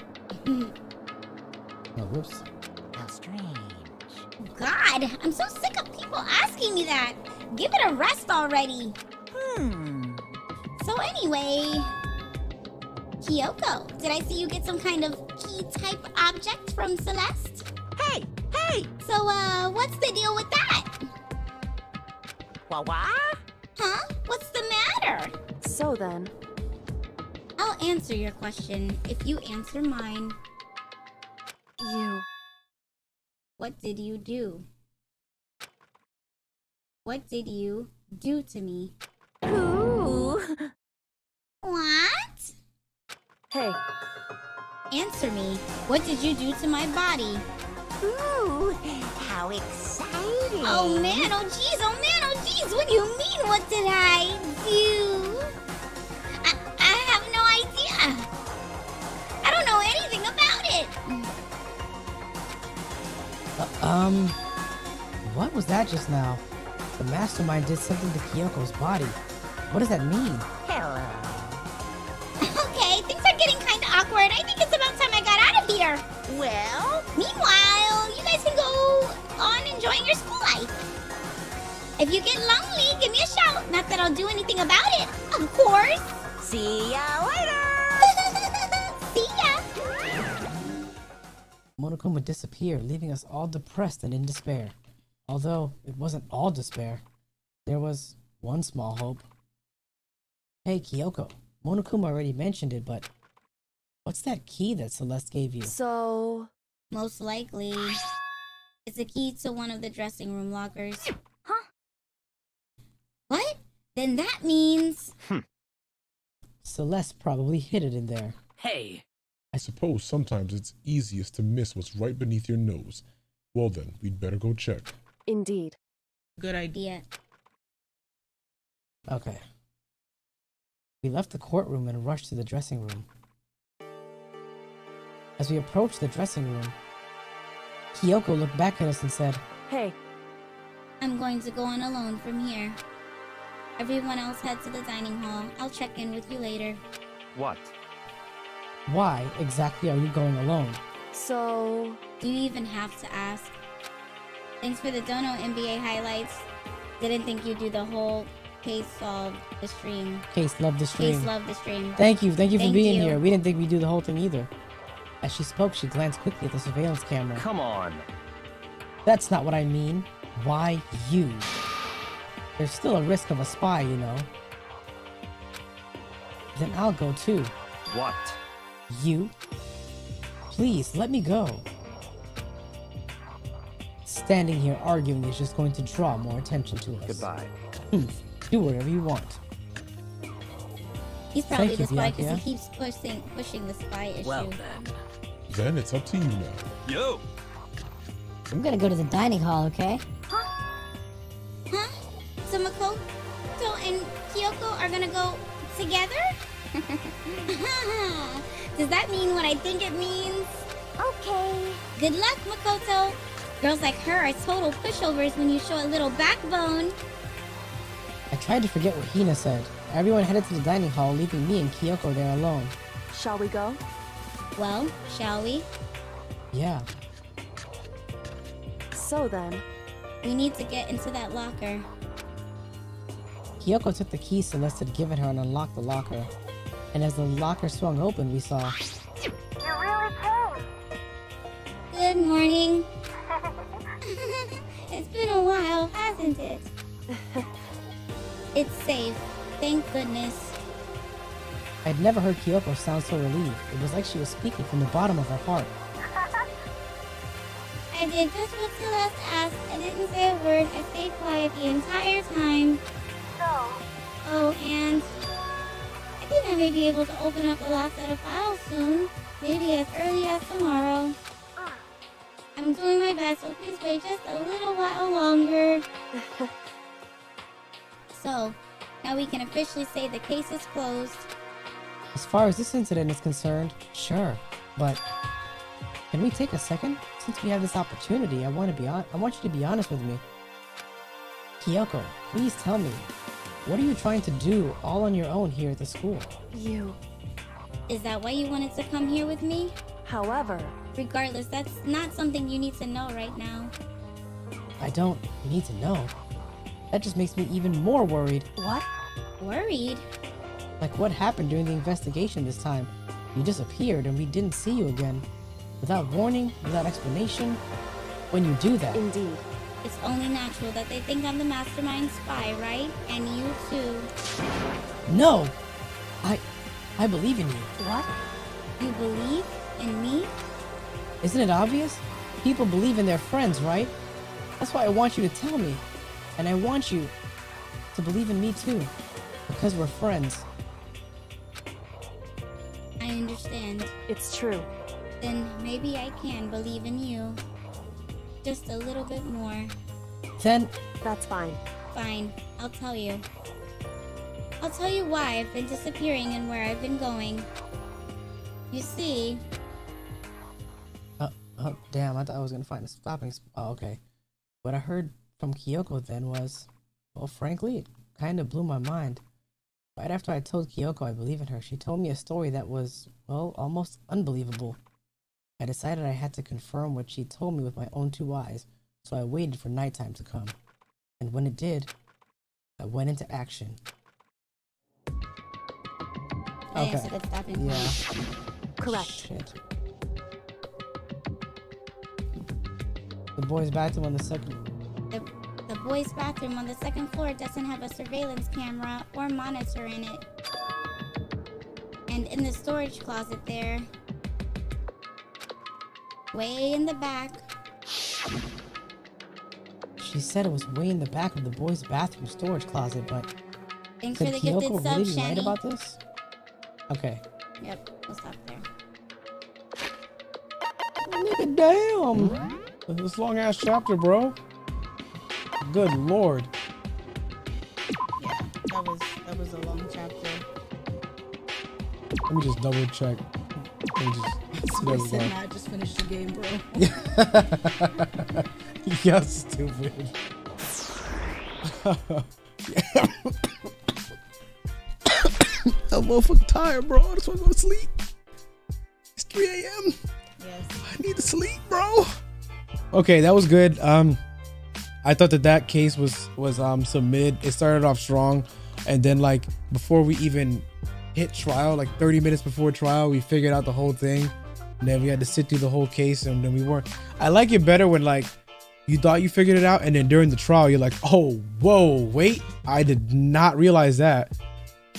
Oh, whoops. How strange. God, I'm so sick of people asking me that. Give it a rest already. Hmm. So anyway, Kyoko, did I see you get some kind of key type object from Celeste? Hey, hey! So, uh, what's the deal with that? Wah wah? Huh? What's the matter? So then, I'll answer your question if you answer mine. you. What did you do? What did you do to me? Ooh. What? Hey, Answer me. What did you do to my body? Ooh, how exciting! Oh man, oh jeez, oh man, oh jeez. What do you mean? What did I do? I, I have no idea. I don't know anything about it. Uh, um, what was that just now? The mastermind did something to Kyoko's body. What does that mean? Hello. Okay, things are getting kind of awkward. I think it's about time I got out of here. Well, Meanwhile, you guys can go on enjoying your school life. If you get lonely, give me a shout. Not that I'll do anything about it, of course. see ya later! See ya. Monokuma disappeared, leaving us all depressed and in despair. Although it wasn't all despair, there was one small hope. Hey, Kyoko, Monokuma already mentioned it, but what's that key that Celeste gave you? So, Most likely, it's a key to one of the dressing room lockers. Huh? What? Then that means hmm. Celeste probably hid it in there. Hey, I suppose sometimes it's easiest to miss what's right beneath your nose. Well then, we'd better go check. Indeed. Good idea. Okay. We left the courtroom and rushed to the dressing room. As we approached the dressing room, Kyoko looked back at us and said, Hey. I'm going to go on alone from here. Everyone else head to the dining hall. I'll check in with you later. What? Why exactly are you going alone? So... Do you even have to ask? Thanks for the Dono NBA highlights. Didn't think you'd do the whole case solve the stream. Case love the stream. Case love the stream. Thank you, thank you for Thank being you. here. We didn't think we'd do the whole thing either. As she spoke, she glanced quickly at the surveillance camera. Come on. That's not what I mean. Why you? There's still a risk of a spy, you know. Then I'll go too. What? You? Please, let me go. Standing here arguing is just going to draw more attention to us. Goodbye. Hmm. Do whatever you want. He's probably Thank you, the spy because he keeps pushing pushing the spy issue. Well then. Then it's up to you now. Yo! I'm gonna go to the dining hall, okay? Huh? So Makoto and Kyoko are gonna go together? Does that mean what I think it means? Okay. Good luck, Makoto. Girls like her are total pushovers when you show a little backbone. I tried to forget what Hina said. Everyone headed to the dining hall, leaving me and Kyoko there alone. Shall we go? Well, shall we? Yeah. So then. We need to get into that locker. Kyoko took the keys Celeste had given her and unlocked the locker. And as the locker swung open, we saw You really came. Good morning. it's been a while, hasn't it? it's safe. Thank goodness. I'd never heard Kyoko sound so relieved. It was like she was speaking from the bottom of her heart. I did just what Celeste asked. I didn't say a word. I stayed quiet the entire time. So, Oh, and I think I may be able to open up the last set of files soon. Maybe as early as tomorrow. Hmm. I'm doing my best, so please wait just a little while longer. so, now we can officially say the case is closed. As far as this incident is concerned, sure, but can we take a second? Since we have this opportunity, I want to be on- I want you to be honest with me. Kyoko, please tell me, what are you trying to do all on your own here at the school? You. Is that why you wanted to come here with me? However, Regardless, that's not something you need to know right now. I don't need to know. That just makes me even more worried. What? Worried? Like what happened during the investigation this time? You disappeared and we didn't see you again. Without warning, without explanation. When you do that, indeed. It's only natural that they think I'm the mastermind spy, right? And you too. no! I I believe in you. What? You believe in me? Isn't it obvious? People believe in their friends, right? That's why I want you to tell me. And I want you to believe in me too. Because we're friends. I understand. It's true. Then maybe I can believe in you. Just a little bit more. Then That's fine. Fine, I'll tell you. I'll tell you why I've been disappearing and where I've been going. You see, Oh, oh damn, I thought I was gonna find a stopping sp- Oh, okay. What I heard from Kyoko then was, well, frankly, it kind of blew my mind. Right after I told Kyoko I believe in her, she told me a story that was, well, almost unbelievable. I decided I had to confirm what she told me with my own two eyes, so I waited for nighttime to come. And when it did, I went into action. I guess a good stopping point. Yeah. Correct. Shit. The boys' bathroom on the second. the, the boys' bathroom on the second floor doesn't have a surveillance camera or monitor in it. And in the storage closet there, way in the back, She said it was way in the back of the boys' bathroom storage closet, but thanks could for the gifted sub, really be right Shani. about this? Okay. Yep, we'll stop there. Nigga, damn. This long ass chapter, bro. Good lord. Yeah, that was that was a long chapter. Let me just double check. Let me just. Somebody there we said. Matt just finished the game, bro. yeah, stupid. I'm motherfucking tired, bro. I just want to go to sleep. It's 3 a.m. Yes. I need to sleep, bro. Okay, that was good. Um, I thought that that case was was um mid. It started off strong, and then like before we even hit trial, like 30 minutes before trial, we figured out the whole thing. And then we had to sit through the whole case, and then we weren't. I like it better when like you thought you figured it out, and then during the trial, you're like, oh, whoa, wait, I did not realize that.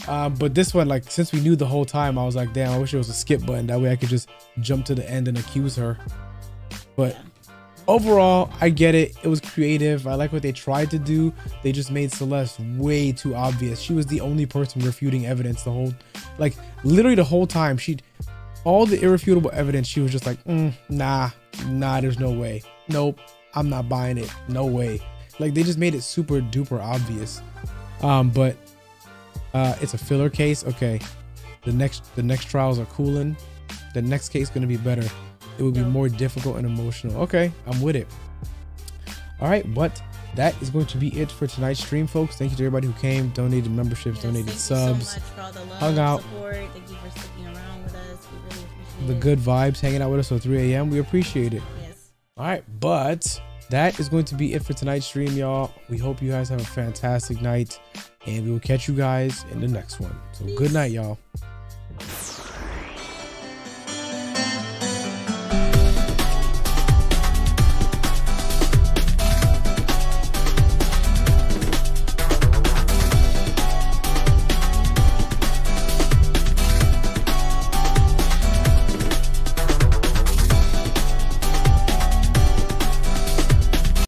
Um, but this one, like, since we knew the whole time, I was like, damn, I wish there was a skip button. That way I could just jump to the end and accuse her. But overall, I get it. It was creative. I like what they tried to do. They just made Celeste way too obvious. She was the only person refuting evidence the whole, like, literally the whole time. She, all the irrefutable evidence, she was just like, mm, nah, nah, there's no way. Nope, I'm not buying it. No way. Like, they just made it super duper obvious. Um, but uh, it's a filler case. Okay, the next the next trials are cooling. The next case is gonna be better. It would be more difficult and emotional. Okay, I'm with it. All right, but that is going to be it for tonight's stream, folks. Thank you to everybody who came, donated memberships, donated subs, so much for all the love, hung out, support. Thank you for sticking around with us. We really appreciate the it. good vibes, hanging out with us till 3 a.m. We appreciate it. Yes. All right, but that is going to be it for tonight's stream, y'all. We hope you guys have a fantastic night, and we will catch you guys in the next one. So good night, y'all.